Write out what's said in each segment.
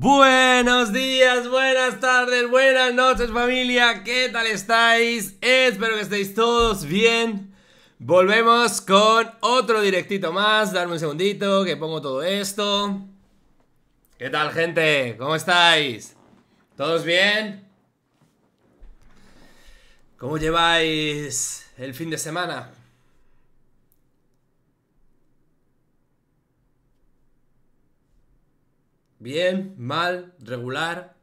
Buenos días, buenas tardes, buenas noches familia, ¿qué tal estáis? Espero que estéis todos bien. Volvemos con otro directito más, darme un segundito que pongo todo esto. ¿Qué tal gente? ¿Cómo estáis? ¿Todos bien? ¿Cómo lleváis el fin de semana? Bien, mal, regular.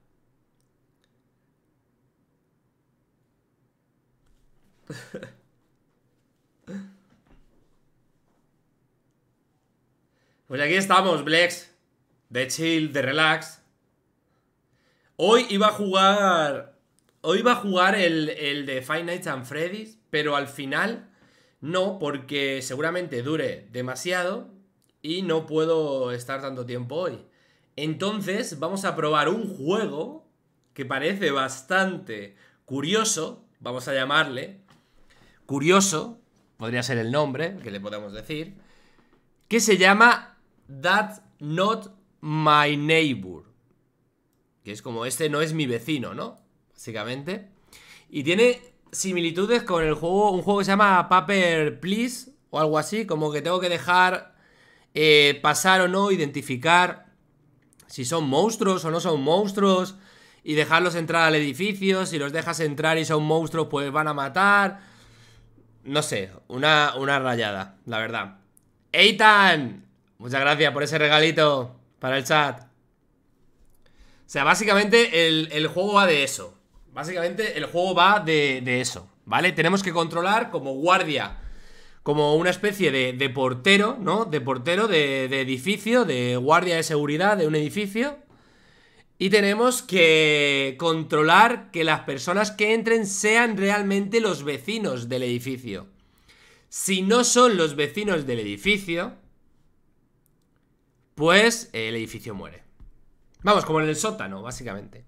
Pues aquí estamos, Blex. De chill, de relax. Hoy iba a jugar. Hoy iba a jugar el, el de Five Nights and Freddy's, pero al final no, porque seguramente dure demasiado y no puedo estar tanto tiempo hoy. Entonces vamos a probar un juego que parece bastante curioso, vamos a llamarle. Curioso, podría ser el nombre que le podemos decir, que se llama That's Not My Neighbor. Que es como, este no es mi vecino, ¿no? Básicamente. Y tiene similitudes con el juego, un juego que se llama Paper Please o algo así, como que tengo que dejar eh, pasar o no, identificar si son monstruos o no son monstruos y dejarlos entrar al edificio, si los dejas entrar y son monstruos pues van a matar. No sé, una, una rayada, la verdad. Eitan, muchas gracias por ese regalito para el chat. O sea, básicamente el, juego va de eso. Básicamente el juego va de, de eso, ¿vale? Tenemos que controlar como guardia como una especie de, portero, ¿no? De portero de, edificio, de guardia de seguridad de un edificio. Y tenemos que controlar que las personas que entren sean realmente los vecinos del edificio. Si no son los vecinos del edificio, pues el edificio muere. Vamos, como en el sótano, básicamente.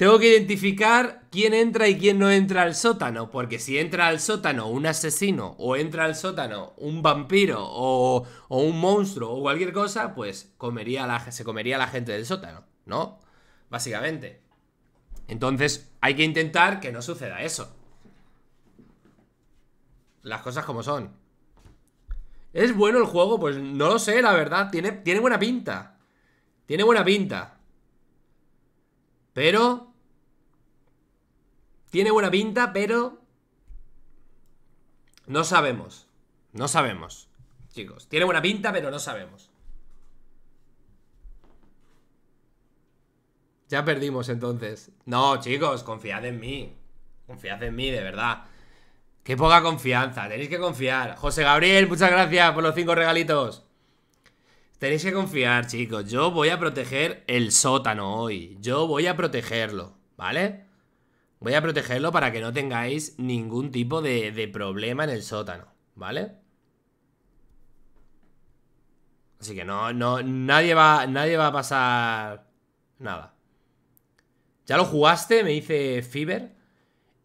Tengo que identificar quién entra y quién no entra al sótano, porque si entra al sótano un asesino o entra al sótano un vampiro o, un monstruo o cualquier cosa, pues comería la, se comería la gente del sótano, ¿no? Básicamente. Entonces hay que intentar que no suceda eso. Las cosas como son. ¿Es bueno el juego? Pues no lo sé, la verdad. Tiene, tiene buena pinta. Tiene buena pinta. Pero tiene buena pinta, pero... No sabemos. No sabemos. Chicos, tiene buena pinta, pero no sabemos. Ya perdimos entonces. No, chicos, confiad en mí. Confiad en mí, de verdad. Qué poca confianza, tenéis que confiar. José Gabriel, muchas gracias por los cinco regalitos. Tenéis que confiar, chicos. Yo voy a proteger el sótano hoy. Yo voy a protegerlo, ¿vale? Voy a protegerlo para que no tengáis ningún tipo de, problema en el sótano, ¿vale? Así que no, no, nadie va, nadie va a pasar nada. ¿Ya lo jugaste? Me dice Fiber.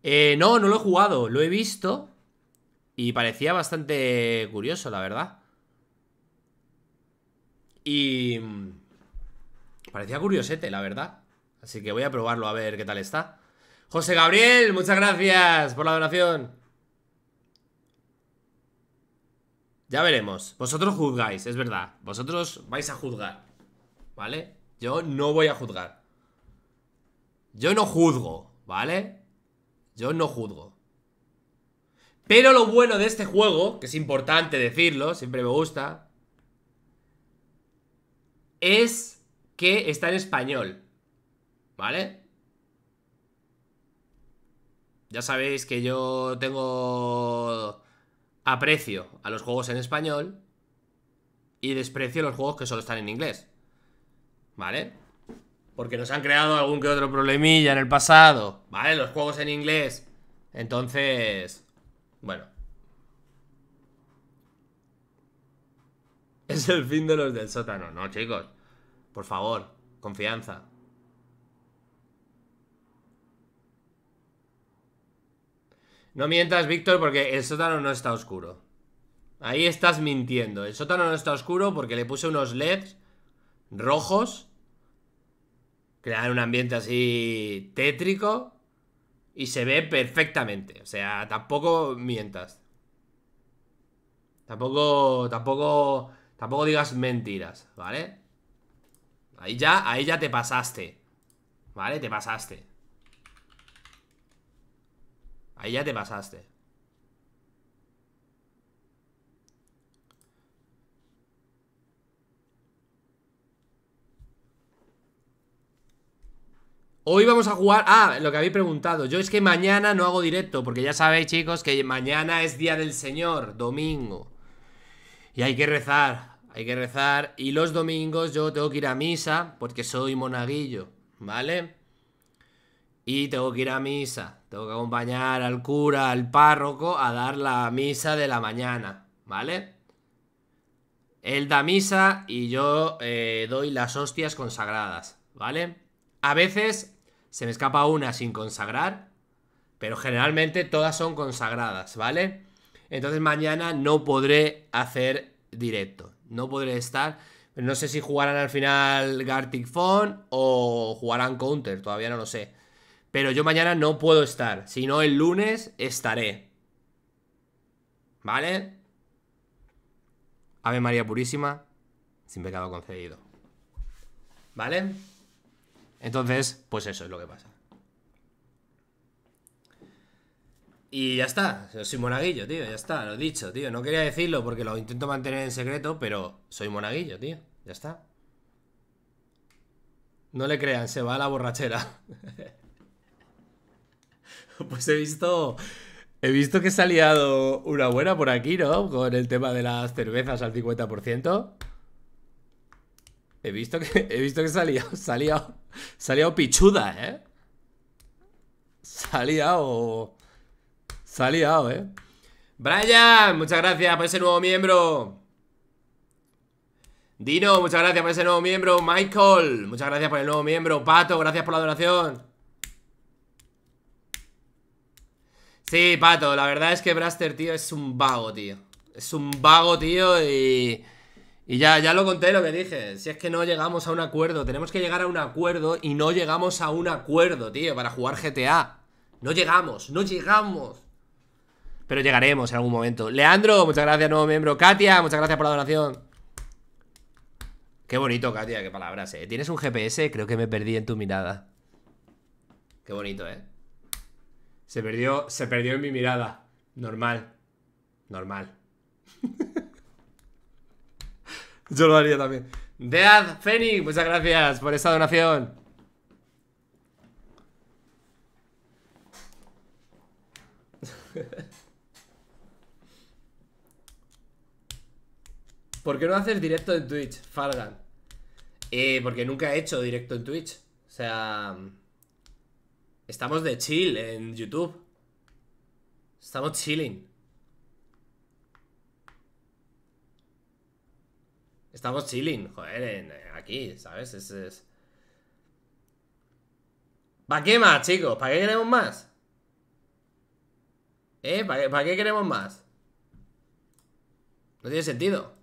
Eh, no, no lo he jugado, lo he visto y parecía bastante curioso, la verdad. Y... Parecía curiosete, la verdad. Así que voy a probarlo a ver qué tal está. José Gabriel, muchas gracias por la donación. Ya veremos. Vosotros juzgáis, es verdad. Vosotros vais a juzgar. ¿Vale? Yo no voy a juzgar. Yo no juzgo, ¿vale? Yo no juzgo. Pero lo bueno de este juego, que es importante decirlo, siempre me gusta, es que está en español. ¿Vale? Ya sabéis que yo tengo aprecio a los juegos en español y desprecio los juegos que solo están en inglés. ¿Vale? Porque nos han creado algún que otro problemilla en el pasado. ¿Vale? Los juegos en inglés. Entonces... Bueno. Es el fin de los del sótano. No, chicos. Por favor, confianza. No mientas, Víctor, porque el sótano no está oscuro. Ahí estás mintiendo. El sótano no está oscuro porque le puse unos LEDs rojos Crear un ambiente así tétrico y se ve perfectamente. O sea, tampoco mientas. Tampoco, tampoco, tampoco digas mentiras, ¿vale? Ahí ya, ahí ya te pasaste. ¿Vale? Te pasaste. Ahí ya te pasaste. Hoy vamos a jugar... Ah, lo que habéis preguntado. Yo es que mañana no hago directo, porque ya sabéis, chicos, que mañana es Día del Señor, domingo. Y hay que rezar, hay que rezar. Y los domingos yo tengo que ir a misa, porque soy monaguillo, ¿vale? Y tengo que ir a misa. Tengo que acompañar al cura, al párroco, a dar la misa de la mañana, ¿vale? Él da misa y yo eh, doy las hostias consagradas, ¿vale? A veces se me escapa una sin consagrar, pero generalmente todas son consagradas, ¿vale? Entonces mañana no podré hacer directo, no podré estar. No sé si jugarán al final Gartic Phone o jugarán Counter, todavía no lo sé. Pero yo mañana no puedo estar, si no el lunes estaré. ¿Vale? Ave María Purísima, sin pecado concedido. ¿Vale? Entonces, pues eso es lo que pasa. Y ya está, soy monaguillo, tío, ya está, lo he dicho, tío. No quería decirlo porque lo intento mantener en secreto, pero soy monaguillo, tío, ya está. No le crean, se va a la borrachera. pues he visto. He visto que se ha liado una buena por aquí, ¿no? Con el tema de las cervezas al 50%. He visto que, he visto que se ha liado, se pichuda, ¿eh? Se ha liado, ¿eh? Brian, muchas gracias por ese nuevo miembro. Dino, muchas gracias por ese nuevo miembro. Michael, muchas gracias por el nuevo miembro. Pato, gracias por la donación. Sí, Pato, la verdad es que Braster, tío, es un vago, tío. Es un vago, tío, y... Y ya, ya lo conté lo que dije. Si es que no llegamos a un acuerdo, tenemos que llegar a un acuerdo y no llegamos a un acuerdo, tío, para jugar GTA. No llegamos, no llegamos. Pero llegaremos en algún momento. Leandro, muchas gracias, nuevo miembro. Katia, muchas gracias por la donación. Qué bonito, Katia, qué palabras, eh. ¿Tienes un GPS? Creo que me perdí en tu mirada. Qué bonito, eh. Se perdió, se perdió en mi mirada. Normal. Normal. Yo lo haría también. Dead Fenix, muchas gracias por esta donación. ¿Por qué no haces directo en Twitch, Falgan? Eh, porque nunca he hecho directo en Twitch. O sea... Estamos de chill en YouTube. Estamos chilling. Estamos chilling, joder, en, aquí, ¿sabes? Es. ¿Para qué más, chicos? ¿Para qué queremos más? ¿Eh? ¿Para qué, queremos más? No tiene sentido.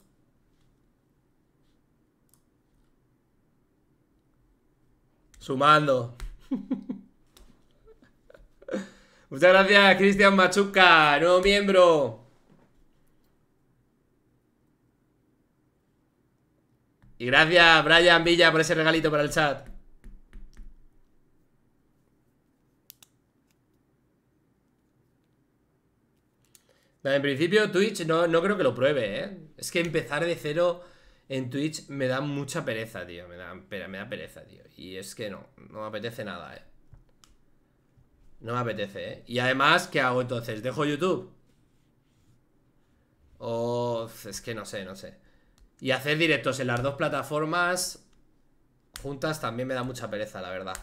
Sumando. Muchas gracias, Cristian Machuca, nuevo miembro. Y gracias, Brian Villa, por ese regalito para el chat. En principio, Twitch no, no creo que lo pruebe, ¿eh? Es que empezar de cero en Twitch me da mucha pereza, tío. Me da, me da pereza, tío. Y es que no, no apetece nada, ¿eh? No me apetece, ¿eh? Y además, ¿qué hago entonces? ¿Dejo YouTube? O... Es que no sé, no sé. Y hacer directos en las dos plataformas juntas también me da mucha pereza, la verdad.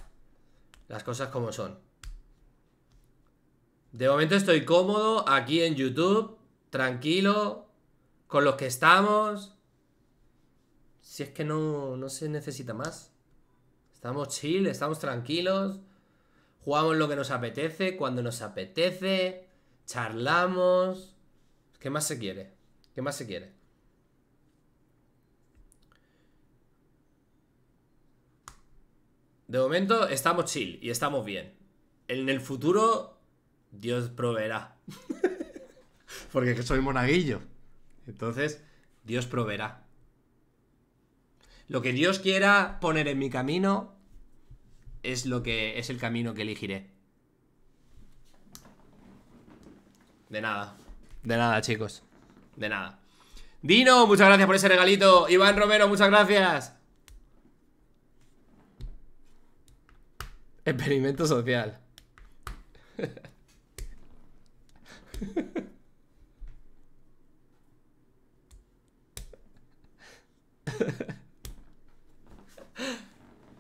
Las cosas como son. De momento estoy cómodo aquí en YouTube, tranquilo, con los que estamos. Si es que no, no se necesita más. Estamos chill, estamos tranquilos. Jugamos lo que nos apetece, cuando nos apetece. Charlamos. ¿Qué más se quiere? ¿Qué más se quiere? De momento estamos chill y estamos bien. En el futuro, Dios proveerá. Porque soy monaguillo. Entonces, Dios proveerá. Lo que Dios quiera poner en mi camino es lo que es el camino que elegiré. De nada. De nada, chicos. De nada. Dino, muchas gracias por ese regalito. Iván Romero, muchas gracias. Experimento social.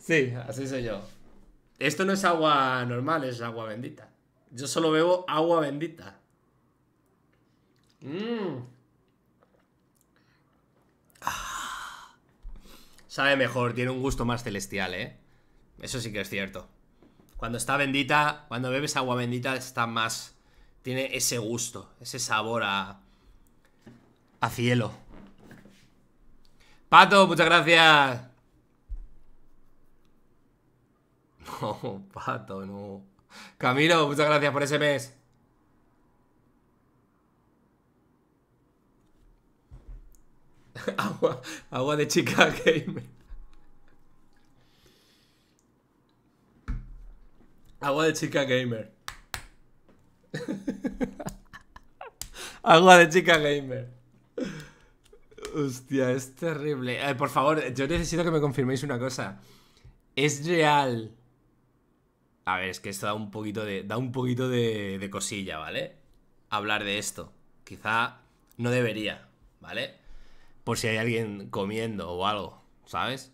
Sí, así soy yo. Esto no es agua normal, es agua bendita. Yo solo bebo agua bendita. Mmm. Sabe mejor, tiene un gusto más celestial, ¿eh? Eso sí que es cierto. Cuando está bendita, cuando bebes agua bendita está más... Tiene ese gusto, ese sabor a... A cielo. Pato, muchas gracias. No, pato, no. Camilo, muchas gracias por ese mes. agua, agua de chica gamer. Agua de chica gamer. agua de chica gamer. Hostia, es terrible. Eh, por favor, yo necesito que me confirméis una cosa. ¿Es real a ver, es que esto da un poquito de. Da un poquito de, cosilla, ¿vale? Hablar de esto. Quizá no debería, ¿vale? Por si hay alguien comiendo o algo, ¿sabes?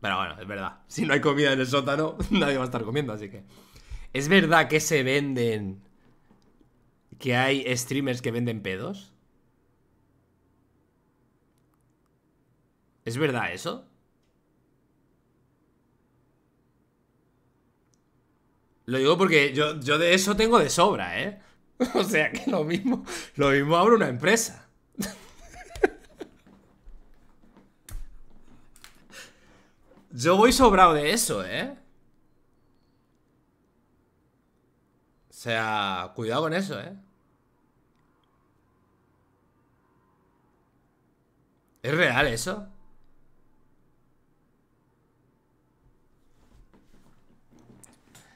Pero bueno, es verdad. Si no hay comida en el sótano, nadie va a estar comiendo, así que. ¿Es verdad que se venden. que hay streamers que venden pedos? ¿Es verdad eso? Lo digo porque yo, yo de eso tengo de sobra, ¿eh? O sea que lo mismo, lo mismo abro una empresa. Yo voy sobrado de eso, ¿eh? O sea, cuidado con eso, ¿eh? ¿Es real eso?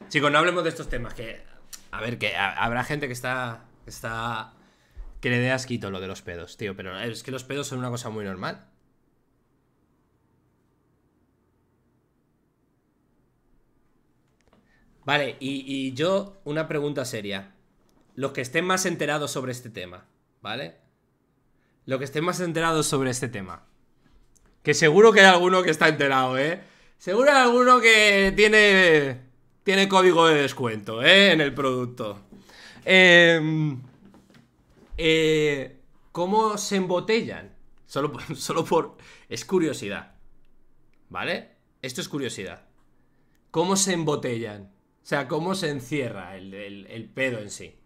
Chicos, no hablemos de estos temas, que... A ver, que habrá gente que está... Que está... Que le dé asquito lo de los pedos, tío. Pero es que los pedos son una cosa muy normal. Vale, y, y, yo una pregunta seria. Los que estén más enterados sobre este tema, ¿vale? Los que estén más enterados sobre este tema. Que seguro que hay alguno que está enterado, ¿eh? Seguro hay alguno que tiene tiene código de descuento, ¿eh? En el producto. Em, eh, ¿Cómo se embotellan? Solo por, solo por... Es curiosidad. ¿Vale? Esto es curiosidad. ¿Cómo se embotellan? O sea, ¿cómo se encierra el, el pedo en sí?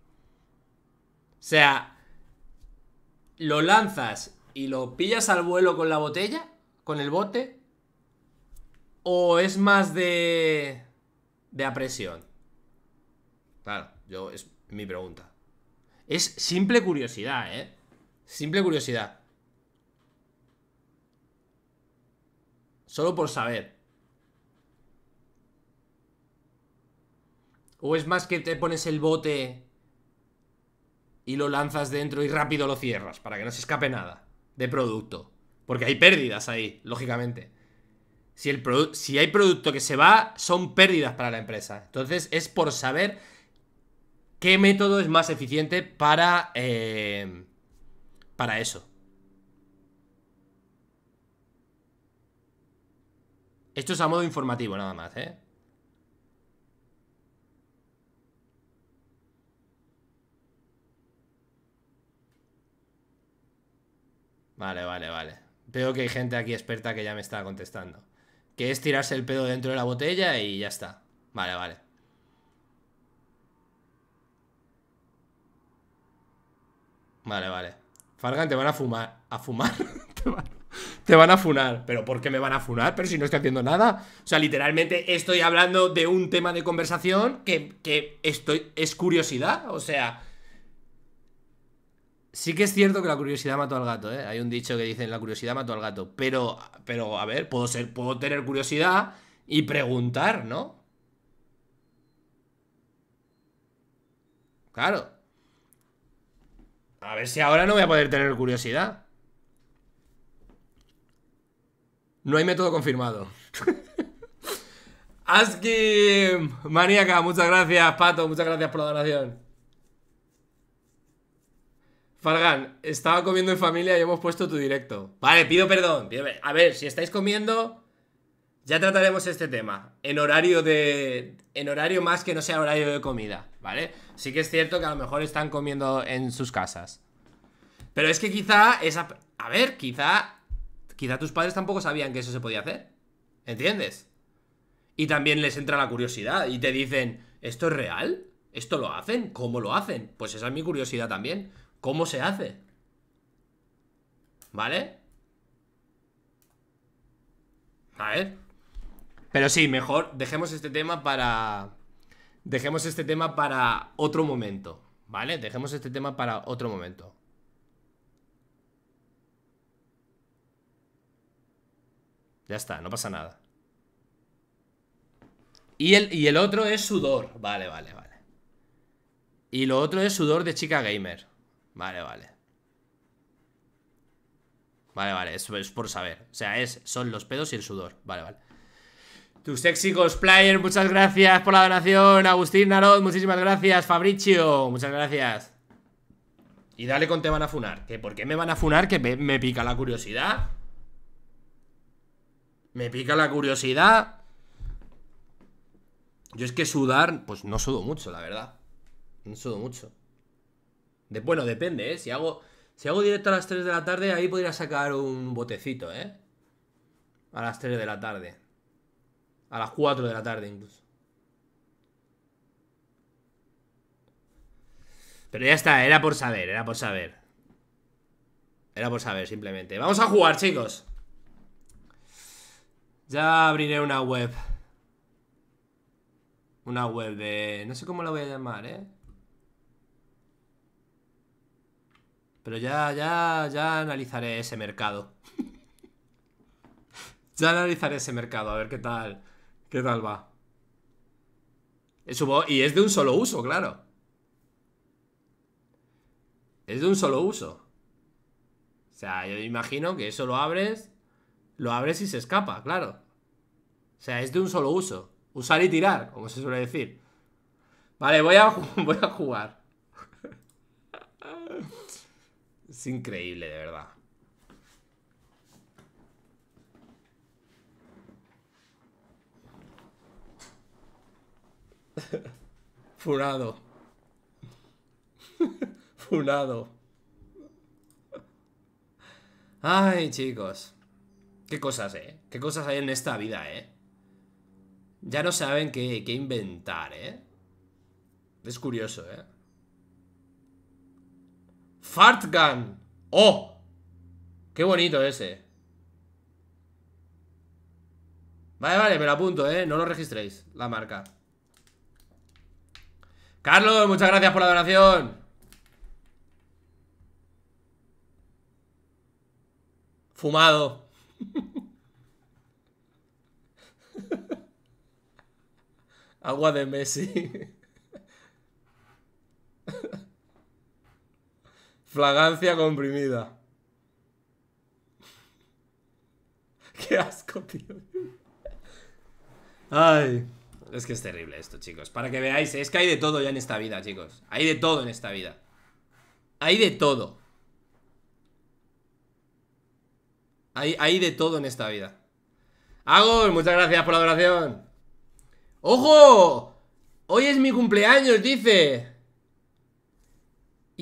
O sea, ¿lo lanzas y lo pillas al vuelo con la botella? ¿Con el bote? ¿O es más de de apresión? Claro, yo es mi pregunta. Es simple curiosidad, ¿eh? Simple curiosidad. Solo por saber. ¿O es más que te pones el bote y lo lanzas dentro y rápido lo cierras para que no se escape nada de producto? Porque hay pérdidas ahí, lógicamente. Si, el si hay producto que se va, son pérdidas para la empresa. Entonces es por saber qué método es más eficiente para, eh, para eso. Esto es a modo informativo nada más, ¿eh? Vale, vale, vale. Veo que hay gente aquí experta que ya me está contestando. Que es tirarse el pedo dentro de la botella y ya está. Vale, vale. Vale, vale. Fargan, te van a fumar. A fumar. te, van a funar. ¿Pero por qué me van a funar? Pero si no estoy haciendo nada. O sea, literalmente estoy hablando de un tema de conversación que, que estoy, es curiosidad. O sea, Sí que es cierto que la curiosidad mató al gato, ¿eh? Hay un dicho que dice, la curiosidad mató al gato. Pero, pero, a ver, puedo ser, puedo tener curiosidad y preguntar, ¿no? Claro. A ver si ahora no voy a poder tener curiosidad. No hay método confirmado. Aski Maníaca, muchas gracias, Pato, muchas gracias por la donación. Fargan, estaba comiendo en familia y hemos puesto tu directo. Vale, pido perdón. A ver, si estáis comiendo, ya trataremos este tema. En horario de. En horario más que no sea horario de comida, ¿vale? Sí que es cierto que a lo mejor están comiendo en sus casas. Pero es que quizá esa. A ver, quizá. Quizá tus padres tampoco sabían que eso se podía hacer. ¿Entiendes? Y también les entra la curiosidad y te dicen, ¿esto es real? ¿Esto lo hacen? ¿Cómo lo hacen? Pues esa es mi curiosidad también. ¿Cómo se hace? ¿Vale? A ver. Pero sí, mejor dejemos este tema para... Dejemos este tema para otro momento. ¿Vale? Dejemos este tema para otro momento. Ya está, no pasa nada. Y el, y el otro es sudor. Vale, vale, vale. Y lo otro es sudor de chica gamer. Vale, vale. Vale, vale, eso es por saber. O sea, es, son los pedos y el sudor. Vale, vale. Tu sexy cosplayer, muchas gracias por la donación. Agustín Narod, muchísimas gracias. Fabricio, muchas gracias. Y dale con te van a funar. ¿Que ¿Por qué me van a funar? Que me, me pica la curiosidad. Me pica la curiosidad. Yo es que sudar, pues no sudo mucho, la verdad. No sudo mucho bueno, depende, ¿eh? Si hago, si hago directo a las 3 de la tarde, ahí podría sacar un botecito, ¿eh? A las 3 de la tarde. A las 4 de la tarde incluso. Pero ya está, era por saber, era por saber. Era por saber, simplemente. Vamos a jugar, chicos. Ya abriré una web. Una web de... No sé cómo la voy a llamar, ¿eh? Pero ya, ya, ya analizaré ese mercado. ya analizaré ese mercado, a ver qué tal. ¿Qué tal va? Y es de un solo uso, claro. Es de un solo uso. O sea, yo imagino que eso lo abres. Lo abres y se escapa, claro. O sea, es de un solo uso. Usar y tirar, como se suele decir. Vale, voy a, voy a jugar. Es increíble, de verdad. Funado. Funado. Ay, chicos. Qué cosas, eh. Qué cosas hay en esta vida, eh. Ya no saben qué, qué inventar, eh. Es curioso, eh. Fartgun. ¡Oh! Qué bonito ese. Vale, vale, me lo apunto, ¿eh? No lo registréis, la marca. Carlos, muchas gracias por la donación. Fumado. Agua de Messi. Flagancia comprimida. Qué asco, tío. Ay. Es que es terrible esto, chicos. Para que veáis, es que hay de todo ya en esta vida, chicos. Hay de todo en esta vida. Hay de todo. Hay, hay de todo en esta vida. Agos, muchas gracias por la adoración. ¡Ojo! Hoy es mi cumpleaños, dice.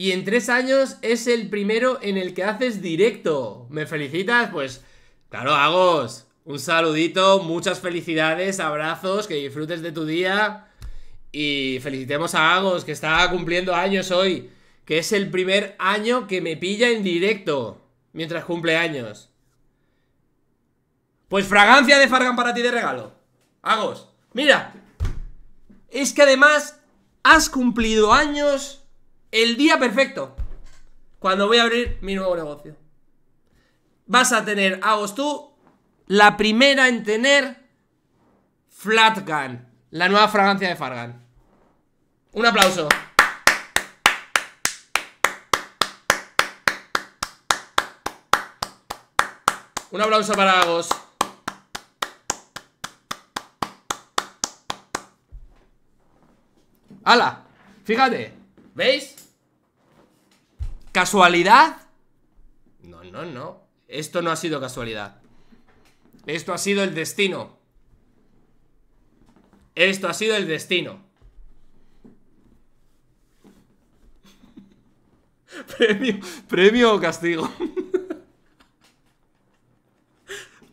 Y en tres años es el primero en el que haces directo. ¿Me felicitas? Pues claro, Agos. Un saludito, muchas felicidades, abrazos, que disfrutes de tu día. Y felicitemos a Agos, que está cumpliendo años hoy. Que es el primer año que me pilla en directo. Mientras cumple años. Pues fragancia de Fargan para ti de regalo. Agos. Mira. Es que además has cumplido años el día perfecto. Cuando voy a abrir mi nuevo negocio. Vas a tener, Agos, tú, la primera en tener Flat Gun. La nueva fragancia de Fargan. Un aplauso. Un aplauso para Agos. ¡Hala! Fíjate. ¿Veis? ¿Casualidad? No, no, no. Esto no ha sido casualidad. Esto ha sido el destino. Esto ha sido el destino. premio, premio o castigo.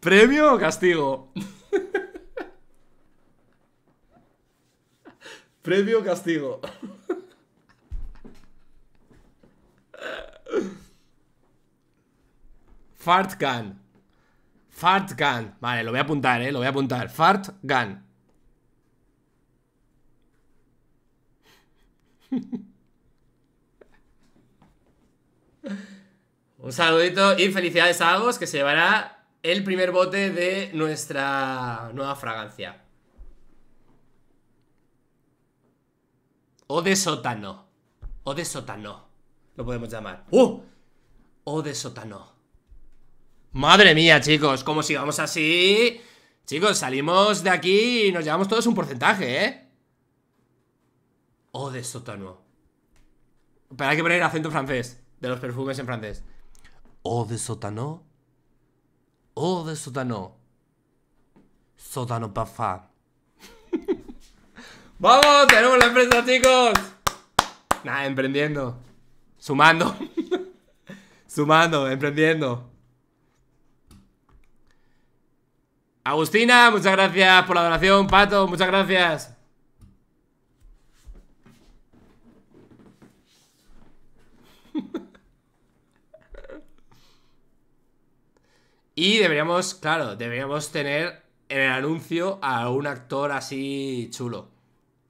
premio o castigo. premio o castigo. Fart gun. Fart gun. Vale, lo voy a apuntar, eh. Lo voy a apuntar. Fart gun. Un saludito y felicidades a Agos que se llevará el primer bote de nuestra nueva fragancia. O de sótano. O de sótano. Lo podemos llamar. ¡Uh! O de sótano. Madre mía, chicos, como sigamos así. Chicos, salimos de aquí y nos llevamos todos un porcentaje, ¿eh? O de sótano. Pero hay que poner acento francés de los perfumes en francés. O de sótano. O de sótano. Sótano parfum. ¡Vamos! ¡Tenemos la empresa, chicos! Nada, emprendiendo. Sumando. Sumando, emprendiendo. Agustina, muchas gracias por la donación. Pato, muchas gracias. Y deberíamos, claro, deberíamos tener en el anuncio a un actor así chulo,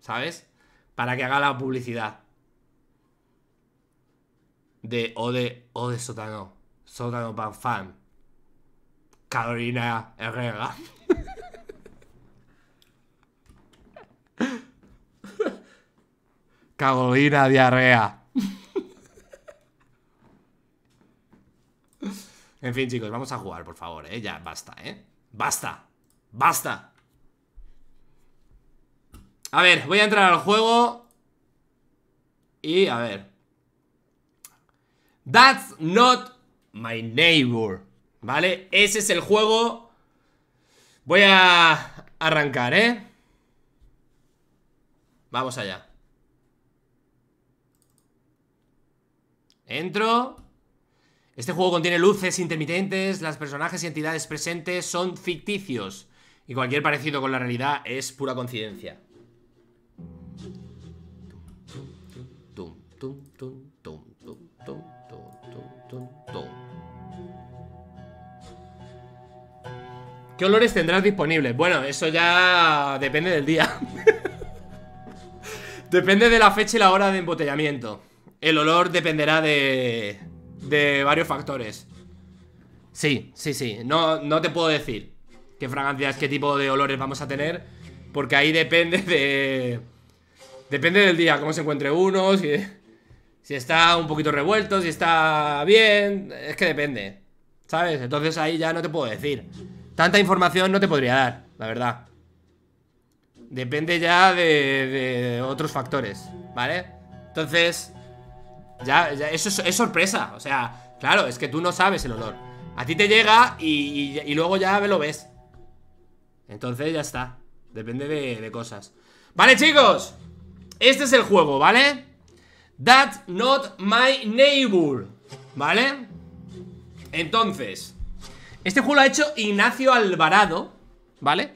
¿sabes? Para que haga la publicidad. De o de o de sótano. Sótano pan fan. Carolina Herrera. Carolina Diarrea. En fin, chicos, vamos a jugar, por favor, ¿eh? Ya, basta, ¿eh? ¡Basta! ¡Basta! A ver, voy a entrar al juego Y, a ver That's not my neighbor ¿Vale? Ese es el juego Voy a arrancar, ¿eh? Vamos allá Entro este juego contiene luces intermitentes, las personajes y entidades presentes son ficticios y cualquier parecido con la realidad es pura coincidencia. ¿Qué olores tendrás disponibles? Bueno, eso ya depende del día. depende de la fecha y la hora de embotellamiento. El olor dependerá de de varios factores. Sí, sí, sí. No, no te puedo decir qué fragancias, qué tipo de olores vamos a tener. Porque ahí depende de. Depende del día, cómo se encuentre uno, si, si está un poquito revuelto, si está bien. Es que depende. ¿Sabes? Entonces ahí ya no te puedo decir. Tanta información no te podría dar, la verdad. Depende ya de, otros factores, ¿vale? Entonces, ya, eso es, sorpresa. O sea, claro, es que tú no sabes el olor. A ti te llega y, luego ya lo ves. Entonces ya está. Depende de, de, cosas. Vale, chicos. Este es el juego, ¿vale? That's not my neighbor. ¿Vale? Entonces, este juego lo ha hecho Ignacio Alvarado, ¿vale?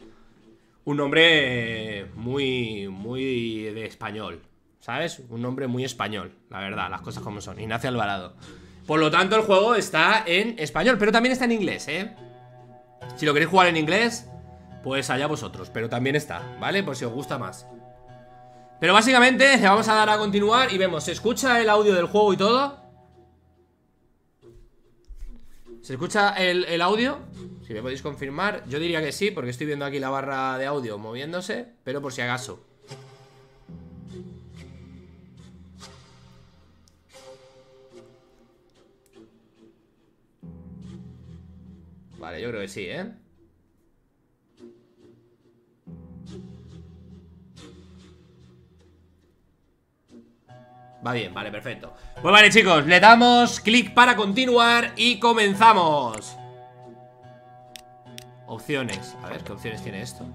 Un nombre muy, muy de español, ¿Sabes? Un nombre muy español, la verdad, las cosas como son. Ignacio Alvarado. Por lo tanto, el juego está en español, pero también está en inglés, ¿eh? Si lo queréis jugar en inglés, pues allá vosotros. Pero también está, ¿vale? Por si os gusta más. Pero básicamente le vamos a dar a continuar y vemos, ¿se escucha el audio del juego y todo? ¿Se escucha el, audio? Si me podéis confirmar, yo diría que sí, porque estoy viendo aquí la barra de audio moviéndose, pero por si acaso. Vale, yo creo que sí, ¿eh? Va bien, vale, perfecto. Pues vale chicos, le damos clic para continuar y comenzamos. Opciones. A ver, ¿qué opciones tiene esto?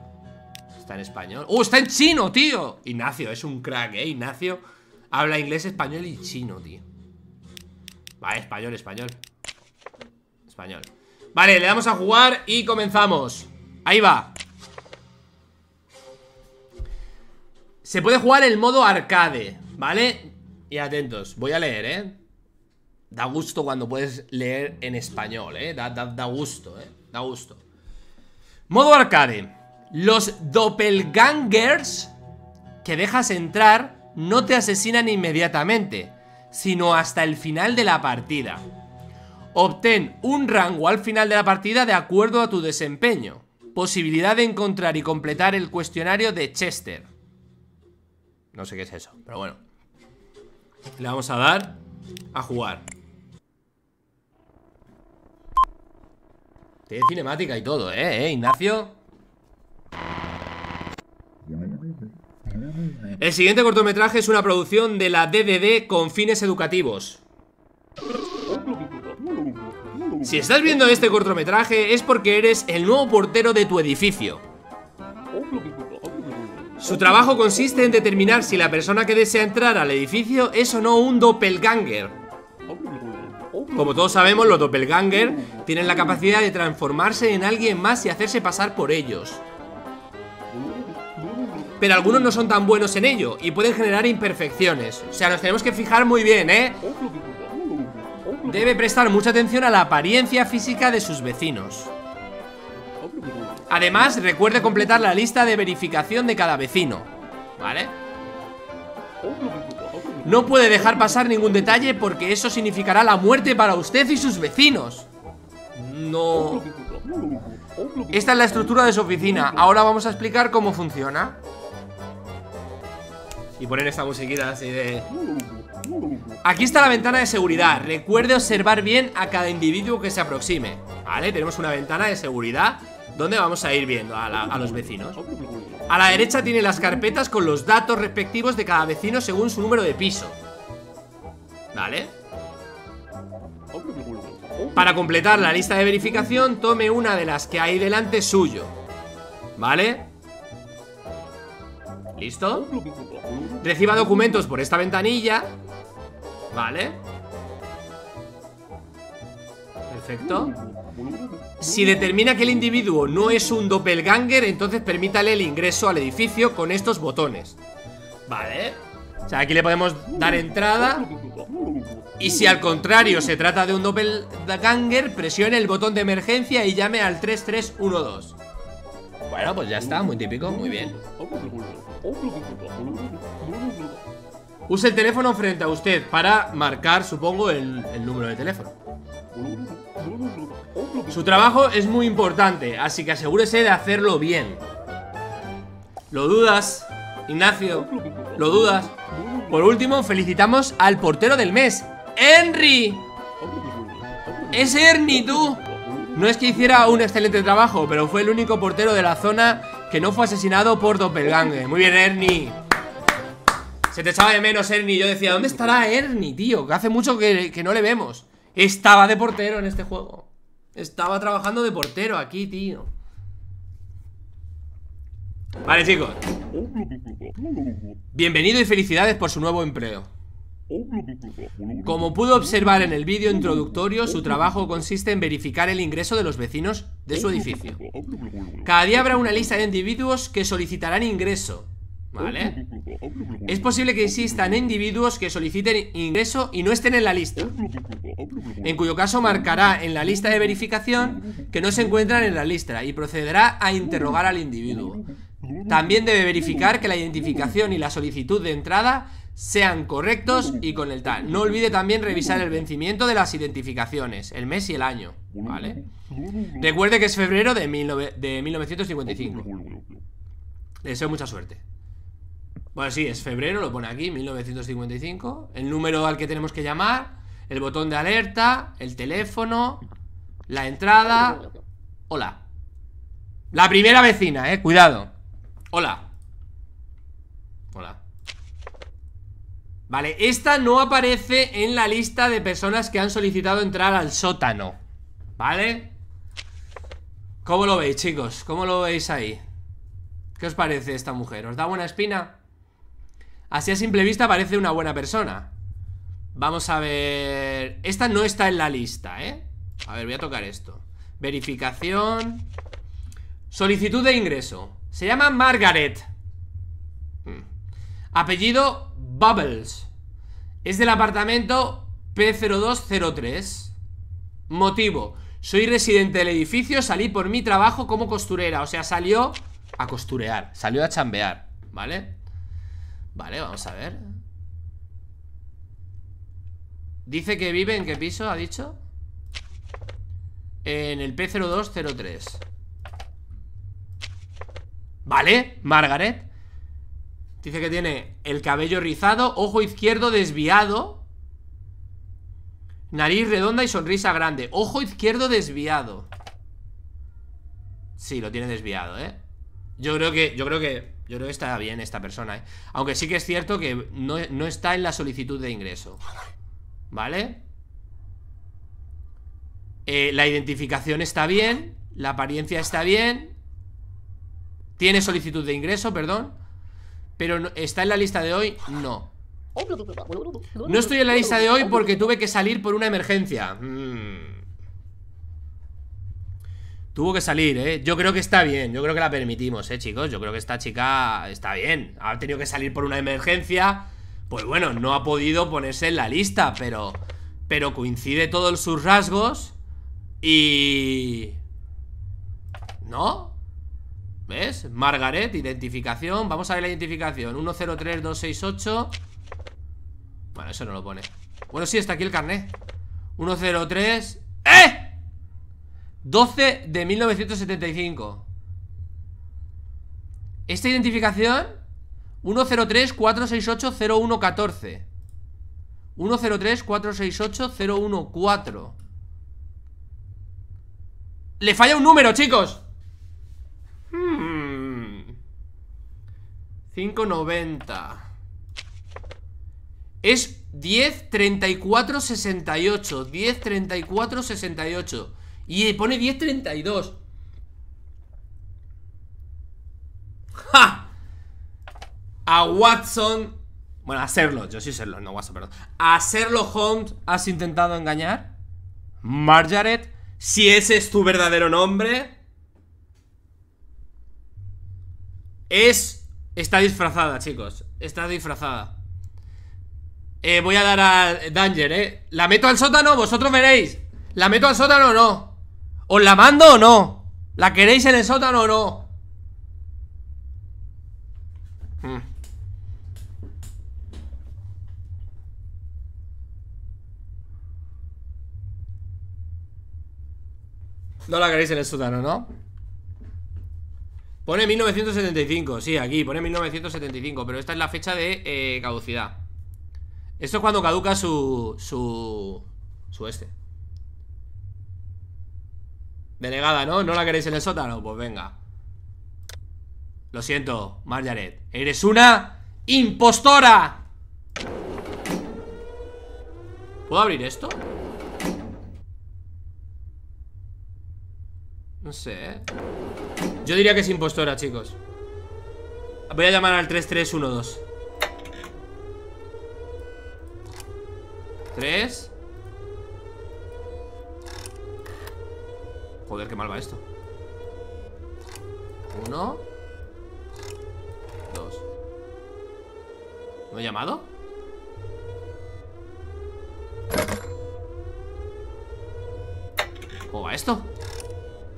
Está en español. ¡Uh, está en chino, tío! Ignacio, es un crack, ¿eh? Ignacio habla inglés, español y chino, tío. Vale, español, español. Español. Vale, le damos a jugar y comenzamos. Ahí va. Se puede jugar el modo arcade ¿Vale? Y atentos, voy a leer, ¿eh? Da gusto cuando puedes leer en español, ¿eh? Da, da, gusto, ¿eh? Da gusto Modo arcade Los doppelgangers que dejas entrar no te asesinan inmediatamente, sino hasta el final de la partida. Obtén un rango al final de la partida de acuerdo a tu desempeño. Posibilidad de encontrar y completar el cuestionario de Chester. No sé qué es eso, pero bueno. Le vamos a dar a jugar Tiene cinemática y todo, ¿eh? ¿Eh, Ignacio? El siguiente cortometraje es una producción de la DDD con fines educativos Si estás viendo este cortometraje es porque eres el nuevo portero de tu edificio su trabajo consiste en determinar si la persona que desea entrar al edificio es o no un doppelganger. Como todos sabemos, los doppelganger tienen la capacidad de transformarse en alguien más y hacerse pasar por ellos. Pero algunos no son tan buenos en ello y pueden generar imperfecciones. O sea, nos tenemos que fijar muy bien, ¿eh? Debe prestar mucha atención a la apariencia física de sus vecinos. Además, recuerde completar la lista de verificación de cada vecino ¿Vale? No puede dejar pasar ningún detalle porque eso significará la muerte para usted y sus vecinos. No... Esta es la estructura de su oficina. Ahora vamos a explicar cómo funciona. Y poner esta musiquita así de... Aquí está la ventana de seguridad. Recuerde observar bien a cada individuo que se aproxime ¿Vale? Tenemos una ventana de seguridad ¿Dónde vamos a ir viendo a, los vecinos? A la derecha tiene las carpetas con los datos respectivos de cada vecino según su número de piso ¿Vale? Para completar la lista de verificación, tome una de las que hay delante suyo ¿Vale? ¿Listo? Reciba documentos por esta ventanilla ¿Vale? Perfecto si determina que el individuo no es un doppelganger, entonces permítale el ingreso al edificio con estos botones. Vale. O sea, aquí le podemos dar entrada. Y si al contrario se trata de un doppelganger, presione el botón de emergencia y llame al 3312. Bueno, pues ya está, muy típico, muy bien. Use el teléfono frente a usted para marcar, supongo, el, el número de teléfono. Su trabajo es muy importante, así que asegúrese de hacerlo bien. ¿Lo dudas, Ignacio? ¿Lo dudas? Por último, felicitamos al portero del mes, ¡Henry! ¡Es Ernie, tú! No es que hiciera un excelente trabajo, pero fue el único portero de la zona que no fue asesinado por Doppelganger. Muy bien, Ernie. Se te echaba de menos, Ernie. Yo decía, ¿dónde estará Ernie, tío? Que hace mucho que, que no le vemos. Estaba de portero en este juego. Estaba trabajando de portero aquí, tío. Vale, chicos. Bienvenido y felicidades por su nuevo empleo. Como pudo observar en el vídeo introductorio, su trabajo consiste en verificar el ingreso de los vecinos de su edificio. Cada día habrá una lista de individuos que solicitarán ingreso. ¿Vale? Es posible que existan individuos que soliciten ingreso y no estén en la lista. En cuyo caso marcará en la lista de verificación que no se encuentran en la lista Y procederá a interrogar al individuo. También debe verificar que la identificación y la solicitud de entrada sean correctos y con el tal No olvide también revisar el vencimiento de las identificaciones El mes y el año ¿Vale? Recuerde que es febrero de, de 1955 Le deseo mucha suerte bueno, sí, es febrero, lo pone aquí, 1955 El número al que tenemos que llamar El botón de alerta El teléfono La entrada Hola La primera vecina, eh, cuidado Hola Hola Vale, esta no aparece en la lista de personas que han solicitado entrar al sótano ¿Vale? ¿Cómo lo veis, chicos? ¿Cómo lo veis ahí? ¿Qué os parece esta mujer? ¿Os da buena espina? Así a simple vista parece una buena persona. Vamos a ver... Esta no está en la lista, ¿eh? A ver, voy a tocar esto. Verificación. Solicitud de ingreso. Se llama Margaret. Hmm. Apellido Bubbles. Es del apartamento P0203. Motivo. Soy residente del edificio Salí por mi trabajo como costurera. O sea, salió a costurear Salió a chambear, ¿vale? Vale, vamos a ver. Dice que vive en qué piso, ha dicho. En el P0203. Vale, Margaret. Dice que tiene el cabello rizado Ojo izquierdo desviado. Nariz redonda y sonrisa grande. Ojo izquierdo desviado. Sí, lo tiene desviado, ¿eh? Yo creo que, yo creo que yo creo que está bien esta persona, ¿eh? Aunque sí que es cierto que no, está en la solicitud de ingreso ¿Vale? Eh, la identificación está bien La apariencia está bien Tiene solicitud de ingreso, perdón Pero ¿está en la lista de hoy? No No estoy en la lista de hoy porque tuve que salir por una emergencia Mmm Tuvo que salir, ¿eh? Yo creo que está bien, yo creo que la permitimos, ¿eh, chicos? Yo creo que esta chica está bien Ha tenido que salir por una emergencia Pues bueno, no ha podido ponerse en la lista, pero... Pero coincide todos sus rasgos Y... ¿No? ¿Ves? Margaret, identificación Vamos a ver la identificación 103268 Bueno, eso no lo pone Bueno, sí, está aquí el carnet 103 ¡Eh! 12 de 1975 Esta identificación 103-468-0114 103-468-014 Le falla un número, chicos. 590 hmm. Es 10 34 68 10 34 68 y pone 10.32 ¡Ja! A Watson Bueno, a Sherlock, yo sí Sherlock, no Watson, perdón A Sherlock Holmes has intentado engañar Margaret Si ese es tu verdadero nombre Es... Está disfrazada, chicos Está disfrazada eh, Voy a dar a Danger, eh ¿La meto al sótano? Vosotros veréis ¿La meto al sótano o no? ¿Os la mando o no? ¿La queréis en el sótano o no? Hmm. No la queréis en el sótano, ¿no? Pone 1975, sí, aquí, pone 1975 Pero esta es la fecha de eh, caducidad Esto es cuando caduca su... Su... Su este Delegada, ¿no? ¿No la queréis en el sótano? Pues venga Lo siento, Margaret Eres una impostora ¿Puedo abrir esto? No sé ¿eh? Yo diría que es impostora, chicos Voy a llamar al 3312 3 Joder, qué mal va esto. Uno. Dos. ¿No he llamado? ¿Cómo va esto?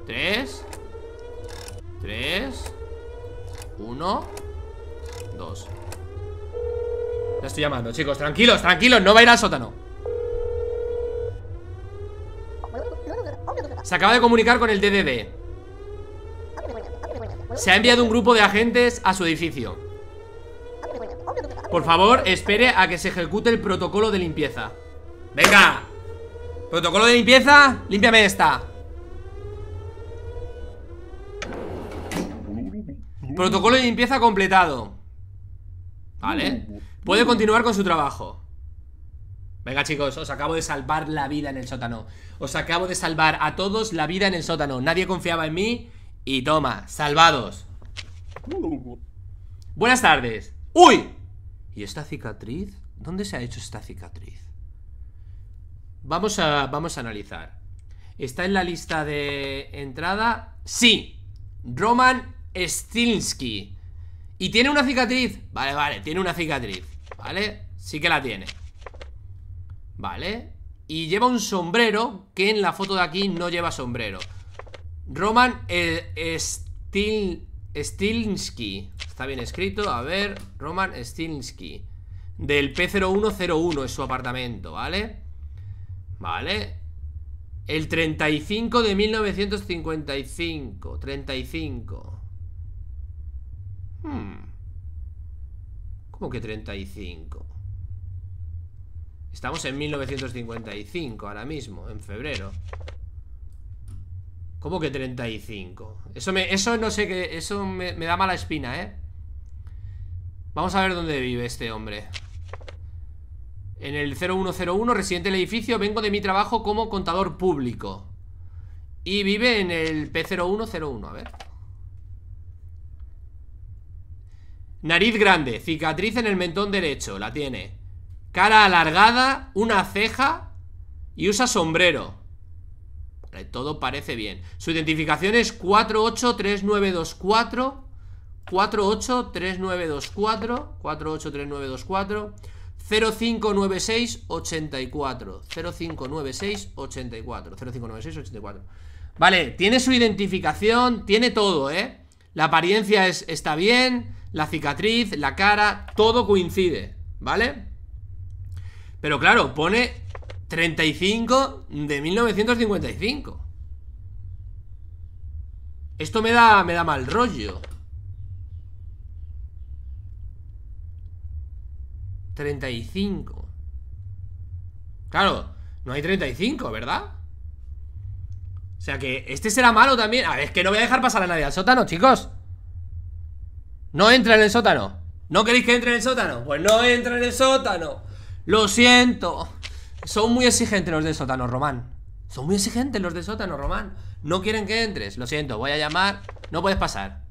Tres. Tres. Uno. Dos. La estoy llamando, chicos, tranquilos, tranquilos. No va a ir al sótano Se acaba de comunicar con el DDD Se ha enviado un grupo de agentes a su edificio. Por favor, espere a que se ejecute el protocolo de limpieza. ¡Venga! Protocolo de limpieza, límpiame esta. Protocolo de limpieza completado. Vale. Puede continuar con su trabajo Venga chicos, os acabo de salvar la vida en el sótano Os acabo de salvar a todos la vida en el sótano Nadie confiaba en mí Y toma, salvados Buenas tardes ¡Uy! ¿Y esta cicatriz? ¿Dónde se ha hecho esta cicatriz? Vamos a, vamos a analizar ¿Está en la lista de entrada? Sí Roman Stinsky ¿Y tiene una cicatriz? Vale, vale, tiene una cicatriz ¿Vale? Sí que la tiene Vale Y lleva un sombrero Que en la foto de aquí no lleva sombrero. Roman eh, Está bien escrito, a ver Roman Stinsky Del P0101 es su apartamento, ¿vale? Vale El 35 de 1955 35 Hmm. ¿Cómo que 35? Estamos en 1955 ahora mismo, en febrero. ¿Cómo que 35? Eso, me, eso no sé qué Eso me, me da mala espina, ¿eh? Vamos a ver dónde vive este hombre. En el 0101, residente del edificio Vengo de mi trabajo como contador público. Y vive en el P0101, a ver. Nariz grande, cicatriz en el mentón derecho La tiene Cara alargada, una ceja Y usa sombrero vale, Todo parece bien Su identificación es 483924 483924 483924 059684 059684 059684 Vale, tiene su identificación Tiene todo, ¿eh? La apariencia es, está bien La cicatriz, la cara Todo coincide, ¿vale? Pero claro, pone 35 de 1955 Esto me da, me da mal rollo. 35 Claro, no hay 35, ¿verdad? O sea que este será malo también. A ver, es que no voy a dejar pasar a nadie al sótano, chicos. No entra en el sótano. ¿No queréis que entre en el sótano? Pues no entra en el sótano lo siento. Son muy exigentes los del sótano, Román. Son muy exigentes los del sótano, Román. No quieren que entres. Lo siento, voy a llamar. No puedes pasar.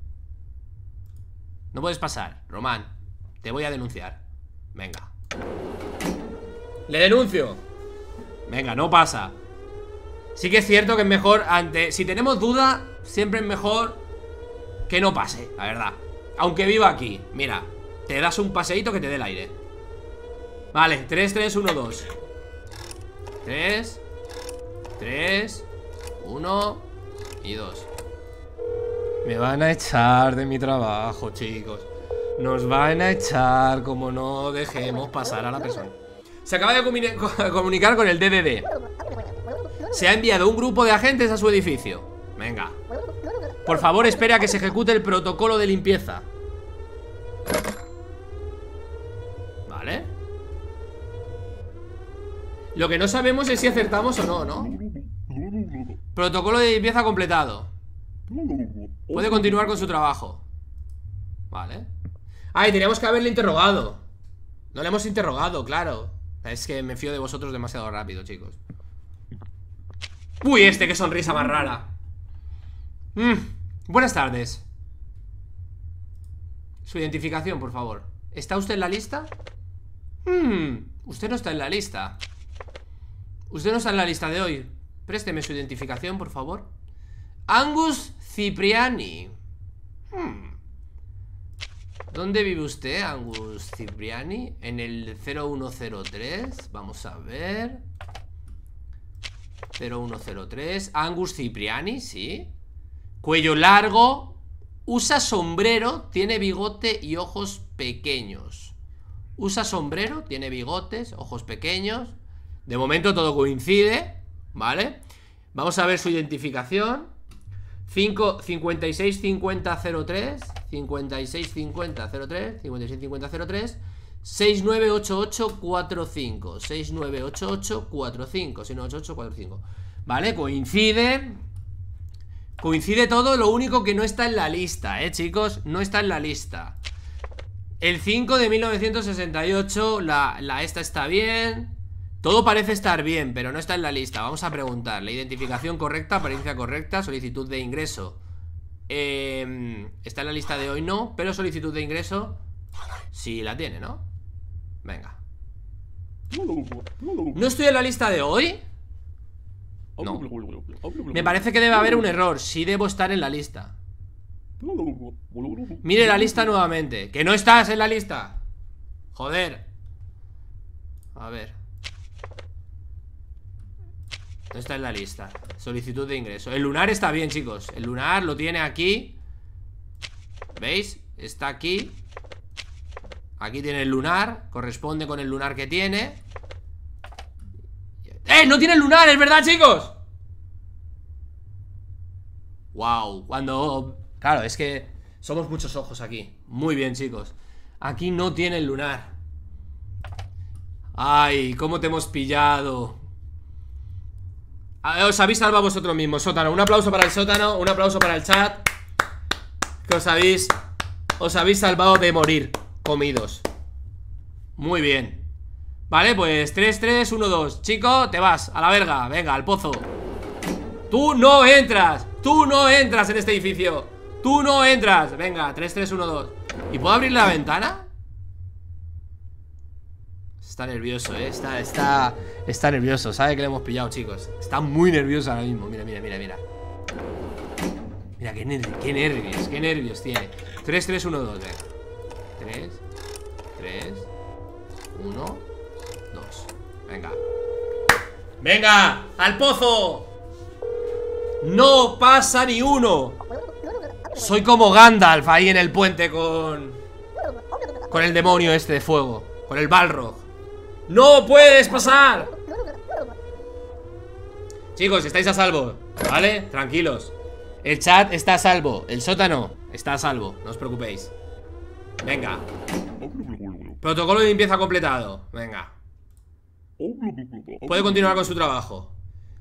No puedes pasar, Román. Te voy a denunciar. Venga. Le denuncio. Venga, no pasa. Sí que es cierto que es mejor ante... Si tenemos duda, siempre es mejor que no pase, la verdad. Aunque viva aquí. Mira, te das un paseíto que te dé el aire. Vale, 3, 3, 1, 2 3 3 1 y 2 Me van a echar de mi trabajo, chicos. Nos van a echar como no dejemos pasar a la persona. Se acaba de comunicar con el DDD Se ha enviado un grupo de agentes a su edificio. Venga. Por favor, espere a que se ejecute el protocolo de limpieza Lo que no sabemos es si acertamos o no, ¿no? Protocolo de limpieza completado. Puede continuar con su trabajo. Vale. Ay, teníamos que haberle interrogado. No le hemos interrogado, claro. Es que me fío de vosotros demasiado rápido, chicos. Uy, este, qué sonrisa más rara. Mm, Buenas tardes. Su identificación, por favor. ¿Está usted en la lista? Hmm, usted no está en la lista Usted no está en la lista de hoy. Présteme su identificación, por favor. Angus Cipriani. Hmm. ¿Dónde vive usted, Angus Cipriani? En el 0103 Vamos a ver. 0103 Angus Cipriani, sí. Cuello largo. Usa sombrero Tiene bigote y ojos pequeños. Usa sombrero Tiene bigotes, ojos pequeños De momento todo coincide ¿Vale? Vamos a ver su identificación. 5, 56 50 03 56 50 03 56 50 03 6988 45 6988 45 6988 45 Vale, coincide. Coincide todo, lo único que no está en la lista, eh, chicos No está en la lista. El 5 de 1968 La, la esta está bien todo parece estar bien, pero no está en la lista. Vamos a preguntar, la identificación correcta, apariencia correcta, solicitud de ingreso. Eh, Está en la lista de hoy no Pero solicitud de ingreso Sí la tiene, ¿no? Venga. ¿No estoy en la lista de hoy? No. Me parece que debe haber un error. Sí debo estar en la lista. Mire la lista nuevamente. Que no estás en la lista Joder. A ver no está en la lista. Solicitud de ingreso. El lunar está bien, chicos. El lunar lo tiene aquí. ¿Veis? Está aquí. Aquí tiene el lunar. Corresponde con el lunar que tiene. ¡Eh! ¡No tiene el lunar! ¡Es verdad, chicos! Wow Cuando... Claro, es que Somos muchos ojos aquí. Muy bien, chicos. Aquí no tiene el lunar. Ay, cómo te hemos pillado os habéis salvado vosotros mismos, sótano Un aplauso para el sótano, un aplauso para el chat. Que os habéis Os habéis salvado de morir Comidos. Muy bien. Vale, pues 3, 3, 1, 2 Chico, te vas, a la verga, venga, al pozo. Tú no entras Tú no entras en este edificio. Tú no entras, venga, 3, 3, 1, 2 ¿Y puedo abrir la ventana? Está nervioso, eh. Está, está, está nervioso. Sabe que le hemos pillado, chicos Está muy nervioso ahora mismo. Mira, mira, mira, mira. Mira, qué, qué nervios Qué nervios tiene. 3, 3, 1, 2, 3 3 1 2 Venga. ¡Venga! ¡Al pozo! ¡No pasa ni uno! Soy como Gandalf ahí en el puente con... Con el demonio este de fuego Con el Balrog ¡No puedes pasar! Chicos, estáis a salvo ¿Vale? Tranquilos El chat está a salvo El sótano está a salvo No os preocupéis Venga Protocolo de limpieza completado Venga Puede continuar con su trabajo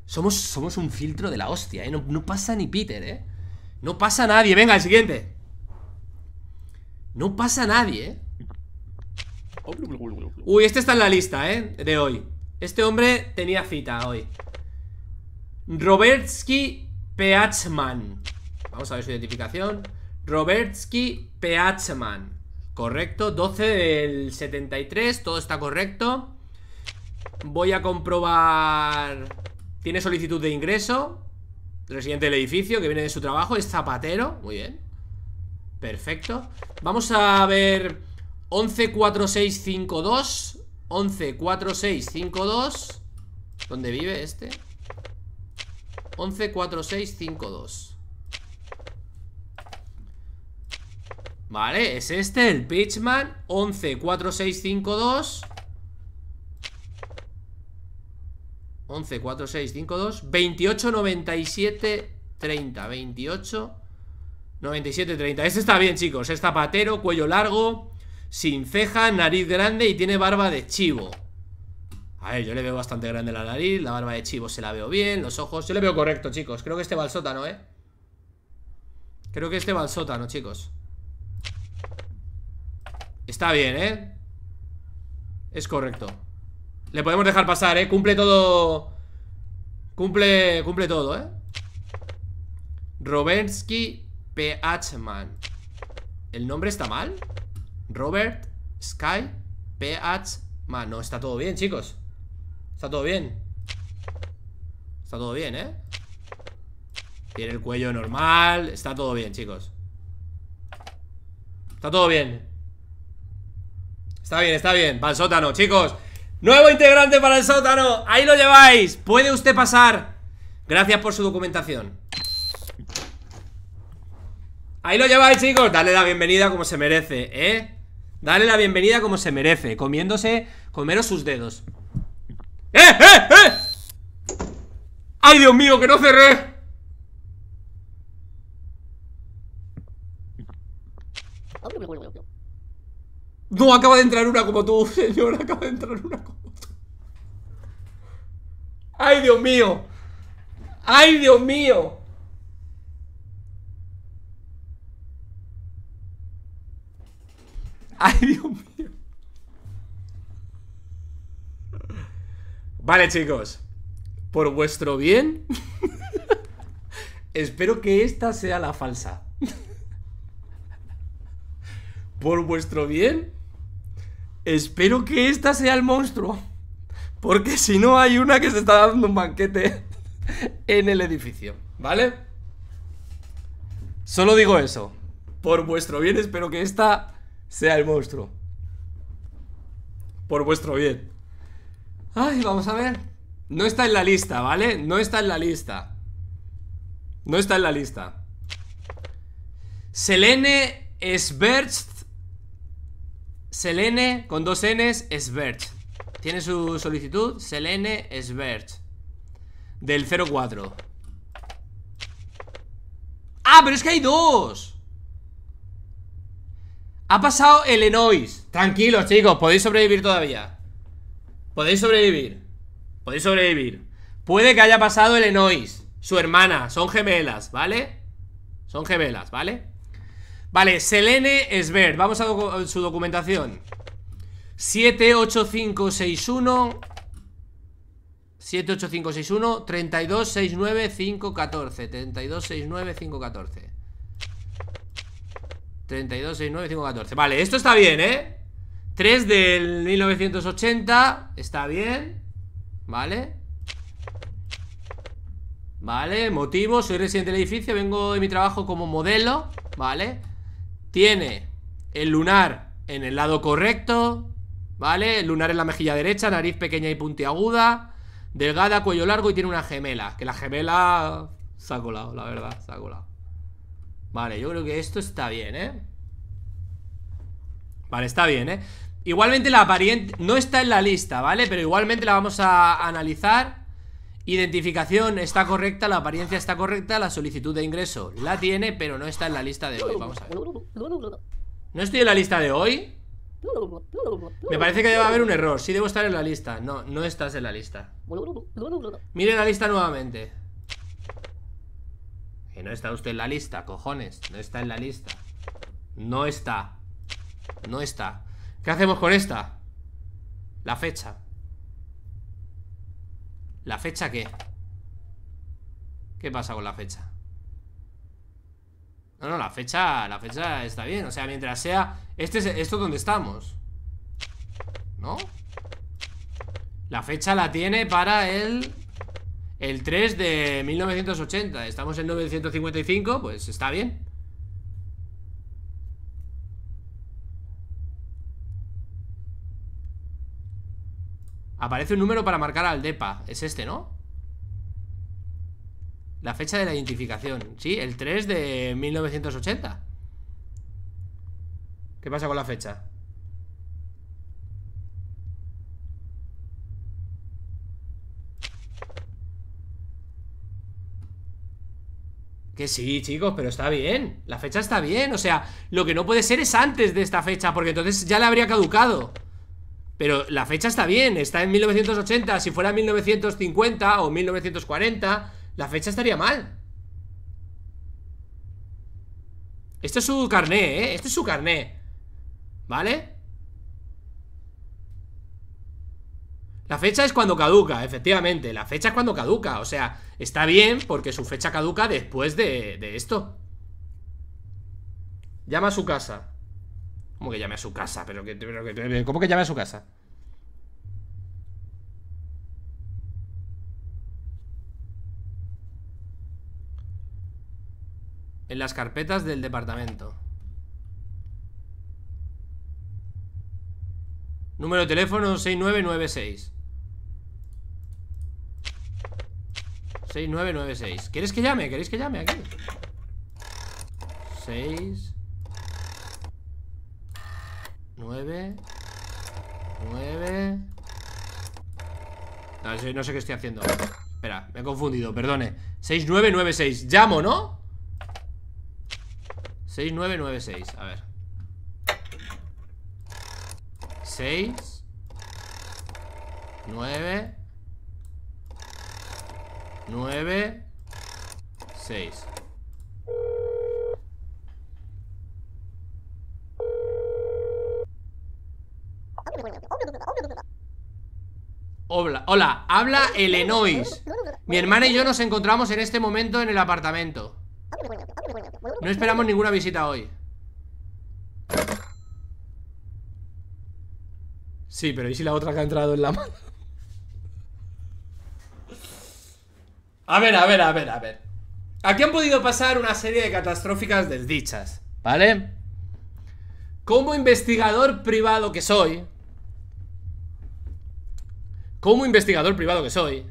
Somos, somos un filtro de la hostia, ¿eh? no, pasa ni Peter, ¿eh? No pasa nadie Venga, el siguiente No pasa nadie, ¿eh? Uy, este está en la lista, ¿eh? De hoy. Este hombre tenía cita hoy. Robertsky Peachman. Vamos a ver su identificación. Robertsky Peachman. Correcto, 12 del 73 Todo está correcto. Voy a comprobar. Tiene solicitud de ingreso. Residente del edificio Que viene de su trabajo Es zapatero, muy bien. Perfecto. Vamos a ver 114652 114652 ¿Dónde vive este? 114652 Vale, es este, el Pitchman 114652 114652 2897 30 28 97 30 Este está bien, chicos Es zapatero, cuello largo sin ceja, nariz grande y tiene barba de chivo A ver, yo le veo bastante grande la nariz La barba de chivo se la veo bien Los ojos, yo le veo correcto, chicos Creo que este va al sótano, ¿eh? Creo que este va al sótano, chicos Está bien, ¿eh? Es correcto Le podemos dejar pasar, ¿eh? Cumple todo Cumple, cumple todo, ¿eh? Robertsky PH-Man ¿El nombre está mal? Robert, Sky, PH Man, no, está todo bien, chicos Está todo bien Está todo bien, ¿eh? Tiene el cuello normal Está todo bien, chicos Está todo bien Está bien, está bien. Para el sótano, chicos. Nuevo integrante para el sótano. Ahí lo lleváis. Puede usted pasar. Gracias por su documentación. Ahí lo lleváis, chicos. Dale la bienvenida como se merece, ¿eh? Dale la bienvenida como se merece. Comiéndose, comeros sus dedos. ¡Eh, eh, eh! ¡Ay, Dios mío, que no cerré! No, acaba de entrar una como tú, señor. Acaba de entrar una como tú. ¡Ay, Dios mío! ¡Ay, Dios mío! ¡Ay, Dios mío! Vale, chicos. Por vuestro bien. Espero que esta sea la falsa. Por vuestro bien. Espero que esta sea el monstruo. Porque si no hay una que se está dando un banquete en el edificio. ¿Vale? Solo digo eso. Por vuestro bien espero que esta sea el monstruo. Por vuestro bien. Ay, vamos a ver. No está en la lista, ¿vale? No está en la lista. No está en la lista. Selene Sbercht Selene, con dos Ns, Sverch. Tiene su solicitud, Selene Sverch. Del 04. ¡Ah, pero es que hay dos! Ha pasado el Enois. Tranquilos, chicos, podéis sobrevivir todavía. Podéis sobrevivir. Podéis sobrevivir. Puede que haya pasado el Enois. Su hermana, son gemelas, ¿vale? Son gemelas, ¿vale? Vale, Selene Esbert Vamos a su documentación 78561 78561 3269514 3269514 3269514 Vale, esto está bien, ¿eh? 3 del 1980 Está bien Vale Vale, motivo Soy residente del edificio Vengo de mi trabajo como modelo Vale tiene el lunar en el lado correcto, ¿vale? El lunar en la mejilla derecha, nariz pequeña y puntiaguda, delgada, cuello largo y tiene una gemela. Que la gemela se ha colado, la verdad, se ha colado. Vale, yo creo que esto está bien, ¿eh? Vale, está bien, ¿eh? Igualmente la apariencia no está en la lista, ¿vale? Pero igualmente la vamos a analizar Identificación está correcta, la apariencia está correcta, la solicitud de ingreso la tiene, pero no está en la lista de hoy. Vamos a ver. ¿No estoy en la lista de hoy? Me parece que debe haber un error. Sí debo estar en la lista. No, no estás en la lista. Mire la lista nuevamente. Que no está usted en la lista, cojones. No está en la lista. No está. No está. ¿Qué hacemos con esta? La fecha. ¿La fecha qué? ¿Qué pasa con la fecha? No, no, la fecha La fecha está bien, o sea, mientras sea Este es, esto es donde estamos ¿No? La fecha la tiene para el El 3 de 1980 Estamos en 955 Pues está bien Aparece un número para marcar al DEPA Es este, ¿no? La fecha de la identificación Sí, el 3 de 1980 ¿Qué pasa con la fecha? Que sí, chicos, pero está bien La fecha está bien, o sea Lo que no puede ser es antes de esta fecha Porque entonces ya le habría caducado pero la fecha está bien, está en 1980 Si fuera 1950 o 1940 La fecha estaría mal Esto es su carné, ¿eh? Esto es su carné ¿Vale? La fecha es cuando caduca, efectivamente La fecha es cuando caduca, o sea Está bien porque su fecha caduca después de, de esto Llama a su casa ¿Cómo que llame a su casa? Pero que, pero ¿Cómo que llame a su casa? En las carpetas del departamento Número de teléfono 6996 6996 ¿Quieres que llame? ¿Queréis que llame aquí? 6 9 9 no, no sé qué estoy haciendo. Espera, me he confundido, perdone. 6996, llamo, ¿no? 6996, a ver. 6 9 9 6 Hola, hola, habla Elenois. Mi hermana y yo nos encontramos en este momento en el apartamento. No esperamos ninguna visita hoy. Sí, pero ¿y si la otra que ha entrado en la mano? A ver, a ver, a ver, a ver Aquí han podido pasar una serie de catastróficas desdichas ¿Vale? Como investigador privado que soy como investigador privado que soy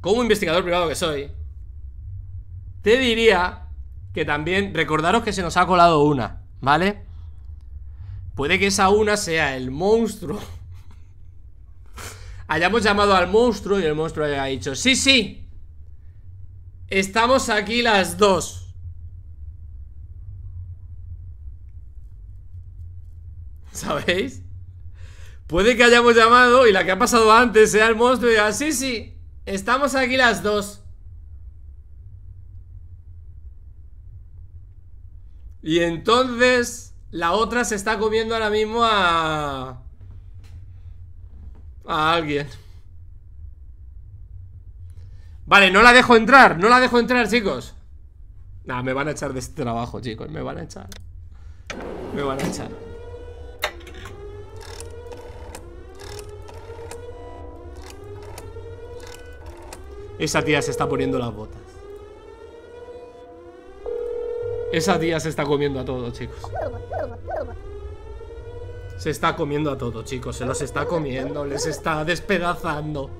Como investigador privado que soy Te diría Que también Recordaros que se nos ha colado una ¿Vale? Puede que esa una sea el monstruo Hayamos llamado al monstruo Y el monstruo haya dicho Sí, sí Estamos aquí las dos ¿Sabéis? Puede que hayamos llamado y la que ha pasado antes sea el monstruo y diga, sí, sí, estamos aquí las dos. Y entonces la otra se está comiendo ahora mismo a... A alguien. Vale, no la dejo entrar, no la dejo entrar, chicos. Nah, me van a echar de este trabajo, chicos, me van a echar. Me van a echar. Esa tía se está poniendo las botas. Esa tía se está comiendo a todos, chicos. Se está comiendo a todos, chicos. Se los está comiendo. Les está despedazando.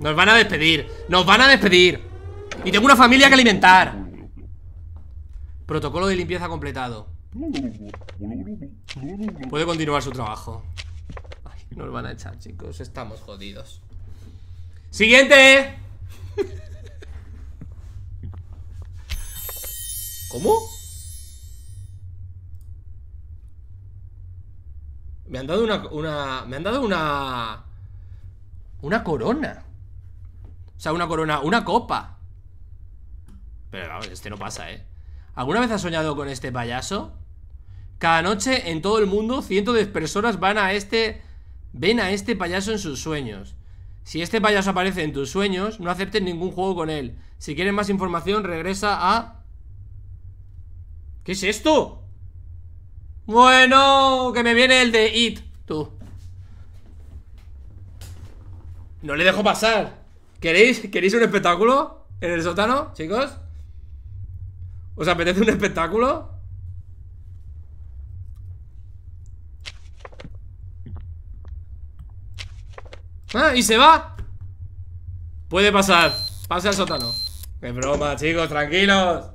Nos van a despedir. Nos van a despedir. Y tengo una familia que alimentar. Protocolo de limpieza completado. Puede continuar su trabajo. nos van a echar, chicos. Estamos jodidos. ¡Siguiente! ¿Cómo? Me han dado una, una... Me han dado una... Una corona. O sea, una corona... Una copa. Pero vamos, este no pasa, ¿eh? ¿Alguna vez has soñado con este payaso? Cada noche en todo el mundo cientos de personas van a este ven a este payaso en sus sueños. Si este payaso aparece en tus sueños, no aceptes ningún juego con él. Si quieres más información, regresa a ¿Qué es esto? Bueno, que me viene el de It, tú. No le dejo pasar. ¿Queréis, ¿Queréis un espectáculo en el sótano, chicos? ¿Os apetece un espectáculo? Ah, y se va. Puede pasar. Pase al sótano. Qué broma, chicos, tranquilos.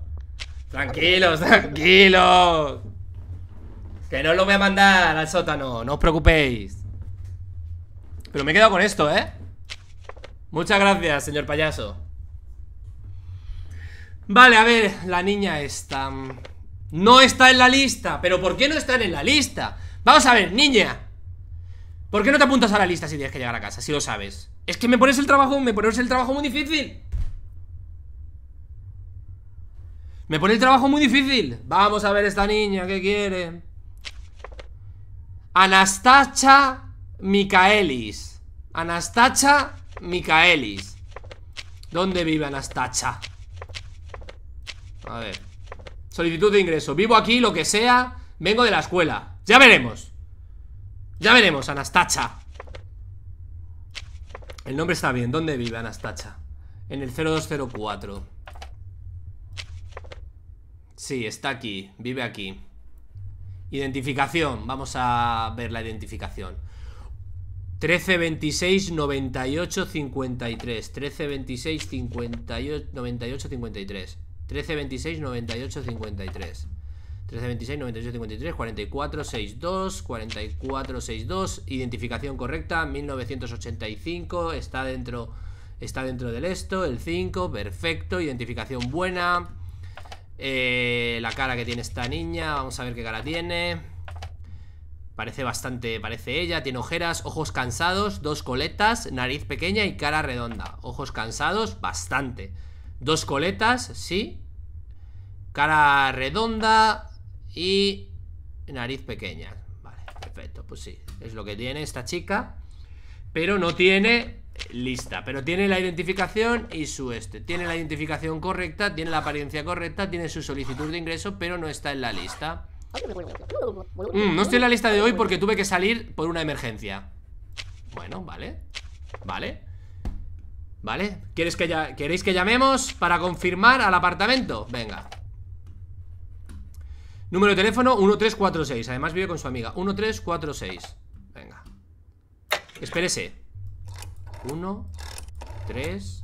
Tranquilos, tranquilos. Que no lo voy a mandar al sótano No os preocupéis. Pero me he quedado con esto, ¿eh? Muchas gracias, señor payaso. Vale, a ver, la niña está No está en la lista ¿Pero por qué no están en la lista? Vamos a ver, niña ¿Por qué no te apuntas a la lista si tienes que llegar a casa? Si lo sabes. Es que me pones el trabajo, me pones el trabajo muy difícil. Me pone el trabajo muy difícil. Vamos a ver esta niña, ¿qué quiere? Anastacha Micaelis Anastacha Micaelis ¿Dónde vive Anastacha? A ver. Solicitud de ingreso. Vivo aquí, lo que sea. Vengo de la escuela. Ya veremos ya veremos, Anastacha El nombre está bien. ¿Dónde vive Anastacha? En el 0204. Sí, está aquí. Vive aquí. Identificación. Vamos a ver la identificación. 13 26 98 53 13 26 58 98 53 13 26 98 53 13 26 98 53 44 62 44 62 identificación correcta 1985 está dentro está dentro del esto el 5 perfecto. Identificación buena. Eh, la cara que tiene esta niña. Vamos a ver qué cara tiene. Parece bastante, parece ella, tiene ojeras, ojos cansados, dos coletas, nariz pequeña y cara redonda. Ojos cansados, bastante. Dos coletas, sí. Cara redonda y nariz pequeña. Vale, perfecto, pues sí, es lo que tiene esta chica Pero no tiene lista Pero tiene la identificación y su este. Tiene la identificación correcta, tiene la apariencia correcta Tiene su solicitud de ingreso, pero no está en la lista. Mm, no estoy en la lista de hoy porque tuve que salir por una emergencia. Bueno, vale Vale Vale, ¿Quieres que. ¿queréis que llamemos para confirmar al apartamento? Venga Número de teléfono 1346 Además vive con su amiga. 1346 Venga. Espérese. 1 3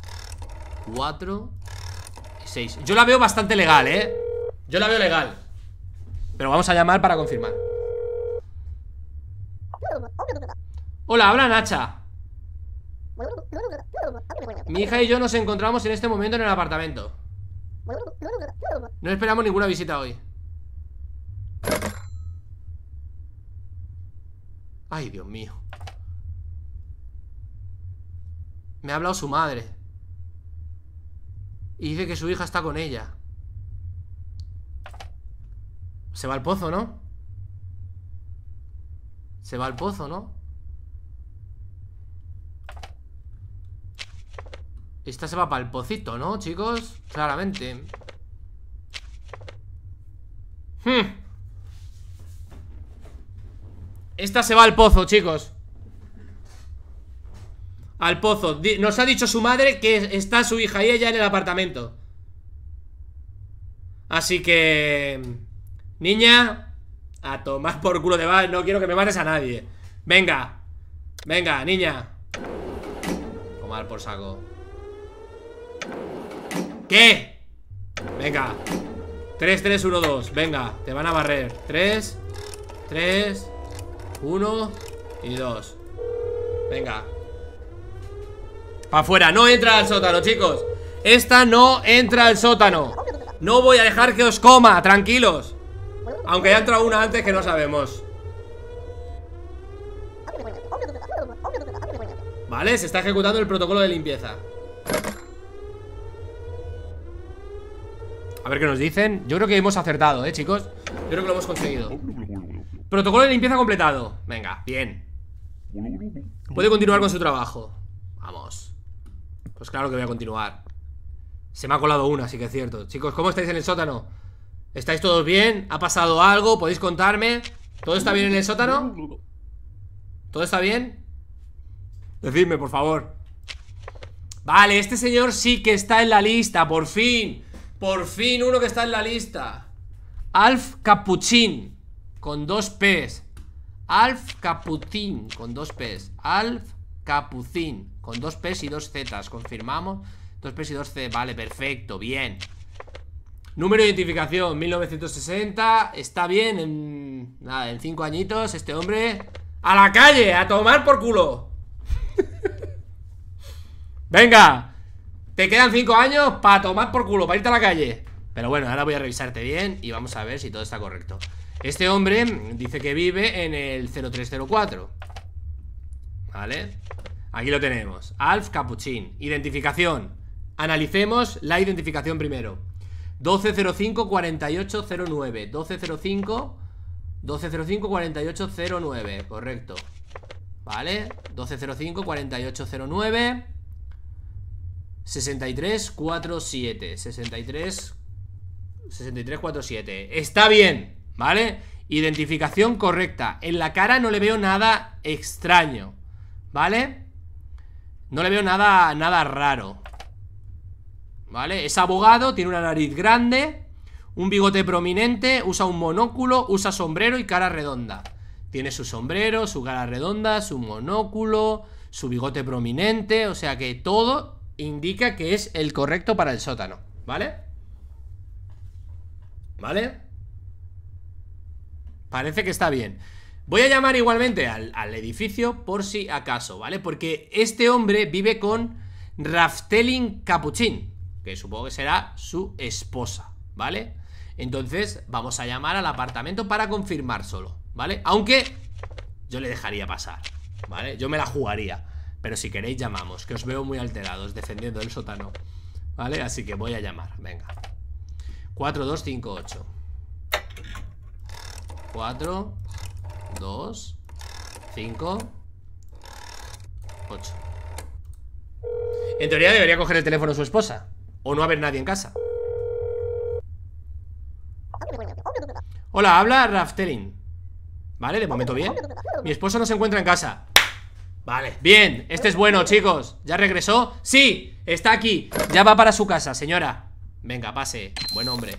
4 6 Yo la veo bastante legal, ¿eh? Yo la veo legal. Pero vamos a llamar para confirmar. Hola, habla Nacha. Mi hija y yo nos encontramos en este momento en el apartamento. No esperamos ninguna visita hoy Ay, Dios mío Me ha hablado su madre Y dice que su hija está con ella se va al pozo, ¿no? Se va al pozo, ¿no? Esta se va para el pocito, ¿no, chicos? Claramente hmm. Esta se va al pozo, chicos. Al pozo. Nos ha dicho su madre que está su hija y ella en el apartamento. Así que... Niña A tomar por culo de va No quiero que me mates a nadie. Venga Venga, niña. Tomar por saco. ¿Qué? Venga. 3, 3, 1, 2 Venga, te van a barrer. 3 3 1 y 2 Venga. Pa' afuera, no entra al sótano, chicos. Esta no entra al sótano. No voy a dejar que os coma, tranquilos. Aunque haya entrado una antes que no sabemos. Vale, se está ejecutando el protocolo de limpieza. A ver qué nos dicen. Yo creo que hemos acertado, eh, chicos Yo creo que lo hemos conseguido Protocolo de limpieza completado Venga, bien Puede continuar con su trabajo Vamos Pues claro que voy a continuar Se me ha colado una, sí que es cierto Chicos, ¿cómo estáis en el sótano? ¿Estáis todos bien? ¿Ha pasado algo? ¿Podéis contarme? ¿Todo está bien en el sótano? ¿Todo está bien? Decidme, por favor Vale, este señor sí que está en la lista Por fin Por fin uno que está en la lista Alf Capuchin Con dos P's. Alf Capuchin Con dos P's. Alf Capuchin Con dos P's y dos Z's. Confirmamos. Dos P's y dos C Vale, perfecto, bien. Número de identificación, 1960 Está bien, en... Nada, en cinco añitos Este hombre... ¡A la calle! ¡A tomar por culo! ¡Venga! Te quedan cinco años para tomar por culo, para irte a la calle. Pero bueno, ahora voy a revisarte bien Y vamos a ver si todo está correcto Este hombre dice que vive en el 0304 ¿Vale? Aquí lo tenemos. Alf Capuchin. Identificación. Analicemos la identificación primero. 1205 4809 1205 1205 4809 Correcto. Vale 1205 4809 6347 63 6347 Está bien ¿Vale? Identificación correcta En la cara no le veo nada extraño ¿Vale? No le veo nada, nada raro ¿Vale? Es abogado, tiene una nariz grande Un bigote prominente Usa un monóculo, usa sombrero y cara redonda Tiene su sombrero, su cara redonda, su monóculo Su bigote prominente O sea que todo indica que es el correcto para el sótano ¿Vale? ¿Vale? Parece que está bien Voy a llamar igualmente al, edificio por si acaso, ¿vale? Porque este hombre vive con Raftelin Capuchin Que supongo que será su esposa, ¿vale? Entonces vamos a llamar al apartamento para confirmar solo, ¿vale? Aunque yo le dejaría pasar, ¿vale? Yo me la jugaría Pero si queréis llamamos, que os veo muy alterados defendiendo el sótano ¿Vale? Así que voy a llamar, venga 4, 2, 5, 8 4 2 5 8 En teoría debería coger el teléfono su esposa O no haber nadie en casa. Hola, habla Raftelin. Vale, de momento bien. Mi esposo no se encuentra en casa. Vale, bien, este es bueno, chicos. ¿Ya regresó? Sí, está aquí. Ya va para su casa, señora. Venga, pase, buen hombre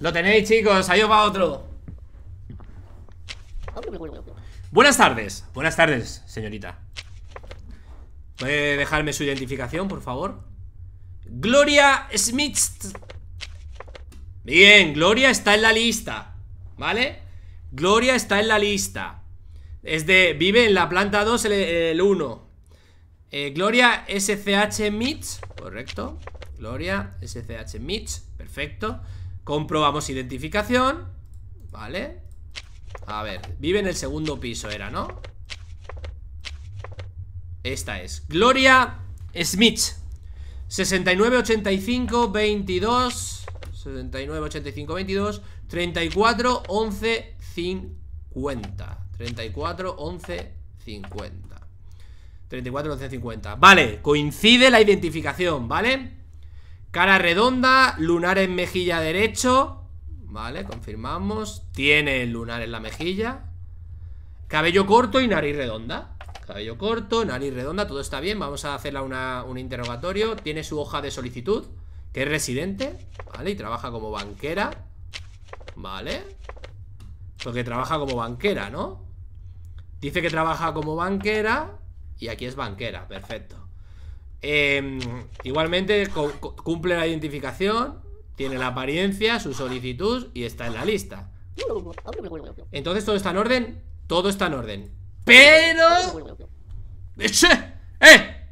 Lo tenéis, chicos, ahí os va otro. Buenas tardes. Buenas tardes, señorita. ¿Puede dejarme su identificación, por favor? Gloria Smith. Bien, Gloria está en la lista ¿Vale? Gloria está en la lista. Es de... Vive en la planta 2, el, 1 eh, Gloria SCH Mitch Correcto. Gloria, SCH Mitch, perfecto Comprobamos identificación Vale A ver, vive en el segundo piso era, ¿no? Esta es. Gloria Smith. 6985 22 6985 22 34 11 50 34 11 50 34 11 50 Vale, coincide la identificación, ¿vale? Cara redonda, lunar en mejilla derecho. Vale, confirmamos. Tiene lunar en la mejilla. Cabello corto y nariz redonda. Cabello corto, nariz redonda, todo está bien. Vamos a hacerle un interrogatorio. Tiene su hoja de solicitud Que es residente, vale, y trabaja como banquera Vale Porque trabaja como banquera, ¿no? Dice que trabaja como banquera Y aquí es banquera, perfecto Em, igualmente cumple la identificación, tiene la apariencia, su solicitud y está en la lista. Entonces todo está en orden, todo está en orden. Pero... ¡Eh!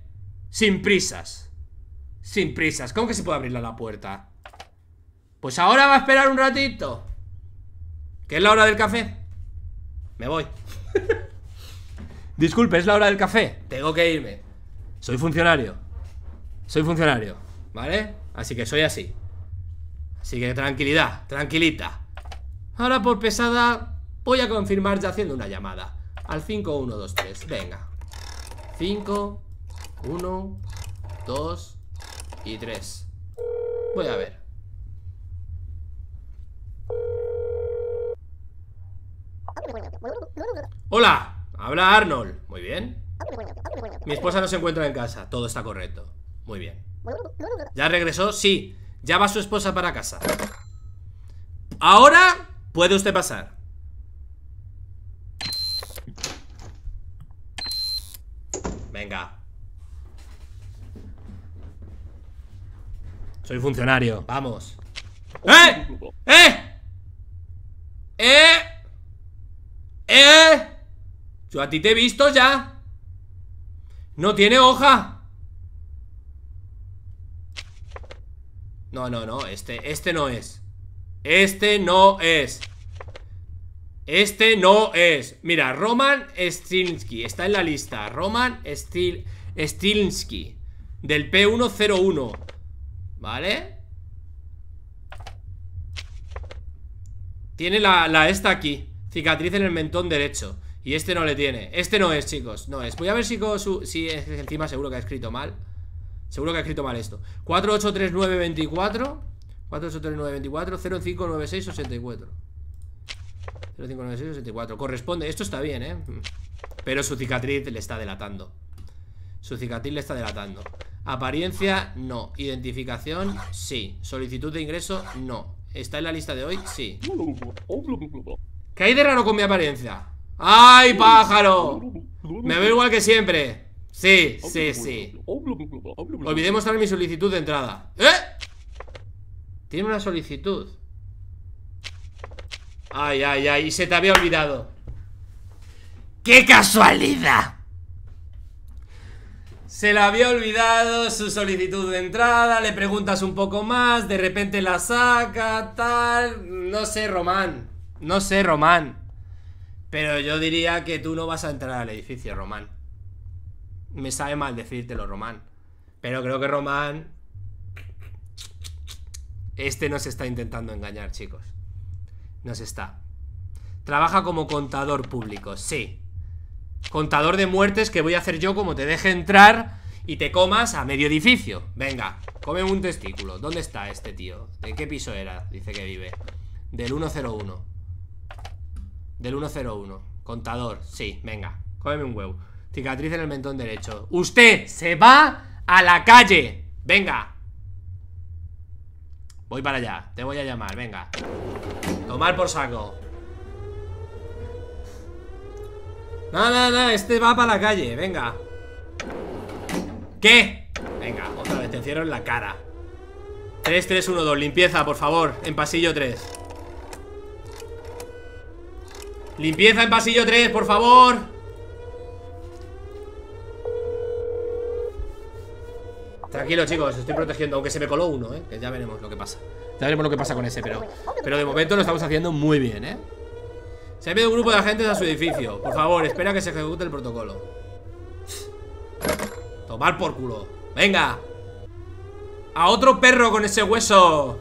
Sin prisas. Sin prisas. ¿Cómo que se puede abrirle la puerta? Pues ahora va a esperar un ratito. ¿Qué es la hora del café? Me voy. Disculpe, ¿es la hora del café? Tengo que irme. Soy funcionario. Soy funcionario, ¿vale? Así que soy así. Así que tranquilidad, tranquilita. Ahora por pesada voy a confirmar ya haciendo una llamada. Al 5123, venga. 5, 1, 2 y 3. Voy a ver. Hola, habla Arnold. Muy bien. Mi esposa no se encuentra en casa, todo está correcto Muy bien ¿Ya regresó? Sí, ya va su esposa para casa Ahora puede usted pasar Venga Soy funcionario, vamos ¡Eh! ¡Eh! ¡Eh! ¡Eh! Yo a ti te he visto ya ¡No tiene hoja! No, no, no, este, este no es. Este no es. Este no es. Mira, Roman Stilnsky Está en la lista. Roman Stil, Del P101 ¿Vale? Tiene la, la esta aquí Cicatriz en el mentón derecho y este no le tiene Este no es, chicos, no es Voy a ver si, su, si encima seguro que ha escrito mal Seguro que ha escrito mal esto 483924 483924 059684 059664. Corresponde, esto está bien, ¿eh? Pero su cicatriz le está delatando. Su cicatriz le está delatando. Apariencia, no. Identificación, sí. Solicitud de ingreso, no. ¿Está en la lista de hoy? Sí. ¿Qué hay de raro con mi apariencia? ¡Ay, pájaro! Me veo igual que siempre. Sí, sí, sí. Olvidé mostrar mi solicitud de entrada. ¿Eh? Tiene una solicitud. Ay, ay, ay. Y se te había olvidado. ¡Qué casualidad! Se le había olvidado su solicitud de entrada, le preguntas un poco más, de repente la saca, tal... No sé, Román. No sé, Román. Pero yo diría que tú no vas a entrar al edificio, Román. Me sabe mal decírtelo, Román. Pero creo que Román... Este nos está intentando engañar, chicos. Nos está. Trabaja como contador público, sí. Contador de muertes que voy a hacer yo como te deje entrar y te comas a medio edificio. Venga, come un testículo. ¿Dónde está este tío? ¿De qué piso era? Dice que vive. Del 101. Del 101. Contador, sí, venga. Cómeme un huevo. Cicatriz en el mentón derecho. Usted se va a la calle. Venga. Voy para allá. Te voy a llamar, venga. Tomar por saco. Nada, nada, este va para la calle, venga ¿Qué? Venga, otra vez te encierro en la cara 3, 3, 1, 2, limpieza, por favor En pasillo 3 Limpieza en pasillo 3, por favor Tranquilo, chicos, estoy protegiendo Aunque se me coló uno, eh Que ya veremos lo que pasa Ya veremos lo que pasa con ese, pero Pero de momento lo estamos haciendo muy bien, eh se ha enviado un grupo de agentes a su edificio. Por favor, espera que se ejecute el protocolo. Tomar por culo. Venga. A otro perro con ese hueso.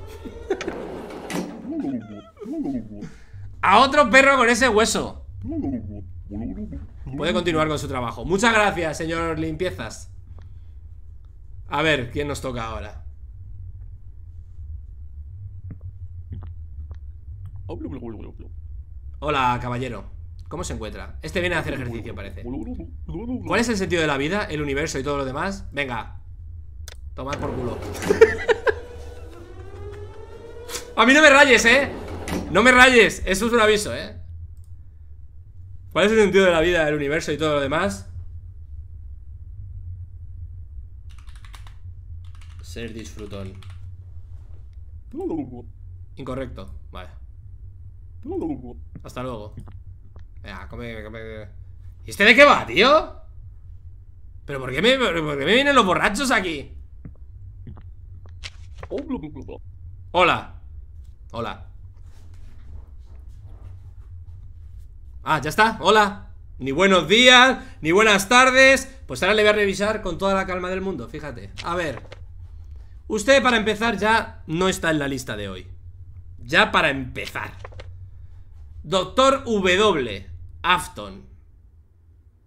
A otro perro con ese hueso. Puede continuar con su trabajo. Muchas gracias, señor limpiezas. A ver, ¿quién nos toca ahora? Hola, caballero. ¿Cómo se encuentra? Este viene a hacer ejercicio, parece. ¿Cuál es el sentido de la vida, el universo y todo lo demás? Venga. Tomar por culo. a mí no me rayes, ¿eh? No me rayes. Eso es un aviso, ¿eh? ¿Cuál es el sentido de la vida, el universo y todo lo demás? Ser disfrutón. Incorrecto. Vale. Hasta luego. Venga, come, come. ¿Y este de qué va, tío? ¿Pero por qué me, por qué me vienen los borrachos aquí? Hola. Hola. Ah, ya está. Hola. Ni buenos días, ni buenas tardes. Pues ahora le voy a revisar con toda la calma del mundo, fíjate. A ver. Usted, para empezar, ya no está en la lista de hoy. Ya para empezar. Doctor W. Afton.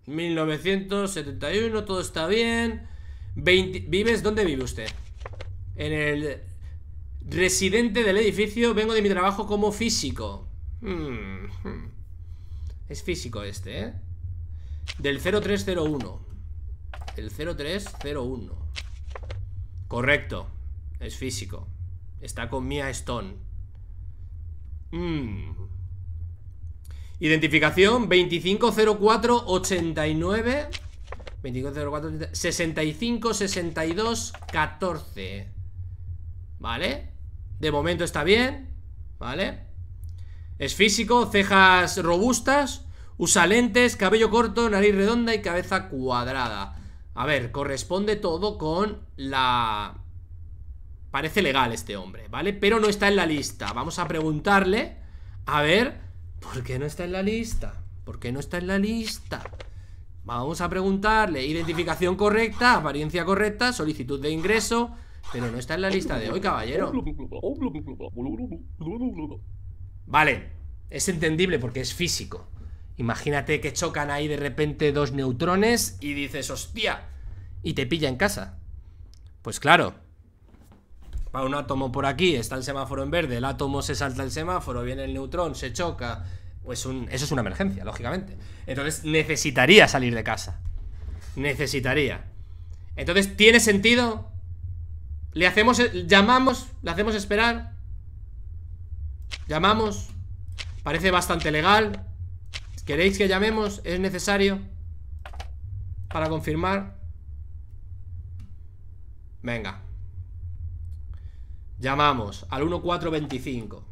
1971, todo está bien. ¿Vives? ¿Dónde vive usted? En el residente del edificio. Vengo de mi trabajo como físico. Hmm, hmm. Es físico este, ¿eh? Del 0301. El 0301. Correcto. Es físico. Está con Mia Stone. Mmm. Identificación 250489 2504 65 62 14 ¿Vale? De momento está bien ¿Vale? Es físico, cejas robustas Usa lentes, cabello corto, nariz redonda y cabeza cuadrada A ver, corresponde todo con la... Parece legal este hombre, ¿vale? Pero no está en la lista Vamos a preguntarle A ver ¿Por qué no está en la lista? ¿Por qué no está en la lista? Vamos a preguntarle Identificación correcta, apariencia correcta Solicitud de ingreso Pero no está en la lista de hoy, caballero Vale Es entendible porque es físico Imagínate que chocan ahí de repente dos neutrones Y dices, hostia Y te pilla en casa Pues claro Va un átomo por aquí, está el semáforo en verde, el átomo se salta el semáforo, viene el neutrón, se choca, Pues un, eso es una emergencia, lógicamente. Entonces necesitaría salir de casa. Necesitaría. Entonces, ¿tiene sentido? ¿Le hacemos, llamamos? ¿Le hacemos esperar? ¿Llamamos? Parece bastante legal ¿Queréis que llamemos? ¿Es necesario? Para confirmar Venga Llamamos al 1425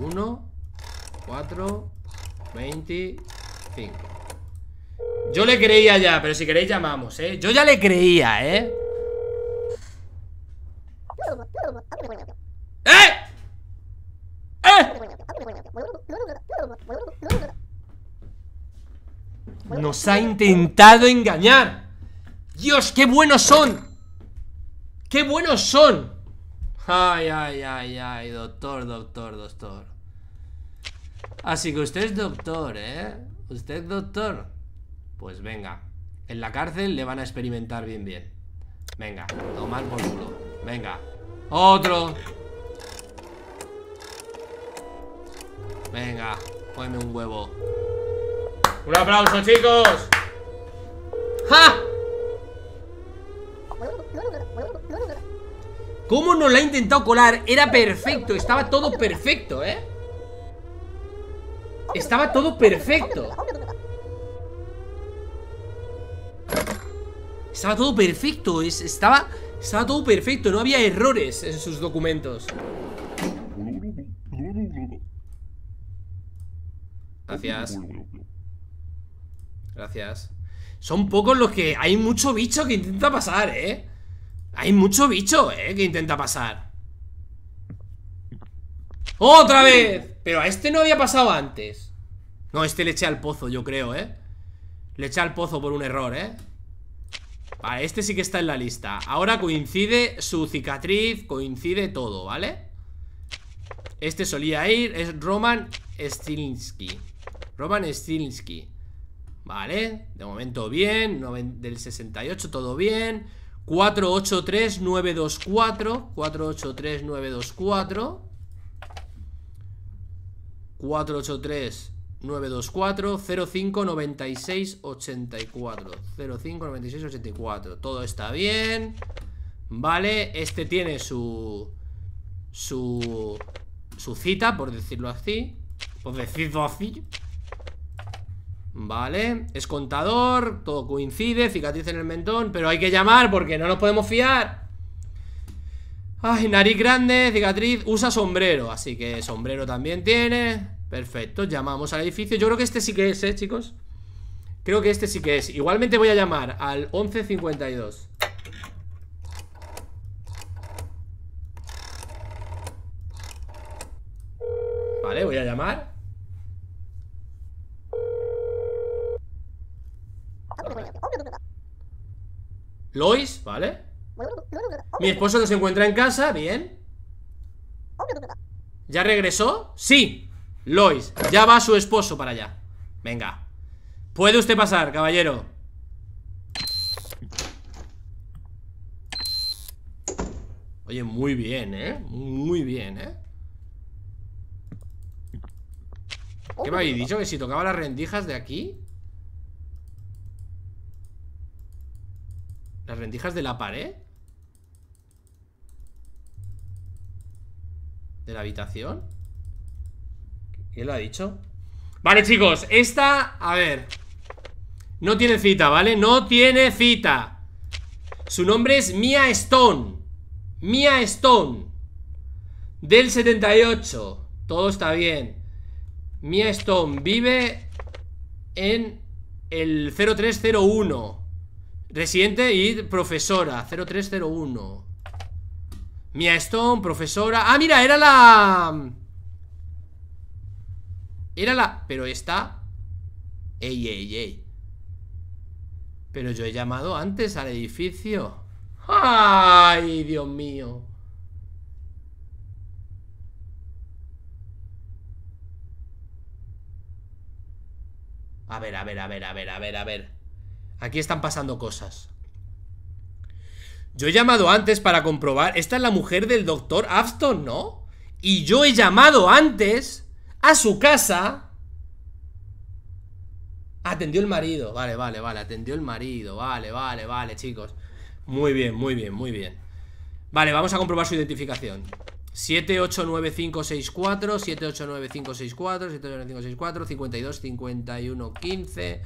1 4 25 Yo le creía ya, pero si queréis llamamos, ¿eh? Yo ya le creía, ¿eh? ¡Eh! ¡Eh! Nos ha intentado engañar. Dios, qué buenos son. Qué buenos son. Ay, ay, ay, ay Doctor, doctor, doctor. Así que usted es doctor, ¿eh? Usted es doctor. Pues venga En la cárcel le van a experimentar bien, bien. Venga, tomar por culo. Venga Otro Venga, ponme un huevo Un aplauso, chicos ¡Ja! ¿Cómo nos la ha intentado colar? Era perfecto, estaba todo perfecto, ¿eh? Estaba todo perfecto Estaba todo perfecto Estaba, estaba todo perfecto No había errores en sus documentos Gracias. Gracias. Son pocos los que... Hay mucho bicho que intenta pasar, ¿eh? Hay mucho bicho, ¿eh? Que intenta pasar. ¡Otra vez! Pero a este no había pasado antes. No, este le eché al pozo, yo creo, ¿eh? Le eché al pozo por un error, ¿eh? Vale, este sí que está en la lista Ahora coincide su cicatriz Coincide todo, ¿vale? Este solía ir Es Roman Stilinski Roman Stilinski Vale, de momento bien Del 68 todo bien. 483924 483924 483924 059684 059684 Todo está bien Vale, este tiene su Su Su cita, por decirlo así Por decirlo así Vale, es contador Todo coincide, cicatriz en el mentón Pero hay que llamar porque no nos podemos fiar. Ay, nariz grande, cicatriz Usa sombrero, así que sombrero también tiene. Perfecto, llamamos al edificio. Yo creo que este sí que es, eh, chicos Creo que este sí que es. Igualmente voy a llamar al 1152 Vale, voy a llamar Lois, ¿vale? Mi esposo no se encuentra en casa, bien ¿Ya regresó? Sí Lois, ya va su esposo para allá Venga Puede usted pasar, caballero Oye, muy bien, ¿eh? Muy bien, ¿eh? ¿Qué me habéis dicho? ¿Que si tocaba las rendijas de aquí? ¿Las rendijas de la pared? ¿De la habitación? ¿Quién lo ha dicho? Vale, chicos, esta, a ver No tiene cita, ¿vale? No tiene cita Su nombre es Mia Stone Mia Stone Del 78 Todo está bien Mia Stone vive en el 0301 Residente y profesora 0301 Mia Stone, profesora. Ah, mira, era la... Era la... Pero esta... Ey, ey, ey. Pero yo he llamado antes al edificio. ¡Ay, Dios mío! A ver, a ver, a ver, a ver, a ver, a ver Aquí están pasando cosas Yo he llamado antes para comprobar Esta es la mujer del doctor Afton, ¿no? Y yo he llamado antes a su casa. Atendió el marido. Vale, vale, vale. Atendió el marido. Vale, vale, vale, chicos. Muy bien, muy bien, muy bien. Vale, vamos a comprobar su identificación. 789564, 789564, 789564, 52, 51, 15,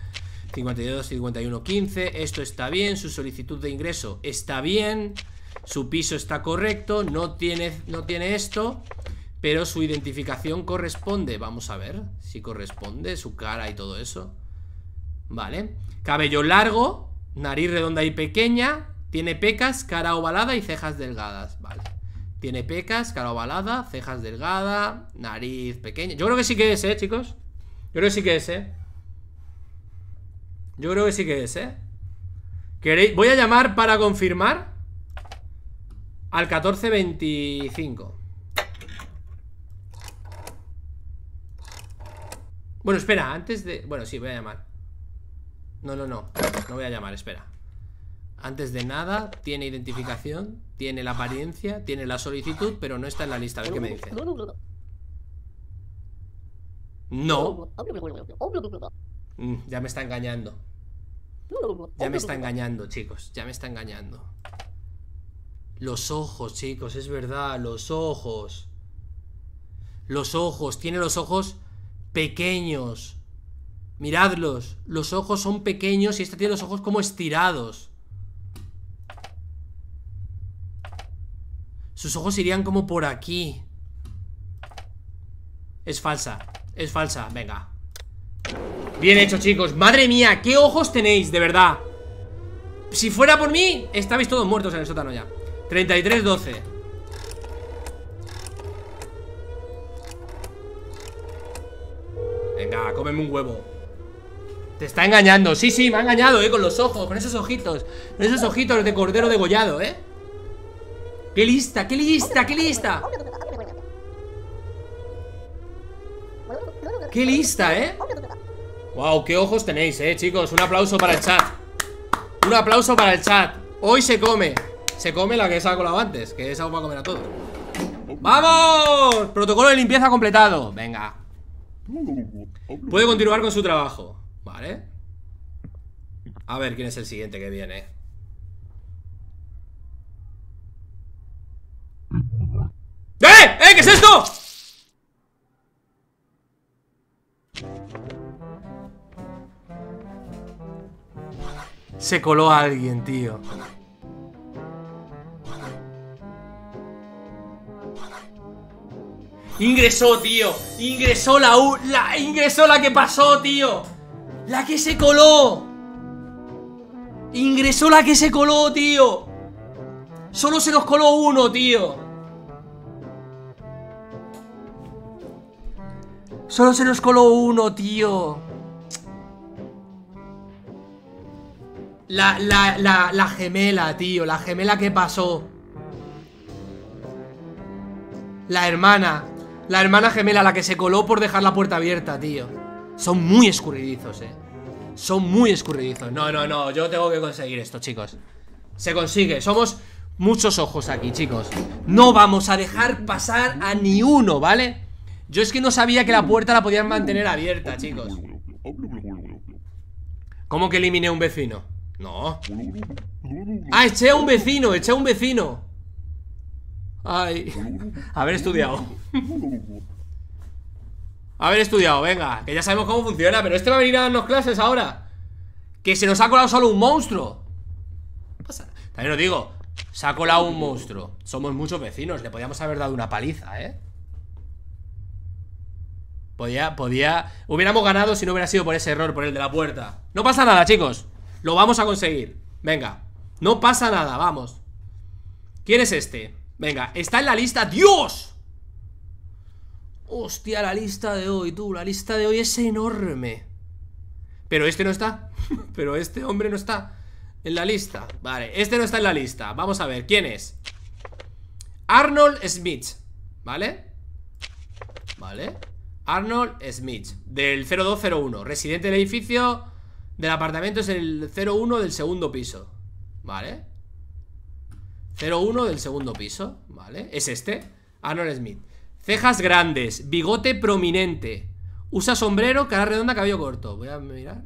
52, 51, 15. Esto está bien, su solicitud de ingreso está bien, su piso está correcto, no tiene, no tiene esto, pero su identificación corresponde. Vamos a ver si corresponde, su cara y todo eso. Vale. Cabello largo, nariz redonda y pequeña, tiene pecas, cara ovalada y cejas delgadas. Vale. Tiene pecas, cara ovalada, cejas delgada, nariz pequeña. Yo creo que sí que es, ¿eh, chicos? Yo creo que sí que es, ¿eh? Yo creo que sí que es, ¿eh? ¿Queréis? Voy a llamar para confirmar al 1425. Bueno, espera, antes de... Bueno, sí, voy a llamar. No, no, no. No voy a llamar, espera. Antes de nada, tiene identificación, tiene la apariencia, tiene la solicitud, pero no está en la lista. A ver qué me dice. No. Mm, ya me está engañando. Ya me está engañando, chicos. Ya me está engañando. Los ojos, chicos, es verdad. Los ojos. Los ojos. Tiene los ojos pequeños. Miradlos. Los ojos son pequeños y este tiene los ojos como estirados. Sus ojos irían como por aquí Es falsa Es falsa, venga Bien hecho, chicos. Madre mía, qué ojos tenéis, de verdad. Si fuera por mí Estabais todos muertos en el sótano ya. 33-12 Venga, cómeme un huevo. Te está engañando. Sí, sí, me ha engañado, eh, con los ojos Con esos ojitos. Con esos ojitos de cordero degollado, eh. ¡Qué lista, qué lista, qué lista! ¡Qué lista, eh! ¡Wow! ¡Qué ojos tenéis, eh, chicos! Un aplauso para el chat Un aplauso para el chat Hoy se come Se come la que se ha colado antes Que esa va a comer a todo ¡Vamos! Protocolo de limpieza completado Venga Puede continuar con su trabajo Vale A ver quién es el siguiente que viene ¡Eh! ¡Eh! ¿Qué es esto? Se coló a alguien, tío. Ingresó, tío. Ingresó la U la, Ingresó la que pasó, tío. La que se coló. Ingresó la que se coló, tío. Solo se nos coló uno, tío. Solo se nos coló uno, tío La, la, la, la gemela, tío La gemela que pasó. La hermana La hermana gemela, la que se coló por dejar la puerta abierta, tío. Son muy escurridizos, eh. Son muy escurridizos. No, no, no, yo tengo que conseguir esto, chicos. Se consigue, somos muchos ojos aquí, chicos. No vamos a dejar pasar a ni uno, ¿vale? Yo es que no sabía que la puerta la podían mantener abierta, chicos. ¿Cómo que eliminé un vecino? No. Ah, eché a un vecino, eché a un vecino. Ay. Haber estudiado. Haber estudiado, venga Que ya sabemos cómo funciona Pero este va a venir a darnos clases ahora. Que se nos ha colado solo un monstruo. También lo digo Se ha colado un monstruo. Somos muchos vecinos Le podíamos haber dado una paliza, ¿eh? Podía, podía... Hubiéramos ganado si no hubiera sido por ese error, por el de la puerta. No pasa nada, chicos Lo vamos a conseguir Venga No pasa nada, vamos ¿Quién es este? Venga, está en la lista ¡Dios! Hostia, la lista de hoy, tú La lista de hoy es enorme Pero este no está Pero este hombre no está En la lista Vale, este no está en la lista Vamos a ver, ¿quién es? Arnold Smith ¿Vale? Vale Arnold Smith, del 0201 Residente del edificio Del apartamento es el 01 del segundo piso Vale 01 del segundo piso Vale, es este Arnold Smith Cejas grandes, bigote prominente. Usa sombrero, cara redonda, cabello corto. Voy a mirar.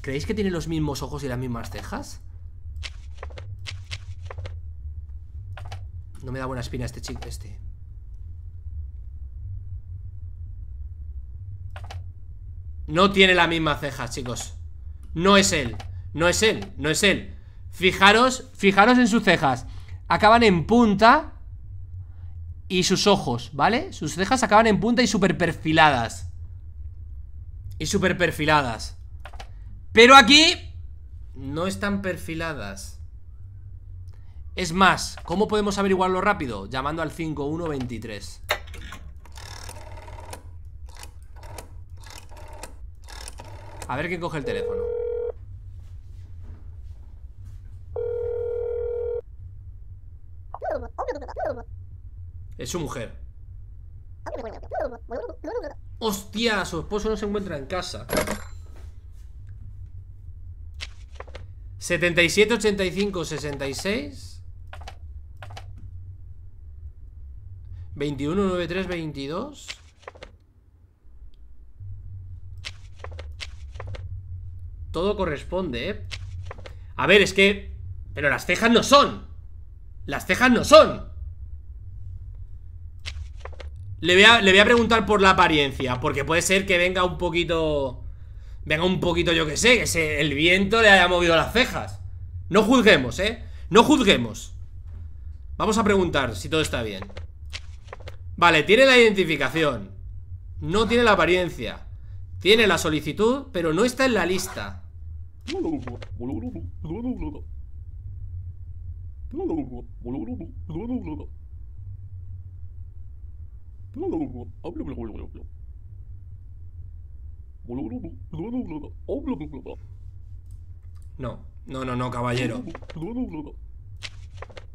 ¿Creéis que tiene los mismos ojos y las mismas cejas? No me da buena espina este chico, este. No tiene la misma ceja, chicos. No es él No es él, no es él. Fijaros, fijaros en sus cejas. Acaban en punta Y sus ojos, ¿vale? Sus cejas acaban en punta y super perfiladas Y super perfiladas Pero aquí No están perfiladas. Es más, ¿cómo podemos averiguarlo rápido? Llamando al 5123 A ver quién coge el teléfono. Es su mujer. ¡Hostia! Su esposo no se encuentra en casa. 77, 85, 66 21, 93, 22 Todo corresponde, ¿eh? A ver, es que... Pero las cejas no son. Las cejas no son. Le voy, a, preguntar por la apariencia Porque puede ser que venga un poquito Venga un poquito, yo que sé Que el viento le haya movido las cejas. No juzguemos, ¿eh? No juzguemos. Vamos a preguntar si todo está bien. Vale, tiene la identificación. No tiene la apariencia. Tiene la solicitud, pero no está en la lista no, no, no, no, caballero.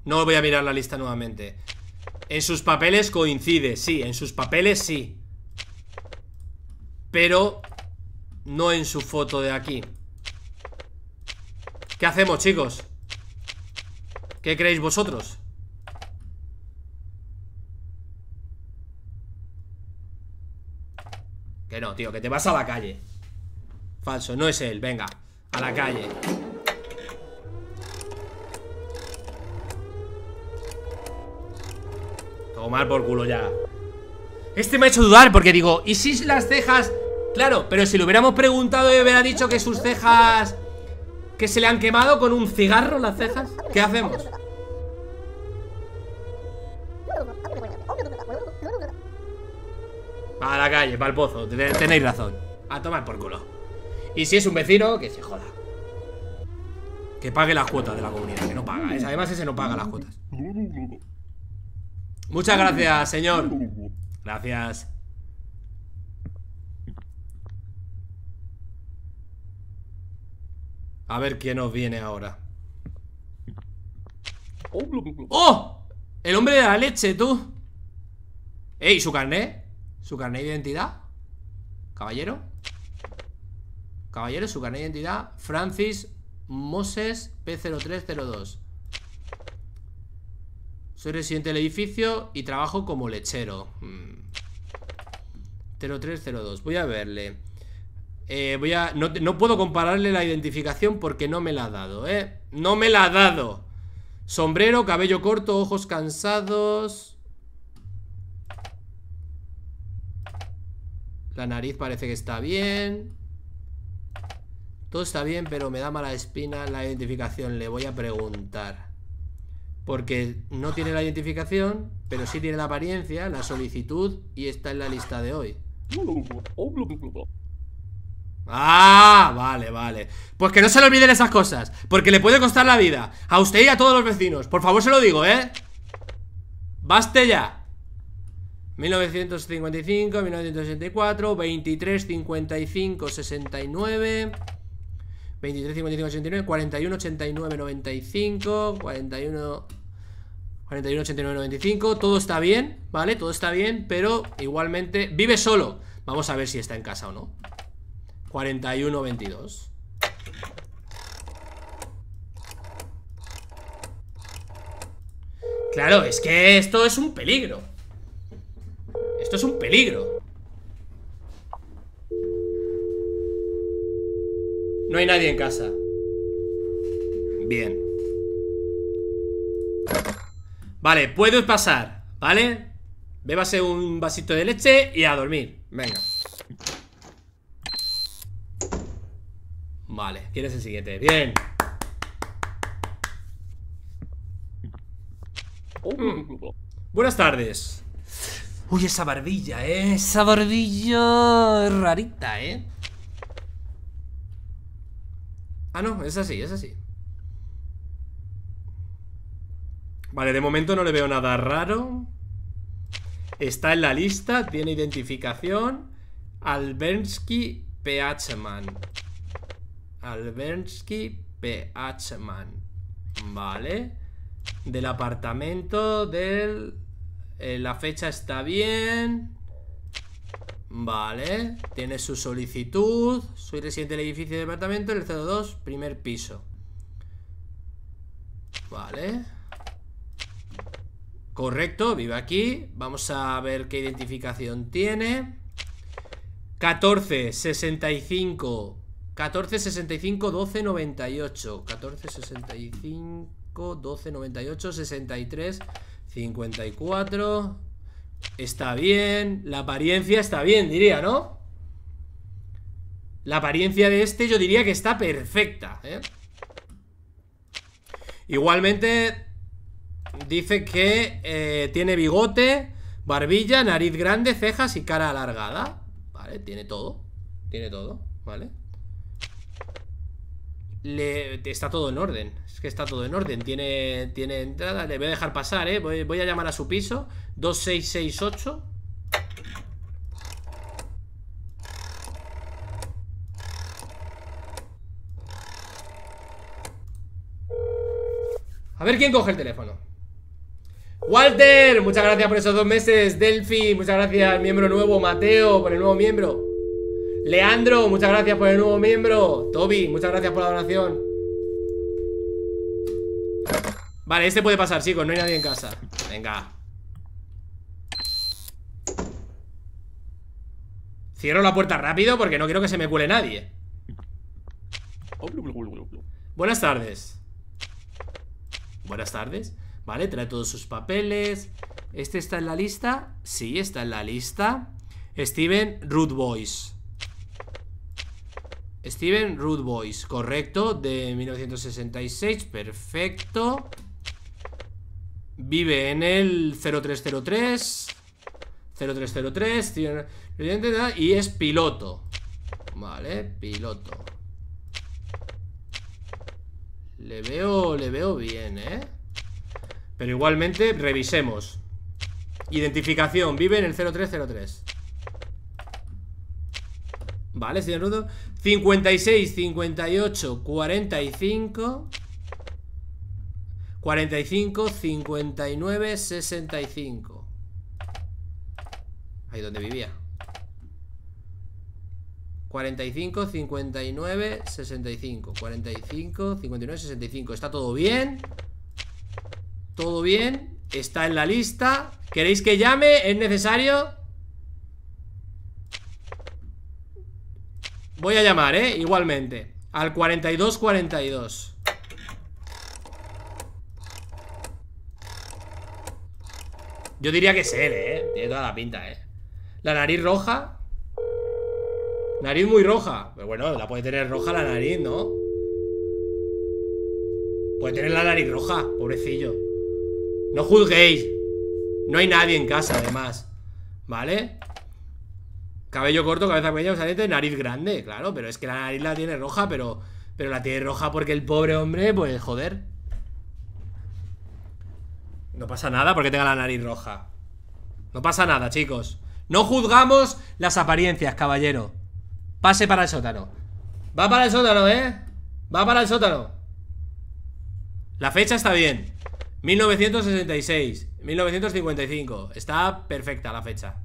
No voy a mirar la lista nuevamente. En sus papeles coincide, sí, en sus papeles sí. Pero No en su foto de aquí ¿Qué hacemos, chicos? ¿Qué creéis vosotros? Que no, tío, que te vas a la calle Falso, no es él, venga A la calle Tomar por culo ya Este me ha hecho dudar porque digo ¿Y si las cejas? Claro, pero si le hubiéramos preguntado y hubiera dicho que sus cejas que se le han quemado con un cigarro las cejas. ¿Qué hacemos? A la calle, para el pozo. Tenéis razón. A tomar por culo. Y si es un vecino, que se joda. Que pague las cuotas de la comunidad Que no paga, además ese no paga las cuotas. Muchas gracias, señor. Gracias A ver quién nos viene ahora. ¡Oh! El hombre de la leche, tú. ¡Ey! ¿Su carnet? ¿Su carnet de identidad? ¿Caballero? Caballero, su carnet de identidad Francis Moses P0302 Soy residente del edificio y trabajo como lechero 0302 hmm. Voy a verle eh, voy a... No, puedo compararle la identificación porque no me la ha dado, ¿eh? No me la ha dado. Sombrero, cabello corto, ojos cansados. La nariz parece que está bien. Todo está bien, pero me da mala espina la identificación. Le voy a preguntar. Porque no tiene la identificación, pero sí tiene la apariencia, la solicitud y está en la lista de hoy. Ah, vale, vale. Pues que no se le olviden esas cosas Porque le puede costar la vida A usted y a todos los vecinos. Por favor se lo digo, ¿eh? Baste ya. 1955, 1964 23, 55, 69 23, 55, 69 41, 89, 95 41 41, 89, 95 Todo está bien, ¿vale? Todo está bien, pero igualmente Vive solo. Vamos a ver si está en casa o no 41-22 Claro, es que esto es un peligro. Esto es un peligro. No hay nadie en casa. Bien. Vale, puedo pasar ¿Vale? Bébase un vasito de leche y a dormir. Venga Vale, ¿quién es el siguiente? Bien Mm. Buenas tardes. Uy, esa barbilla, ¿eh? Esa barbilla rarita, ¿eh? Ah, no, es así, es así. Vale, de momento no le veo nada raro. Está en la lista, tiene identificación. Albernsky PHman. Albernsky PHman. Vale del apartamento del... Eh, la fecha está bien Vale Tiene su solicitud Soy residente del edificio de departamento El 02, primer piso Vale Correcto, vive aquí Vamos a ver qué identificación tiene. 14, 65 14, 65, 12, 98 14, 65 12, 98, 63, 54. Está bien. La apariencia está bien, diría, ¿no? La apariencia de este yo diría que está perfecta, ¿eh? Igualmente dice que eh, tiene bigote, barbilla, nariz grande, cejas y cara alargada. Vale, tiene todo. Tiene todo, ¿vale? Le, está todo en orden. Es que está todo en orden. Tiene, tiene entrada. Le voy a dejar pasar, ¿eh? Voy, a llamar a su piso. 2668. A ver quién coge el teléfono. Walter, muchas gracias por esos dos meses. Delphi, muchas gracias. Miembro nuevo. Mateo, por el nuevo miembro. Leandro, muchas gracias por el nuevo miembro. Toby, muchas gracias por la donación. Vale, este puede pasar, chicos, no hay nadie en casa. Venga. Cierro la puerta rápido porque no quiero que se me cuele nadie. Buenas tardes. Buenas tardes. Vale, trae todos sus papeles. ¿Este está en la lista? Sí, está en la lista. Steven Root Boys Steven Root correcto, de 1966, perfecto. Vive en el 0303 0303 y es piloto. Vale, piloto. Le veo, le veo bien, ¿eh? Pero igualmente, revisemos. Identificación, vive en el 0303. Vale, señor Rudo 56, 58, 45 45, 59, 65 Ahí donde vivía 45, 59, 65 45, 59, 65 ¿Está todo bien? ¿Todo bien? Está en la lista ¿Queréis que llame? ¿Es necesario? Voy a llamar, ¿eh? Igualmente Al 4242 Yo diría que es él, ¿eh? Tiene toda la pinta, ¿eh? La nariz roja Nariz muy roja Pero bueno, la puede tener roja la nariz, ¿no? Puede tener la nariz roja, pobrecillo No juzguéis No hay nadie en casa, además ¿Vale? Cabello corto, cabeza pequeña, nariz grande, claro, pero es que la nariz la tiene roja, pero, pero la tiene roja porque el pobre hombre, pues joder. No pasa nada porque tenga la nariz roja. No pasa nada, chicos. No juzgamos las apariencias, caballero. Pase para el sótano. Va para el sótano, ¿eh? Va para el sótano. La fecha está bien. 1966, 1955. Está perfecta la fecha.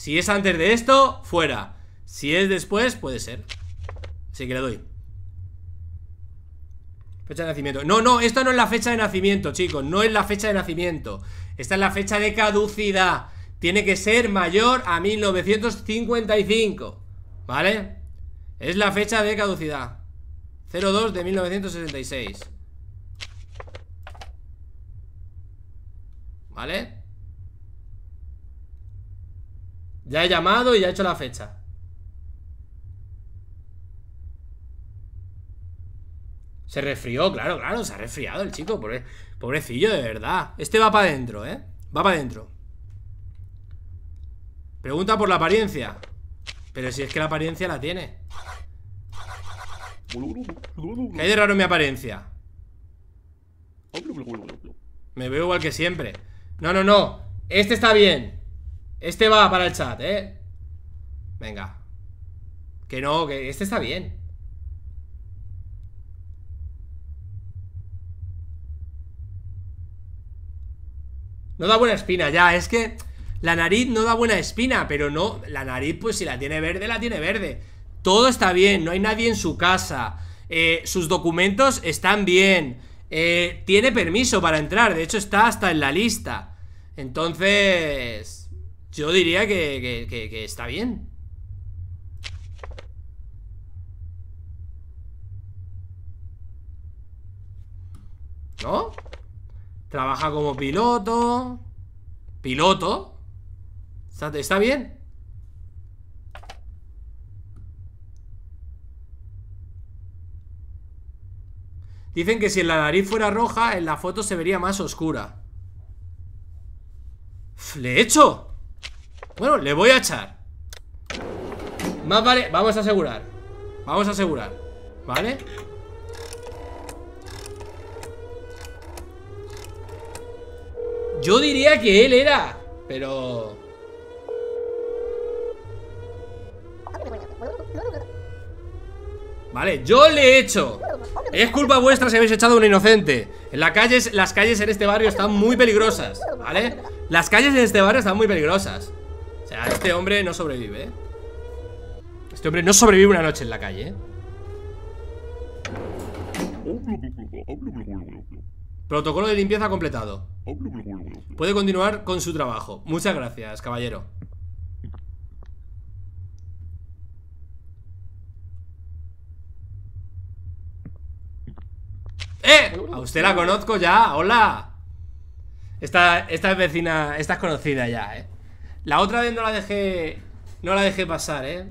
Si es antes de esto, fuera Si es después, puede ser Así que le doy Fecha de nacimiento. No, no, esto no es la fecha de nacimiento, chicos. No es la fecha de nacimiento. Esta es la fecha de caducidad. Tiene que ser mayor a 1955. ¿Vale? Es la fecha de caducidad. 02 de 1966. ¿Vale? Ya he llamado y ya he hecho la fecha. Se resfrió, claro, claro, se ha resfriado el chico, pobrecillo, de verdad. Este va para adentro, ¿eh? Va para adentro. Pregunta por la apariencia. Pero si es que la apariencia la tiene. ¿Qué hay de raro en mi apariencia? Me veo igual que siempre. No, no, no. Este está bien. Este va para el chat, ¿eh? Venga. Que no, que este está bien. No da buena espina, ya, es que la nariz no da buena espina, pero no, la nariz pues si la tiene verde, la tiene verde. Todo está bien, no hay nadie en su casa, eh, sus documentos están bien, eh, tiene permiso para entrar, de hecho está hasta en la lista. Entonces, yo diría que, que está bien. ¿No? Trabaja como piloto. ¿Piloto? ¿Está, bien? Dicen que si la nariz fuera roja, en la foto se vería más oscura. ¿Le he hecho? Bueno, le voy a echar. Más vale, vamos a asegurar. Vamos a asegurar. ¿Vale? Yo diría que él era, pero... Vale, yo le he hecho Es culpa vuestra si habéis echado a un inocente En la calles, las calles en este barrio están muy peligrosas ¿Vale? Las calles en este barrio están muy peligrosas Este hombre no sobrevive ¿eh? Este hombre no sobrevive una noche en la calle ¿eh? Protocolo de limpieza completado. Puede continuar con su trabajo. Muchas gracias, caballero. ¡Eh! A usted la conozco ya. ¡Hola! Esta, esta es vecina, esta es conocida ya, ¿eh? La otra vez no la dejé No la dejé pasar, ¿eh?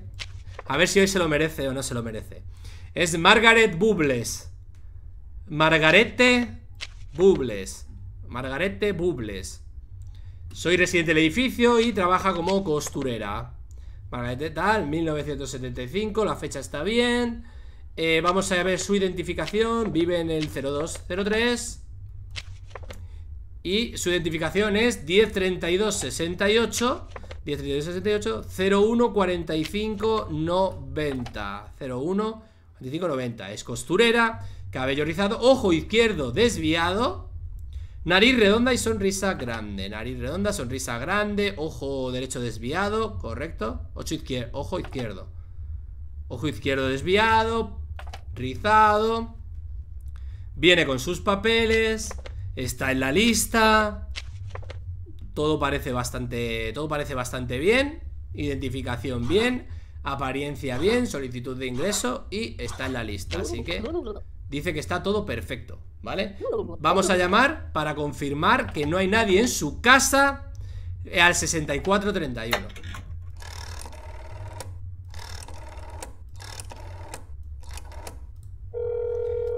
A ver si hoy se lo merece o no se lo merece Es Margaret Bubles Margarete Bubles. Margarete Bubles. Soy residente del edificio y trabaja como costurera. Margarete tal, 1975, la fecha está bien. Eh, vamos a ver su identificación. Vive en el 0203. Y su identificación es 103268 103268 0145 90 01 90 Es costurera Cabello rizado, ojo izquierdo desviado Nariz redonda y sonrisa grande. Nariz redonda, sonrisa grande Ojo derecho desviado, correcto. Ojo izquierdo. Ojo izquierdo desviado Rizado. Viene con sus papeles Está en la lista Todo parece bastante Todo parece bastante bien Identificación bien Apariencia bien, solicitud de ingreso Y está en la lista, así que Dice que está todo perfecto, ¿vale? Vamos a llamar para confirmar que no hay nadie en su casa al 6431.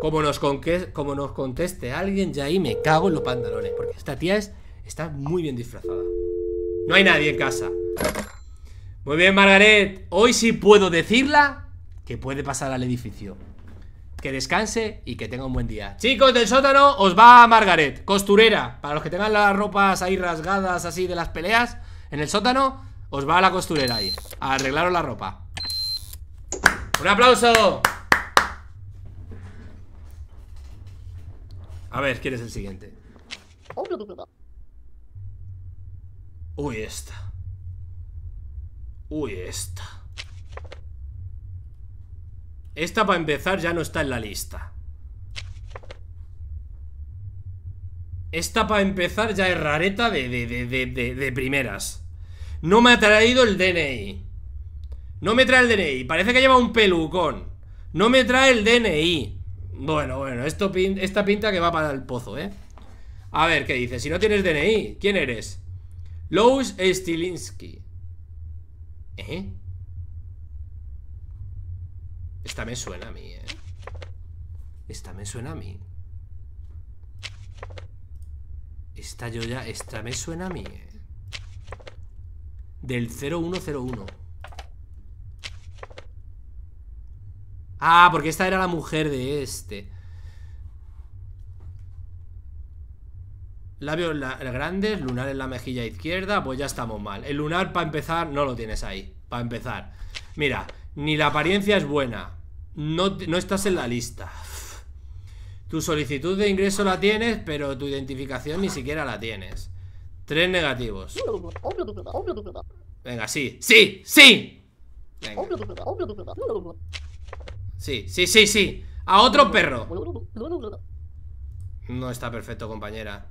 Como nos, como nos conteste alguien, ya ahí me cago en los pantalones. Porque esta tía es, está muy bien disfrazada. No hay nadie en casa. Muy bien, Margaret. Hoy sí puedo decirla que puede pasar al edificio que descanse y que tenga un buen día. Chicos del sótano, os va Margaret, costurera. Para los que tengan las ropas ahí rasgadas así de las peleas, en el sótano, os va la costurera ahí, a arreglaros la ropa. ¡Un aplauso! A ver, ¿quién es el siguiente? Uy, esta. Uy, esta. Esta para empezar ya no está en la lista Esta para empezar ya es rareta de, de, de, de, primeras. No me ha traído el DNI. No me trae el DNI. Parece que lleva un pelucón. No me trae el DNI. Bueno, bueno, esto esta pinta que va para el pozo, ¿eh? A ver, ¿qué dice? Si no tienes DNI, ¿quién eres? Louis Stilinski. ¿Eh? Esta me suena a mí, ¿eh? Esta me suena a mí. Esta yo ya... Esta me suena a mí, ¿eh? Del 0101. Ah, porque esta era la mujer de este. Labios grandes, lunar en la mejilla izquierda, pues ya estamos mal. El lunar, para empezar, no lo tienes ahí. Para empezar. Mira, ni la apariencia es buena. No, no estás en la lista. Tu solicitud de ingreso la tienes, pero tu identificación ni siquiera la tienes. Tres negativos. Venga, sí, sí, sí. Venga. Sí, sí, sí, sí. A otro perro. No está perfecto, compañera.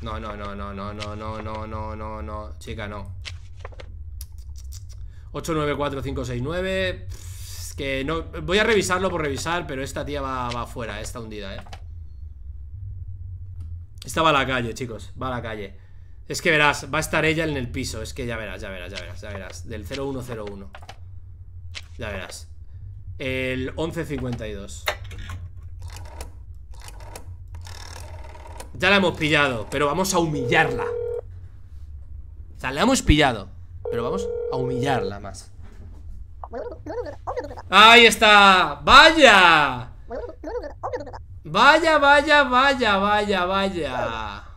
No, no, no, no, no, no, no, no, no, no, no, chica, no. 894569 Es que no... Voy a revisarlo por revisar, pero esta tía va, va fuera, está hundida, eh. Esta va a la calle, chicos, va a la calle. Es que verás, va a estar ella en el piso. Es que ya verás, ya verás, ya verás, ya verás. Del 0101 Ya verás. El 1152 Ya la hemos pillado Pero vamos a humillarla. O sea, la hemos pillado Pero vamos a humillarla más. ¡Ahí está! ¡Vaya! Vaya, vaya, vaya, vaya, vaya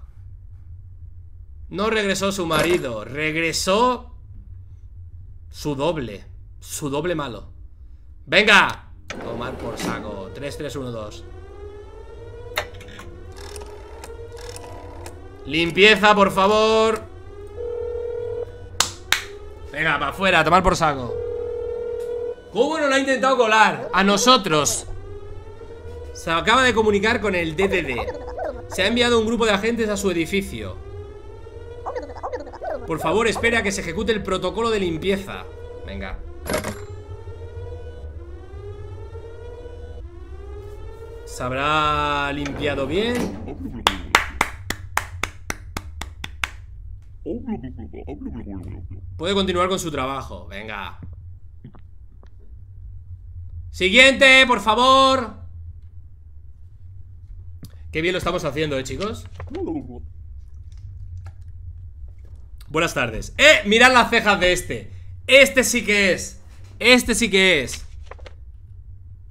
no regresó su marido, regresó su doble, su doble malo. ¡Venga! Tomar por saco. 3, 3, 1, 2. Limpieza, por favor. Venga, para afuera, tomar por saco. ¿Cómo no lo ha intentado colar? A nosotros. Se acaba de comunicar con el DDD. Se ha enviado un grupo de agentes a su edificio. Por favor, espera a que se ejecute el protocolo de limpieza. Venga. ¿Se habrá limpiado bien? Puede continuar con su trabajo. Venga. Siguiente, por favor. Qué bien lo estamos haciendo, ¿eh, chicos? Buenas tardes. ¡Eh! Mirad las cejas de este. Este sí que es. Este sí que es.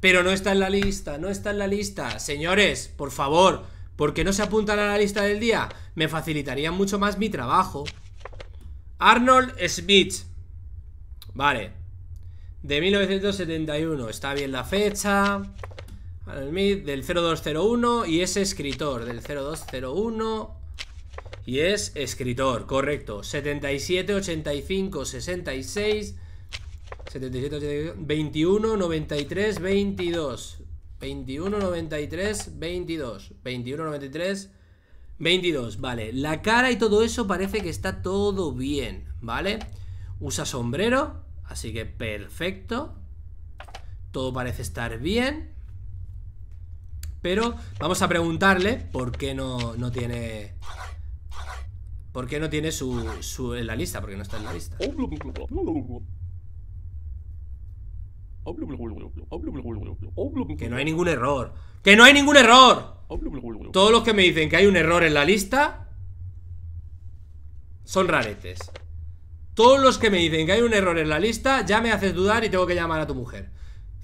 Pero no está en la lista No está en la lista. Señores, por favor ¿Por qué no se apuntan a la lista del día? Me facilitaría mucho más mi trabajo. Arnold Smith. Vale. De 1971 Está bien la fecha. Smith del 0201 Y es escritor del 0201 y es escritor, correcto. 77, 85, 66 77, 85, 21, 93, 22 21, 93, 22 21, 93, 22 Vale, la cara y todo eso parece que está todo bien ¿Vale? Usa sombrero Así que perfecto. Todo parece estar bien. Pero vamos a preguntarle por qué no, no tiene ¿Por qué no tiene su, su en la lista? Porque no está en la lista. Que no hay ningún error. ¡Que no hay ningún error! Todos los que me dicen que hay un error en la lista son raretes. Todos los que me dicen que hay un error en la lista ya me haces dudar y tengo que llamar a tu mujer.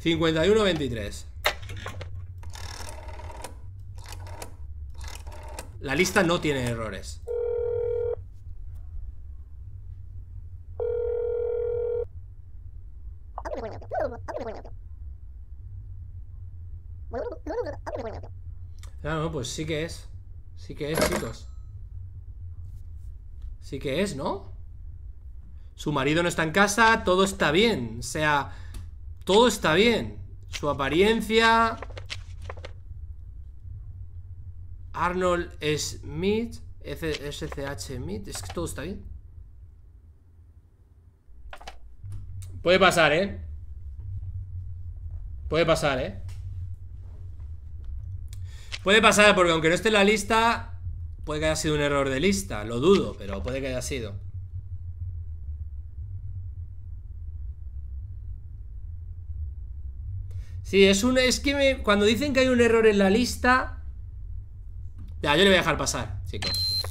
51-23. La lista no tiene errores. No, no, pues sí que es. Sí que es, chicos. Sí que es, ¿no? Su marido no está en casa, todo está bien. O sea, todo está bien. Su apariencia. Arnold Smith, SCH Smith, es que todo está bien. Puede pasar, ¿eh? Puede pasar, ¿eh? Puede pasar porque aunque no esté en la lista Puede que haya sido un error de lista Lo dudo, pero puede que haya sido. Sí, es un... Es que cuando dicen que hay un error en la lista Ya, yo le voy a dejar pasar, chicos.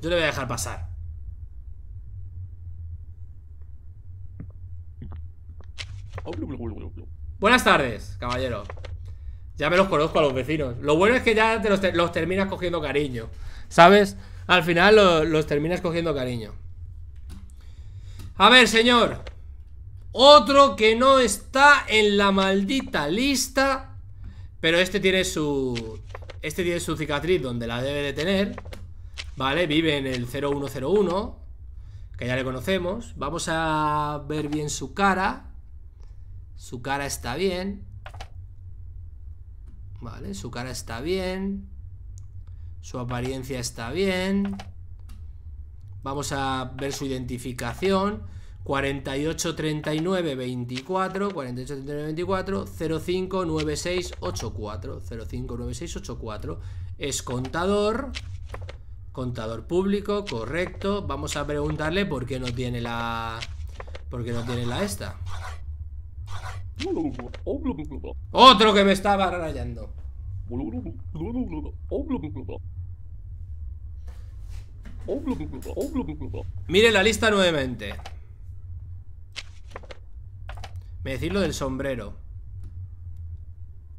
Yo le voy a dejar pasar Buenas tardes, caballero. Ya me los conozco a los vecinos. Lo bueno es que ya te los, terminas cogiendo cariño. ¿Sabes? Al final los, terminas cogiendo cariño. A ver, señor. Otro que no está en la maldita lista. Pero este tiene su... Este tiene su cicatriz donde la debe de tener. Vale, vive en el 0101. Que ya le conocemos. Vamos a ver bien su cara. Su cara está bien. Vale, su cara está bien. Su apariencia está bien. Vamos a ver su identificación. 483924 483924 059684 059684 es contador contador público correcto vamos a preguntarle por qué no tiene la por qué no tiene la esta otro que me estaba rayando. Mire la lista nuevamente. Me decís lo del sombrero.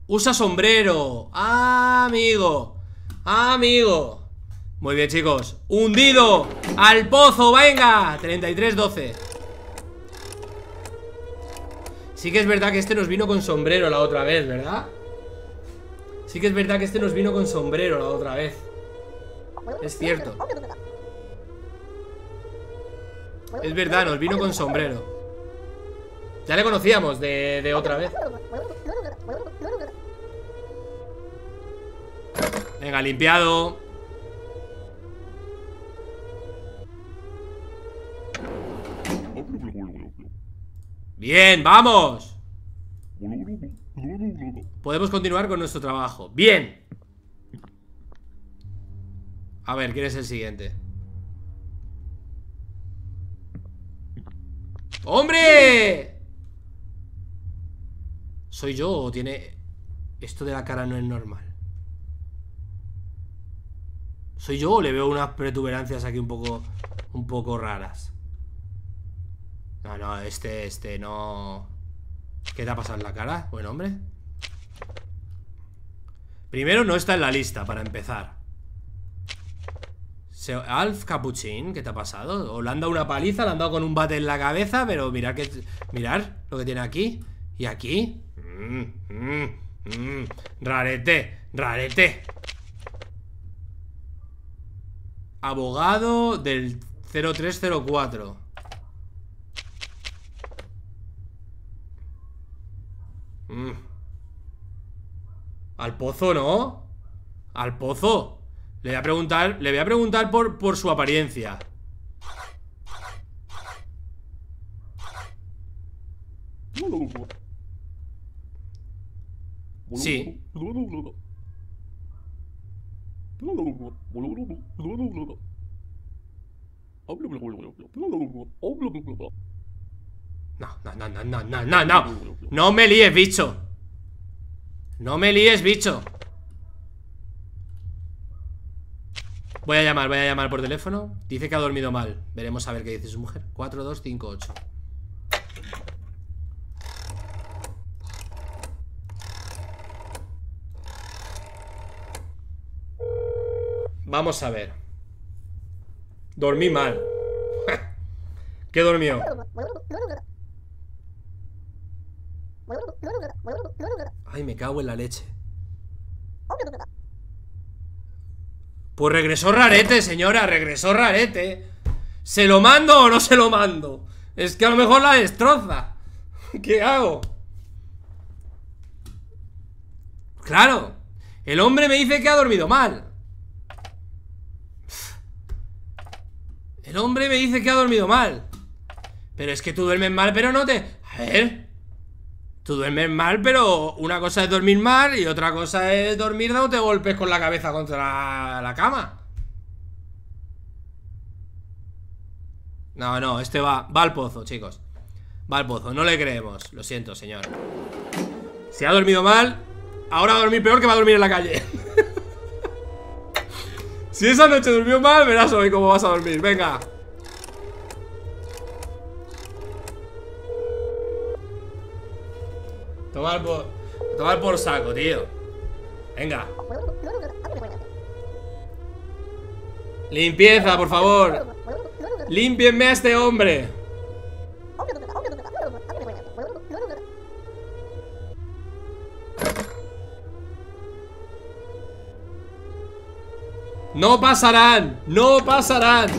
Usa sombrero. Ah, amigo. Ah, amigo. Muy bien, chicos. Hundido. Al pozo, venga. 33-12. Sí que es verdad que este nos vino con sombrero la otra vez, ¿verdad? Sí que es verdad que este nos vino con sombrero la otra vez. Es cierto. Es verdad, nos vino con sombrero. Ya le conocíamos de, de otra vez. Venga, limpiado Bien, vamos Podemos continuar con nuestro trabajo Bien A ver, ¿quién es el siguiente? ¡Hombre! ¿Soy yo o tiene... Esto de la cara no es normal? ¿Soy yo o le veo unas protuberancias aquí un poco... Un poco raras? No, no, este, este, no... ¿Qué te ha pasado en la cara? Buen hombre Primero no está en la lista, para empezar Alf Capuchin, ¿qué te ha pasado? O le han dado una paliza, le han dado con un bate en la cabeza Pero mirad que... Mirar lo que tiene aquí Y aquí mm, mm, mm. Rarete, rarete Abogado del 0304 Mm. Al pozo, ¿no? Al pozo Le voy a preguntar Le voy a preguntar por, por su apariencia Sí no, no, no, no, no, no, no, no. No me líes, bicho. No me líes, bicho. Voy a llamar, voy a llamar por teléfono. Dice que ha dormido mal. Veremos a ver qué dice su mujer. 4, 2, 5, 8. Vamos a ver. Dormí mal. ¿Qué durmió? Ay, me cago en la leche. Pues regresó rarete, señora, regresó rarete. ¿Se lo mando o no se lo mando? Es que a lo mejor la destroza. ¿Qué hago? Claro. El hombre me dice que ha dormido mal. El hombre me dice que ha dormido mal. Pero es que tú duermes mal, pero no te... A ver. Tú duermes mal, pero una cosa es dormir mal y otra cosa es dormir te golpes con la cabeza contra la, cama. No, no, este va, va al pozo, chicos. Va al pozo, no le creemos. Lo siento, señor. Si ha dormido mal, ahora va a dormir peor que va a dormir en la calle. si esa noche durmió mal, verás hoy cómo vas a dormir. Venga. Tomar por, tomar por saco, tío. Venga. Limpieza, por favor. Límpienme a este hombre. No pasarán, no pasarán.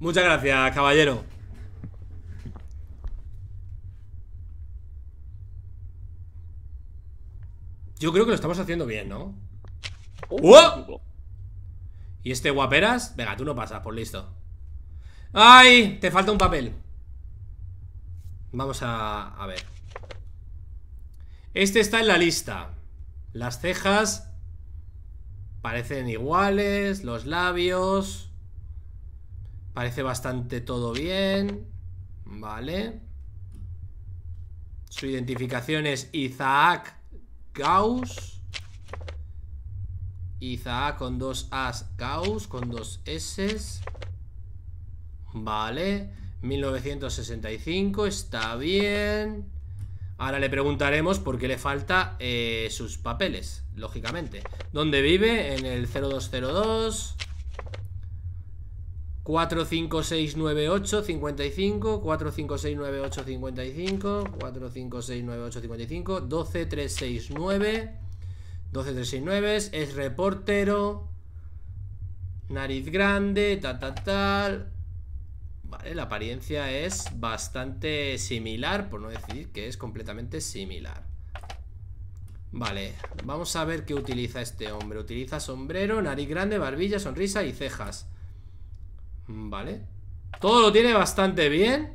Muchas gracias, caballero. Yo creo que lo estamos haciendo bien, ¿no? ¡Oh! ¿Y este guaperas? Venga, tú no pasas, por listo ¡Ay! Te falta un papel Vamos a, a ver Este está en la lista Las cejas Parecen iguales Los labios Parece bastante todo bien Vale Su identificación es Isaac Gauss. Isaac con dos As Gauss Con dos S Vale 1965 Está bien. Ahora le preguntaremos por qué le falta eh, sus papeles Lógicamente. ¿Dónde vive? En el 0202 4, 5, 6, 9, 8, 55 4, 5, 6, 9, 8, 55 4, 5, 6, 9, 8, 55 12, 3, 6, 9 12, 3, 6, 9 Es reportero Nariz grande, tal, tal, tal. Vale, la apariencia es bastante similar Por no decir que es completamente similar. Vale, vamos a ver qué utiliza este hombre. Utiliza sombrero, nariz grande, barbilla, sonrisa y cejas Vale Todo lo tiene bastante bien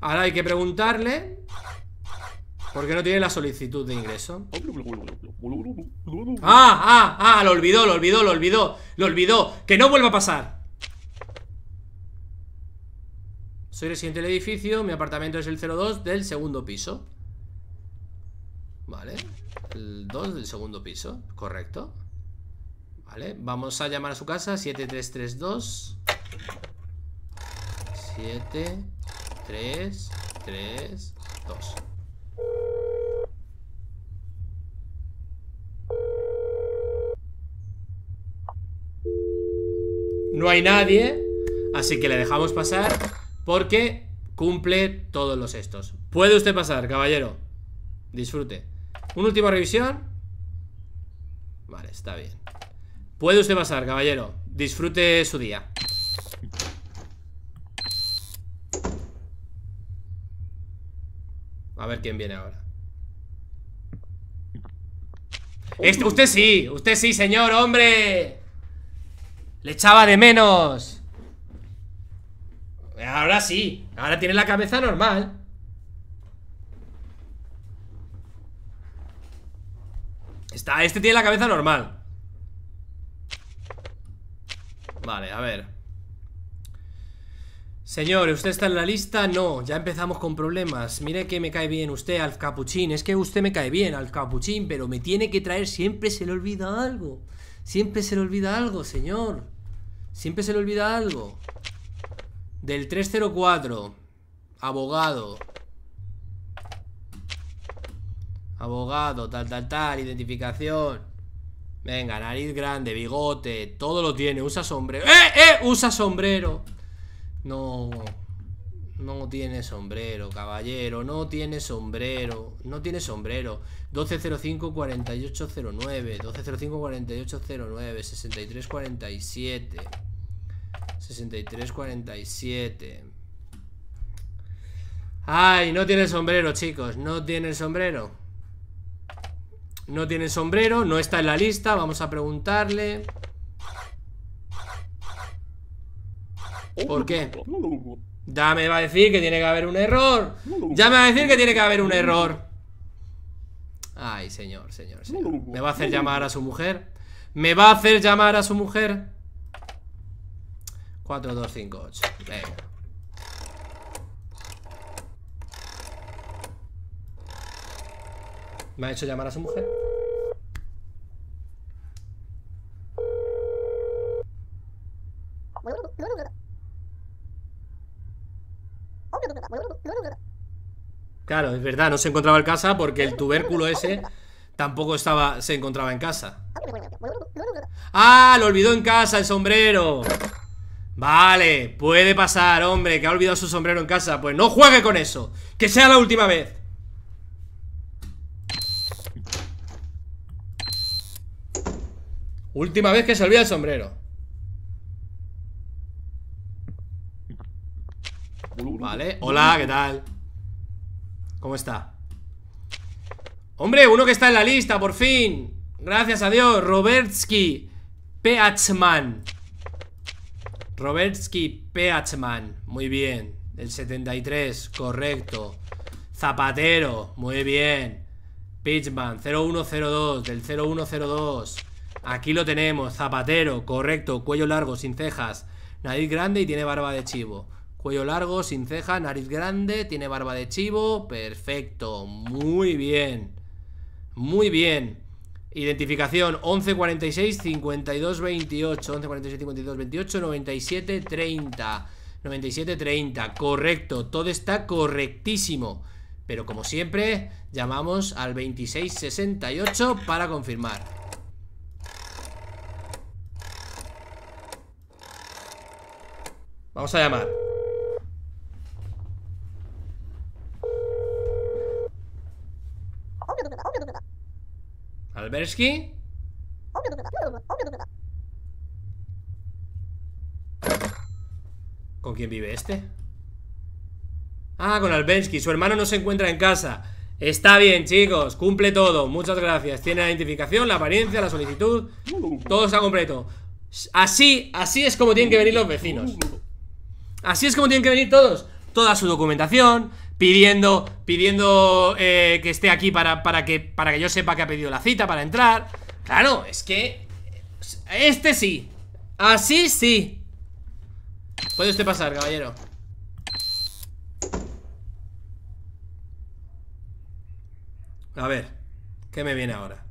Ahora hay que preguntarle ¿Por qué no tiene la solicitud de ingreso? ¡Ah! ¡Ah! ¡Ah! Lo olvidó, lo olvidó, lo olvidó Lo olvidó ¡Que no vuelva a pasar! Soy residente del edificio Mi apartamento es el 02 del segundo piso Vale El 2 del segundo piso Correcto Vale, vamos a llamar a su casa 7332 7, 3, 3, 2 No hay nadie Así que le dejamos pasar Porque cumple todos los estos. Puede usted pasar, caballero Disfrute. Una última revisión. Vale, está bien. Puede usted pasar, caballero Disfrute su día A ver quién viene ahora. Este, usted sí, usted sí, señor, hombre. Le echaba de menos. Ahora sí, ahora tiene la cabeza normal. Está, este tiene la cabeza normal. Vale, a ver. Señor, ¿usted está en la lista? No, ya empezamos con problemas. Mire que me cae bien usted, al capuchín. Es que usted me cae bien, al capuchín Pero me tiene que traer, siempre se le olvida algo. Siempre se le olvida algo, señor. Siempre se le olvida algo. Del 304 Abogado. Abogado, tal, tal, tal Identificación. Venga, nariz grande, bigote Todo lo tiene, usa sombrero. ¡Eh, eh! Usa sombrero no, no tiene sombrero, caballero, no tiene sombrero, no tiene sombrero. 1205-4809, 1205-4809, 6347, 6347. Ay, no tiene sombrero, chicos No tiene sombrero No tiene sombrero No está en la lista Vamos a preguntarle ¿Por qué? Ya me va a decir que tiene que haber un error Ya me va a decir que tiene que haber un error Ay, señor, señor, señor ¿Me va a hacer llamar a su mujer? ¿Me va a hacer llamar a su mujer? 4, 2, 5, 8 Venga Me ha hecho llamar a su mujer. Claro, es verdad, no se encontraba en casa porque el tubérculo ese tampoco estaba, se encontraba en casa. ¡Ah! Lo olvidó en casa el sombrero. Vale, puede pasar, hombre, que ha olvidado su sombrero en casa. Pues no juegue con eso. Que sea la última vez. Última vez que se olvida el sombrero. Vale, hola, ¿qué tal? ¿Cómo está? Hombre, uno que está en la lista, por fin. Gracias a Dios, Robertsky Peachman Robertsky Peachman Muy bien, del 73, correcto. Zapatero, muy bien. Pitchman, 0102, del 0102 Aquí lo tenemos, zapatero, correcto, cuello largo, sin cejas. Nariz grande y tiene barba de chivo Cuello largo, sin cejas, nariz grande, tiene barba de chivo. Perfecto, muy bien Muy bien. Identificación 1146 52 28 1146 52 28 97 30 97 30 Correcto, todo está correctísimo. Pero como siempre Llamamos al 2668 para confirmar. Vamos a llamar Albersky ¿Con quién vive este? Ah, con Albersky Su hermano no se encuentra en casa. Está bien, chicos, cumple todo. Muchas gracias, tiene la identificación, la apariencia, la solicitud. Todo está completo. Así, así es como tienen que venir los vecinos. Así es como tienen que venir todos. Toda su documentación Pidiendo, pidiendo eh, que esté aquí para, para, que, para que yo sepa que ha pedido la cita para entrar Claro, es que Este sí Así sí Puede usted pasar, caballero A ver ¿Qué me viene ahora?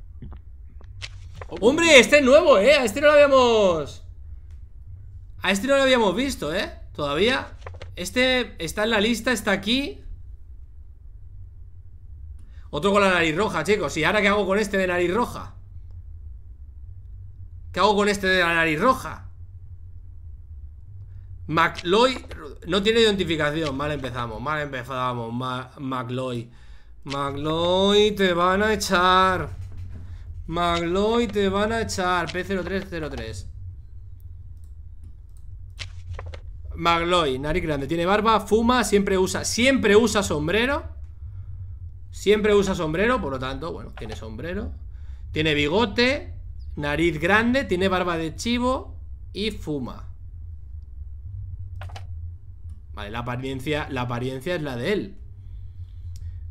¡Hombre! Este es nuevo, ¿eh? A este no lo habíamos... A este no lo habíamos visto, ¿eh? Todavía Este está en la lista, está aquí Otro con la nariz roja, chicos. ¿Y ahora qué hago con este de nariz roja? ¿Qué hago con este de la nariz roja? McLoy No tiene identificación. Mal empezamos, mal empezamos. McLoy. McLoy te van a echar. Magloy te van a echar. P0303. Magloy, nariz grande, tiene barba, fuma, siempre usa, siempre usa sombrero Siempre usa sombrero, por lo tanto, bueno, tiene sombrero. Tiene bigote, nariz grande, tiene barba de chivo y fuma. Vale, la apariencia, la apariencia es la de él.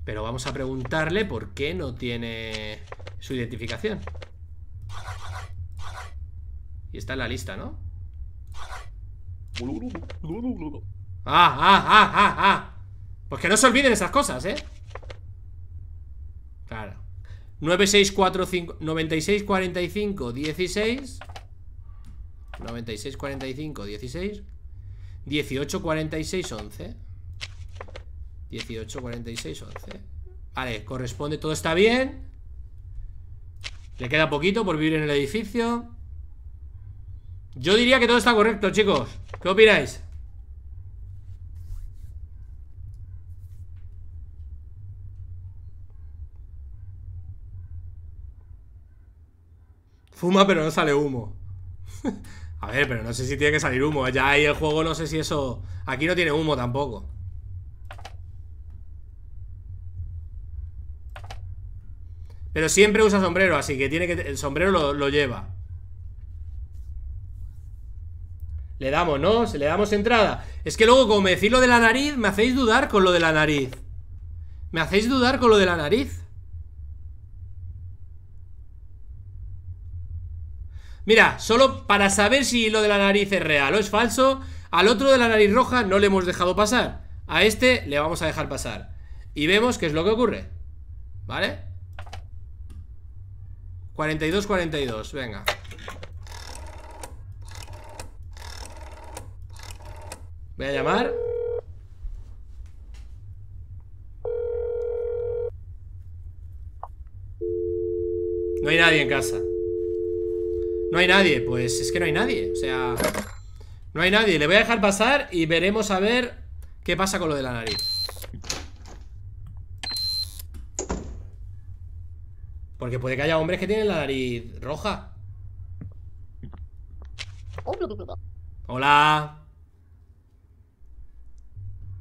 Pero vamos a preguntarle por qué no tiene su identificación. Y está en la lista, ¿no? Ah, ah, ah, ah, ah. Pues que no se olviden esas cosas, ¿eh? Claro 9645 9645 16 9645 16 1846 11 1846 11 Vale, corresponde, todo está bien. Le queda poquito por vivir en el edificio. Yo diría que todo está correcto, chicos. ¿Qué opináis? Fuma pero no sale humo. a ver, pero no sé si tiene que salir humo. Ya ahí el juego no sé si eso... Aquí no tiene humo tampoco. Pero siempre usa sombrero, así que tiene que... El sombrero lo, lleva. Le damos, ¿no? Se le damos entrada. Es que luego, como me decís lo de la nariz, me hacéis dudar con lo de la nariz. Me hacéis dudar con lo de la nariz. Mira, solo para saber si lo de la nariz es real o es falso, al otro de la nariz roja no le hemos dejado pasar. A este le vamos a dejar pasar. Y vemos qué es lo que ocurre. ¿Vale? 42-42, venga. Voy a llamar. No hay nadie en casa. No hay nadie, pues es que no hay nadie O sea, no hay nadie. Le voy a dejar pasar y veremos a ver Qué pasa con lo de la nariz. Porque puede que haya hombres que tienen la nariz roja. Hola.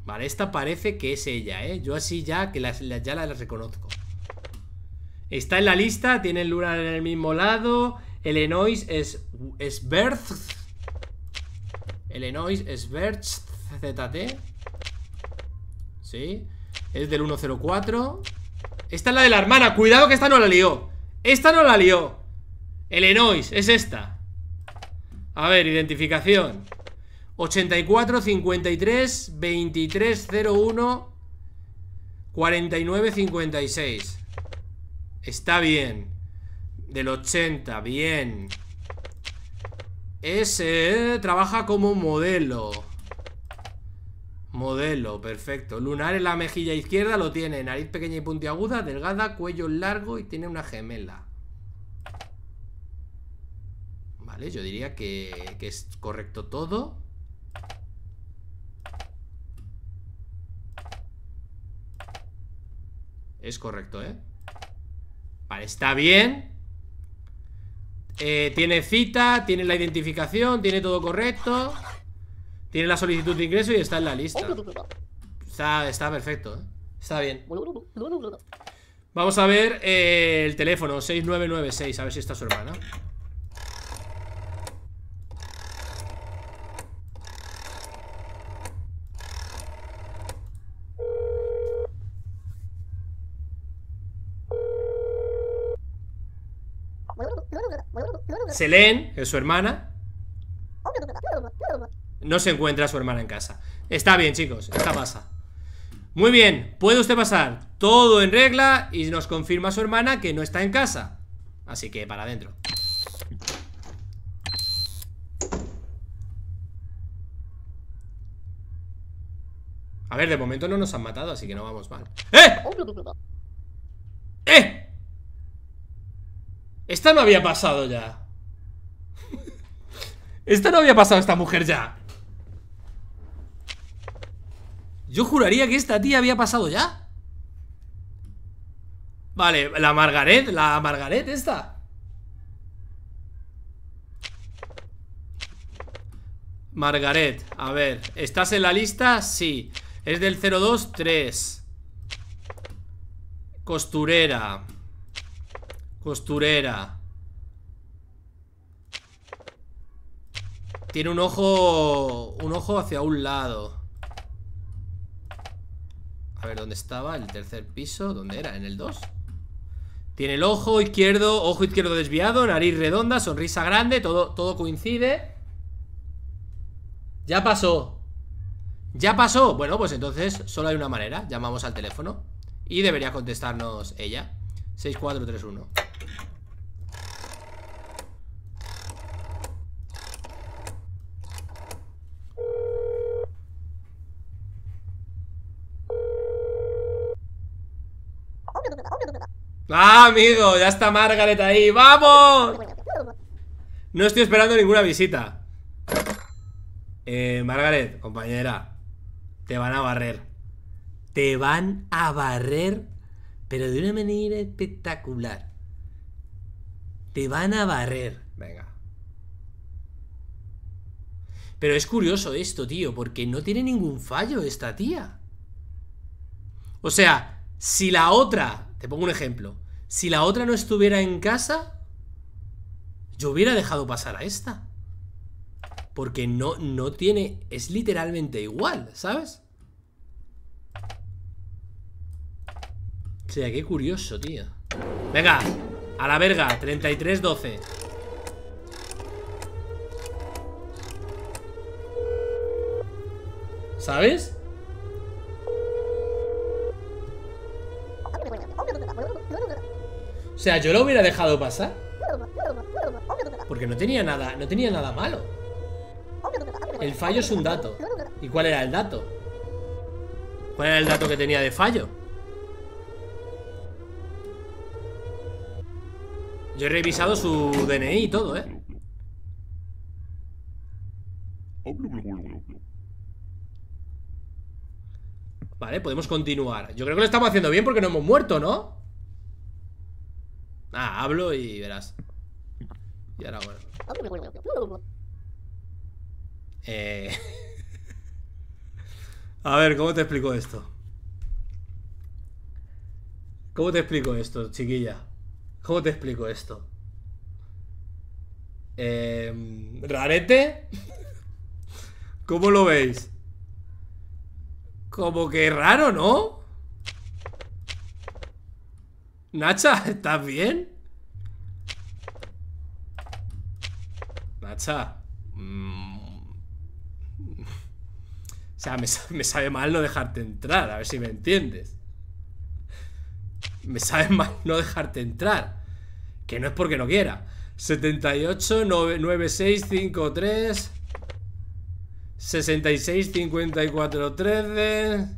Vale, esta parece que es ella, ¿eh? Yo así ya, que ya la reconozco. Está en la lista, tiene el lunar en el mismo lado Illinois es, es Berth. Illinois es Berth ZT. Sí. Es del 104. Esta es la de la hermana. Cuidado que esta no la lió. Esta no la lió. Illinois, es esta. A ver, identificación. 84 53 23 01 49 56. Está bien. Del 80, bien. Ese trabaja como modelo. Modelo, perfecto. Lunar en la mejilla izquierda lo tiene. Nariz pequeña y puntiaguda, delgada, cuello largo y tiene una gemela. Vale, yo diría que, que es correcto todo. Es correcto, ¿eh? Vale, está bien eh, tiene cita, tiene la identificación, tiene todo correcto. Tiene la solicitud de ingreso y está en la lista. Está, está perfecto, ¿eh? Está bien. Vamos a ver eh, el teléfono, 6996, a ver si está su hermana. Selene, es su hermana. No se encuentra su hermana en casa. Está bien chicos, esta pasa. Muy bien, puede usted pasar Todo en regla y nos confirma su hermana Que no está en casa. Así que para adentro. A ver, de momento no nos han matado Así que no vamos mal. ¡Eh! ¡Eh! Esta no había pasado ya esta no había pasado esta mujer ya. Yo juraría que esta tía había pasado ya. Vale, la Margaret La Margaret esta. Margaret, a ver ¿Estás en la lista? Sí. Es del 023 Costurera. Costurera Tiene un ojo... Un ojo hacia un lado. A ver, ¿dónde estaba? El tercer piso ¿Dónde era? ¿En el 2? Tiene el ojo izquierdo, ojo izquierdo desviado Nariz redonda, sonrisa grande Todo, todo coincide. Ya pasó. Ya pasó. Bueno, pues entonces solo hay una manera. Llamamos al teléfono Y debería contestarnos ella. 6431 ¡Ah, amigo! Ya está Margaret ahí. ¡Vamos! No estoy esperando ninguna visita. Eh, Margaret, compañera. Te van a barrer. Te van a barrer, pero de una manera espectacular. Te van a barrer. Venga. Pero es curioso esto, tío, porque no tiene ningún fallo esta tía. O sea, si la otra, te pongo un ejemplo, Si la otra no estuviera en casa, yo hubiera dejado pasar a esta. Porque no, no tiene... Es literalmente igual, ¿sabes? O sea, qué curioso, tío. Venga, a la verga, 33-12. ¿Sabes? O sea, yo lo hubiera dejado pasar. Porque no tenía nada, no tenía nada malo. El fallo es un dato. ¿Y cuál era el dato? ¿Cuál era el dato que tenía de fallo? Yo he revisado su DNI y todo, ¿eh? Vale, podemos continuar Yo creo que lo estamos haciendo bien porque no hemos muerto, ¿no? Ah, hablo y verás Y ahora bueno eh... A ver, ¿cómo te explico esto? ¿Cómo te explico esto, chiquilla? ¿Cómo te explico esto? Eh... ¿Rarete? ¿Cómo lo veis? Como que raro, ¿no? Nacha, ¿estás bien? Nacha mm. O sea, me, me, sabe mal no dejarte entrar A ver si me entiendes Me sabe mal no dejarte entrar Que no es porque no quiera 78, 96, 53 66, 54, 13.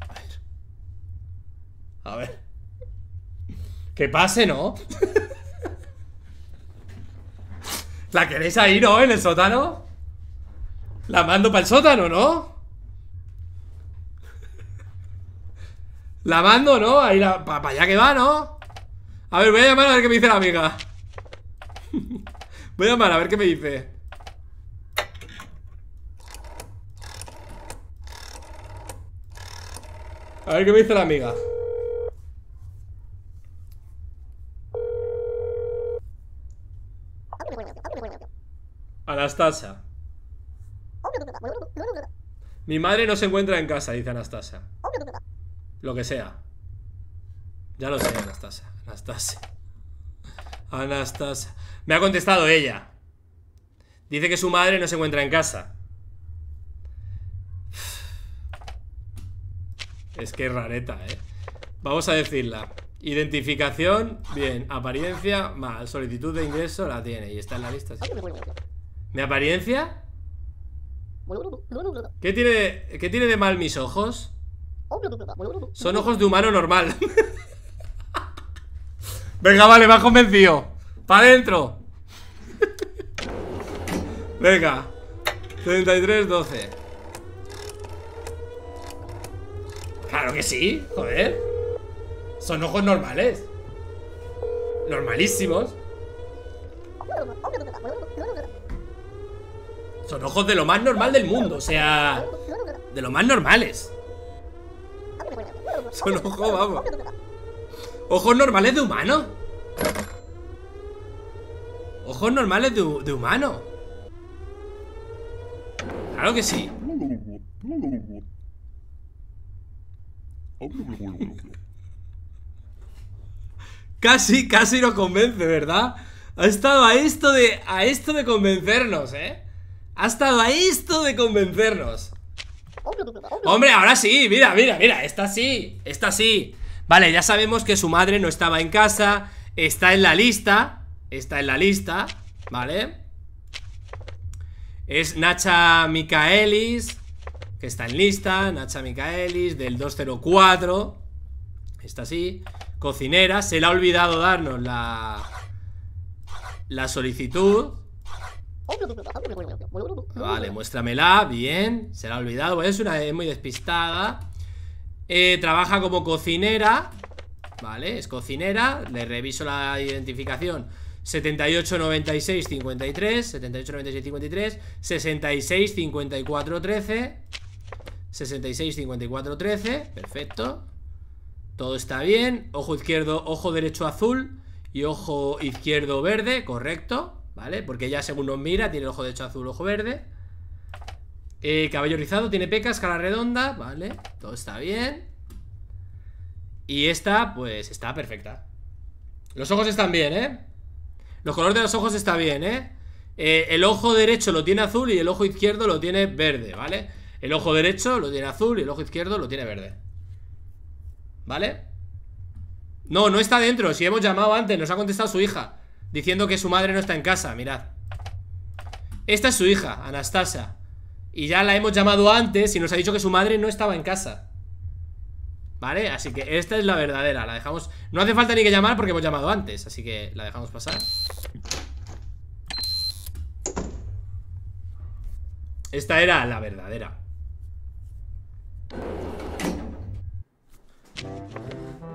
A ver. A ver. Que pase, ¿no? ¿La queréis ahí, no? En el sótano. La mando para el sótano, ¿no? La mando, ¿no? Ahí la, para allá que va, ¿no? A ver, voy a llamar a ver qué me dice la amiga. voy a llamar a ver qué me dice. A ver qué me dice la amiga. Anastasia. Mi madre no se encuentra en casa, dice Anastasia. Lo que sea. Ya lo sé, Anastasia. Anastasia. Anastasia. Me ha contestado ella. Dice que su madre no se encuentra en casa. Es que es rareta, ¿eh? Vamos a decirla. Identificación, bien. Apariencia, mal. Solicitud de ingreso la tiene y está en la lista. ¿Mi apariencia? ¿Qué tiene, ¿Qué tiene de mal mis ojos? Son ojos de humano normal. Venga, vale, me ha convencido. ¡Para adentro! Venga. 33, 12. Claro que sí, joder. Son ojos normales. Normalísimos. Son ojos de lo más normal del mundo, o sea... De lo más normales. Son ojos, vamos. Ojos normales de humano. Ojos normales de, de humano. Claro que sí. Casi, casi nos convence, ¿verdad? Ha estado a esto de. a esto de convencernos, ¿eh? Ha estado a esto de convencernos. Hombre, ahora sí, mira, mira, mira, esta sí, esta sí. Vale, ya sabemos que su madre no estaba en casa, está en la lista, está en la lista, ¿vale? Es Nacha Micaelis, que está en lista, Nacha Micaelis, del 204. Está así. Cocinera, se le ha olvidado darnos la, la solicitud. Vale, muéstramela, bien. Se la ha olvidado, es una es muy despistada. Eh, trabaja como cocinera. Vale, es cocinera. Le reviso la identificación. 78 96 53 78 96 53 66 54 13 66, 54, 13 Perfecto Todo está bien. Ojo izquierdo, ojo derecho azul. Y ojo izquierdo verde, correcto. ¿Vale? Porque ya según nos mira, tiene el ojo derecho azul, ojo verde. Eh, cabello rizado, tiene pecas, cara redonda. Vale, todo está bien. Y esta, pues, está perfecta. Los ojos están bien, ¿eh? Los colores de los ojos está bien, ¿eh? ¿eh? El ojo derecho lo tiene azul y el ojo izquierdo lo tiene verde, ¿vale? El ojo derecho lo tiene azul y el ojo izquierdo lo tiene verde ¿Vale? No, no está dentro, si hemos llamado antes, nos ha contestado su hija Diciendo que su madre no está en casa, mirad. Esta es su hija, Anastasia Y ya la hemos llamado antes y nos ha dicho que su madre no estaba en casa. ¿Vale? Así que esta es la verdadera, la dejamos... No hace falta ni que llamar porque hemos llamado antes Así que la dejamos pasar. Esta era la verdadera.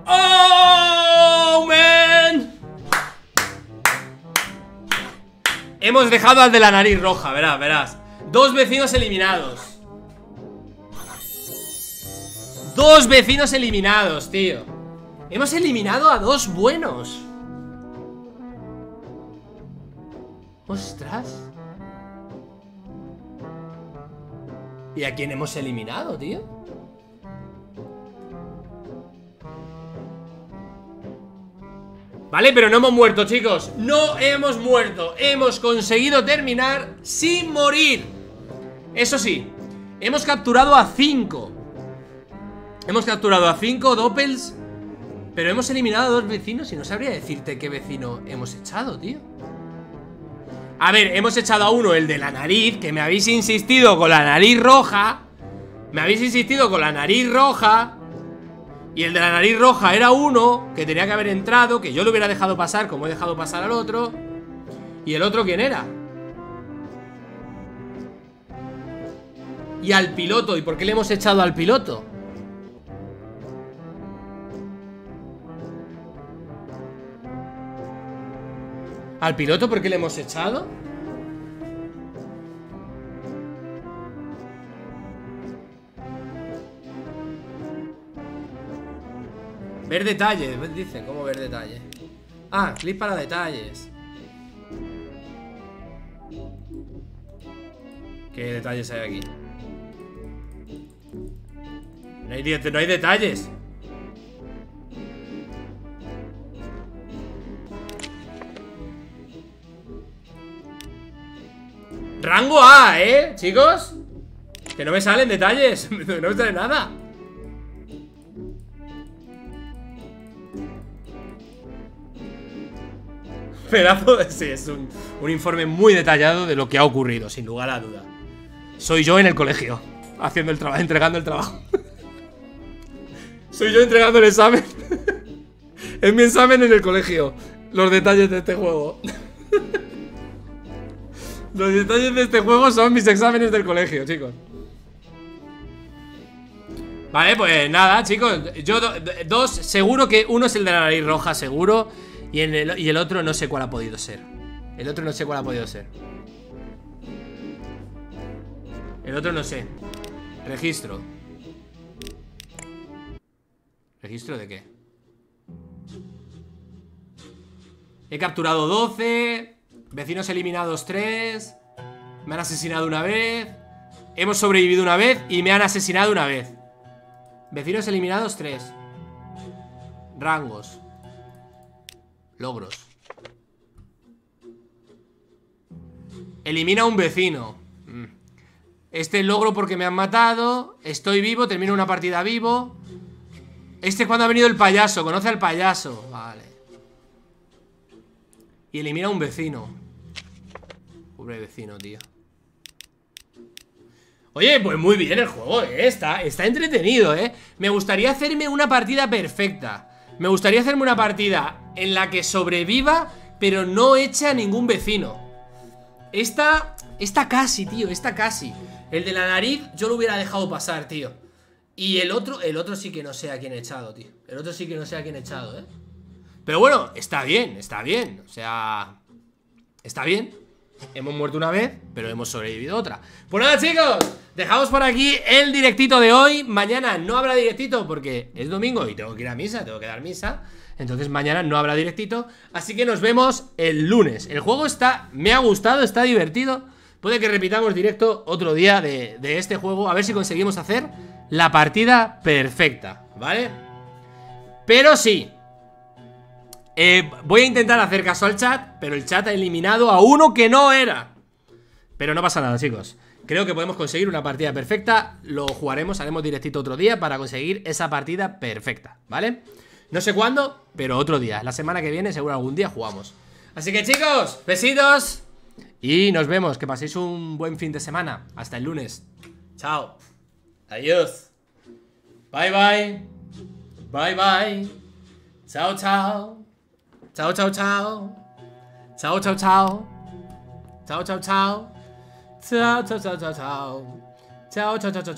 ¡Oh! Hemos dejado al de la nariz roja, verás, verás. Dos vecinos eliminados. Dos vecinos eliminados, tío. Hemos eliminado a dos buenos. Ostras. ¿Y a quién hemos eliminado, tío? Vale, pero no hemos muerto, chicos. No hemos muerto. Hemos conseguido terminar sin morir. Eso sí Hemos capturado a cinco. Hemos capturado a cinco doppels Pero hemos eliminado a dos vecinos Y no sabría decirte qué vecino hemos echado, tío. A ver, hemos echado a uno, el de la nariz Que me habéis insistido con la nariz roja. Me habéis insistido con la nariz roja Y el de la nariz roja era uno Que tenía que haber entrado Que yo lo hubiera dejado pasar como he dejado pasar al otro ¿Y el otro quién era? Y al piloto ¿Y por qué le hemos echado al piloto? ¿Al piloto por qué le hemos echado? Ver detalles, dice, ¿cómo ver detalles? Ah, clic para detalles ¿Qué detalles hay aquí? No hay, no hay detalles Rango A, ¿eh? Chicos Que no me salen detalles No me sale nada Pedazo. Sí, es un, un informe muy detallado de lo que ha ocurrido, sin lugar a duda. Soy yo en el colegio Haciendo el trabajo, entregando el trabajo. Soy yo entregando el examen. Es mi examen en el colegio. Los detalles de este juego. Los detalles de este juego son mis exámenes del colegio, chicos. Vale, pues nada, chicos. Yo dos, seguro que uno es el de la nariz roja, seguro y, el, el otro no sé cuál ha podido ser. El otro no sé cuál ha podido ser. El otro no sé. Registro. ¿Registro de qué? He capturado 12 Vecinos eliminados 3 Me han asesinado una vez Hemos sobrevivido una vez y me han asesinado una vez. Vecinos eliminados 3 Rangos Logros. Elimina un vecino. Mm. Este logro porque me han matado Estoy vivo, termino una partida vivo. Este es cuando ha venido el payaso Conoce al payaso. Vale. Y elimina a un vecino. Pobre vecino, tío. Oye, pues muy bien el juego, ¿eh? Está, está entretenido, ¿eh? Me gustaría hacerme una partida perfecta. Me gustaría hacerme una partida en la que sobreviva Pero no eche a ningún vecino Esta... Esta casi, tío, esta casi El de la nariz yo lo hubiera dejado pasar, tío Y el otro, el otro sí que no sé a quién echado, tío El otro sí que no sé a quién echado, ¿eh? Pero bueno, está bien, está bien. O sea, está bien. Hemos muerto una vez, pero hemos sobrevivido otra. Pues nada, chicos, dejamos por aquí el directito de hoy. Mañana no habrá directito porque es domingo y tengo que ir a misa, tengo que dar misa. Entonces mañana no habrá directito. Así que nos vemos el lunes. El juego está, me ha gustado, está divertido. Puede que repitamos directo otro día de, este juego. A ver si conseguimos hacer la partida perfecta, ¿vale? Pero sí, eh, voy a intentar hacer caso al chat, pero el chat ha eliminado a uno que no era. Pero no pasa nada, chicos. Creo que podemos conseguir una partida perfecta. Lo jugaremos, haremos directito otro día para conseguir esa partida perfecta, ¿vale? No sé cuándo, pero otro día. La semana que viene, seguro algún día jugamos. Así que, chicos, besitos. Y nos vemos. Que paséis un buen fin de semana. Hasta el lunes. Chao. Adiós. Bye, bye. Bye, bye. Chao, chao. Chao, chao, chao. Chao, chao, chao. Chao, chao, chao. Chao, chao, chao, chao, chao. Chao, chao, chao.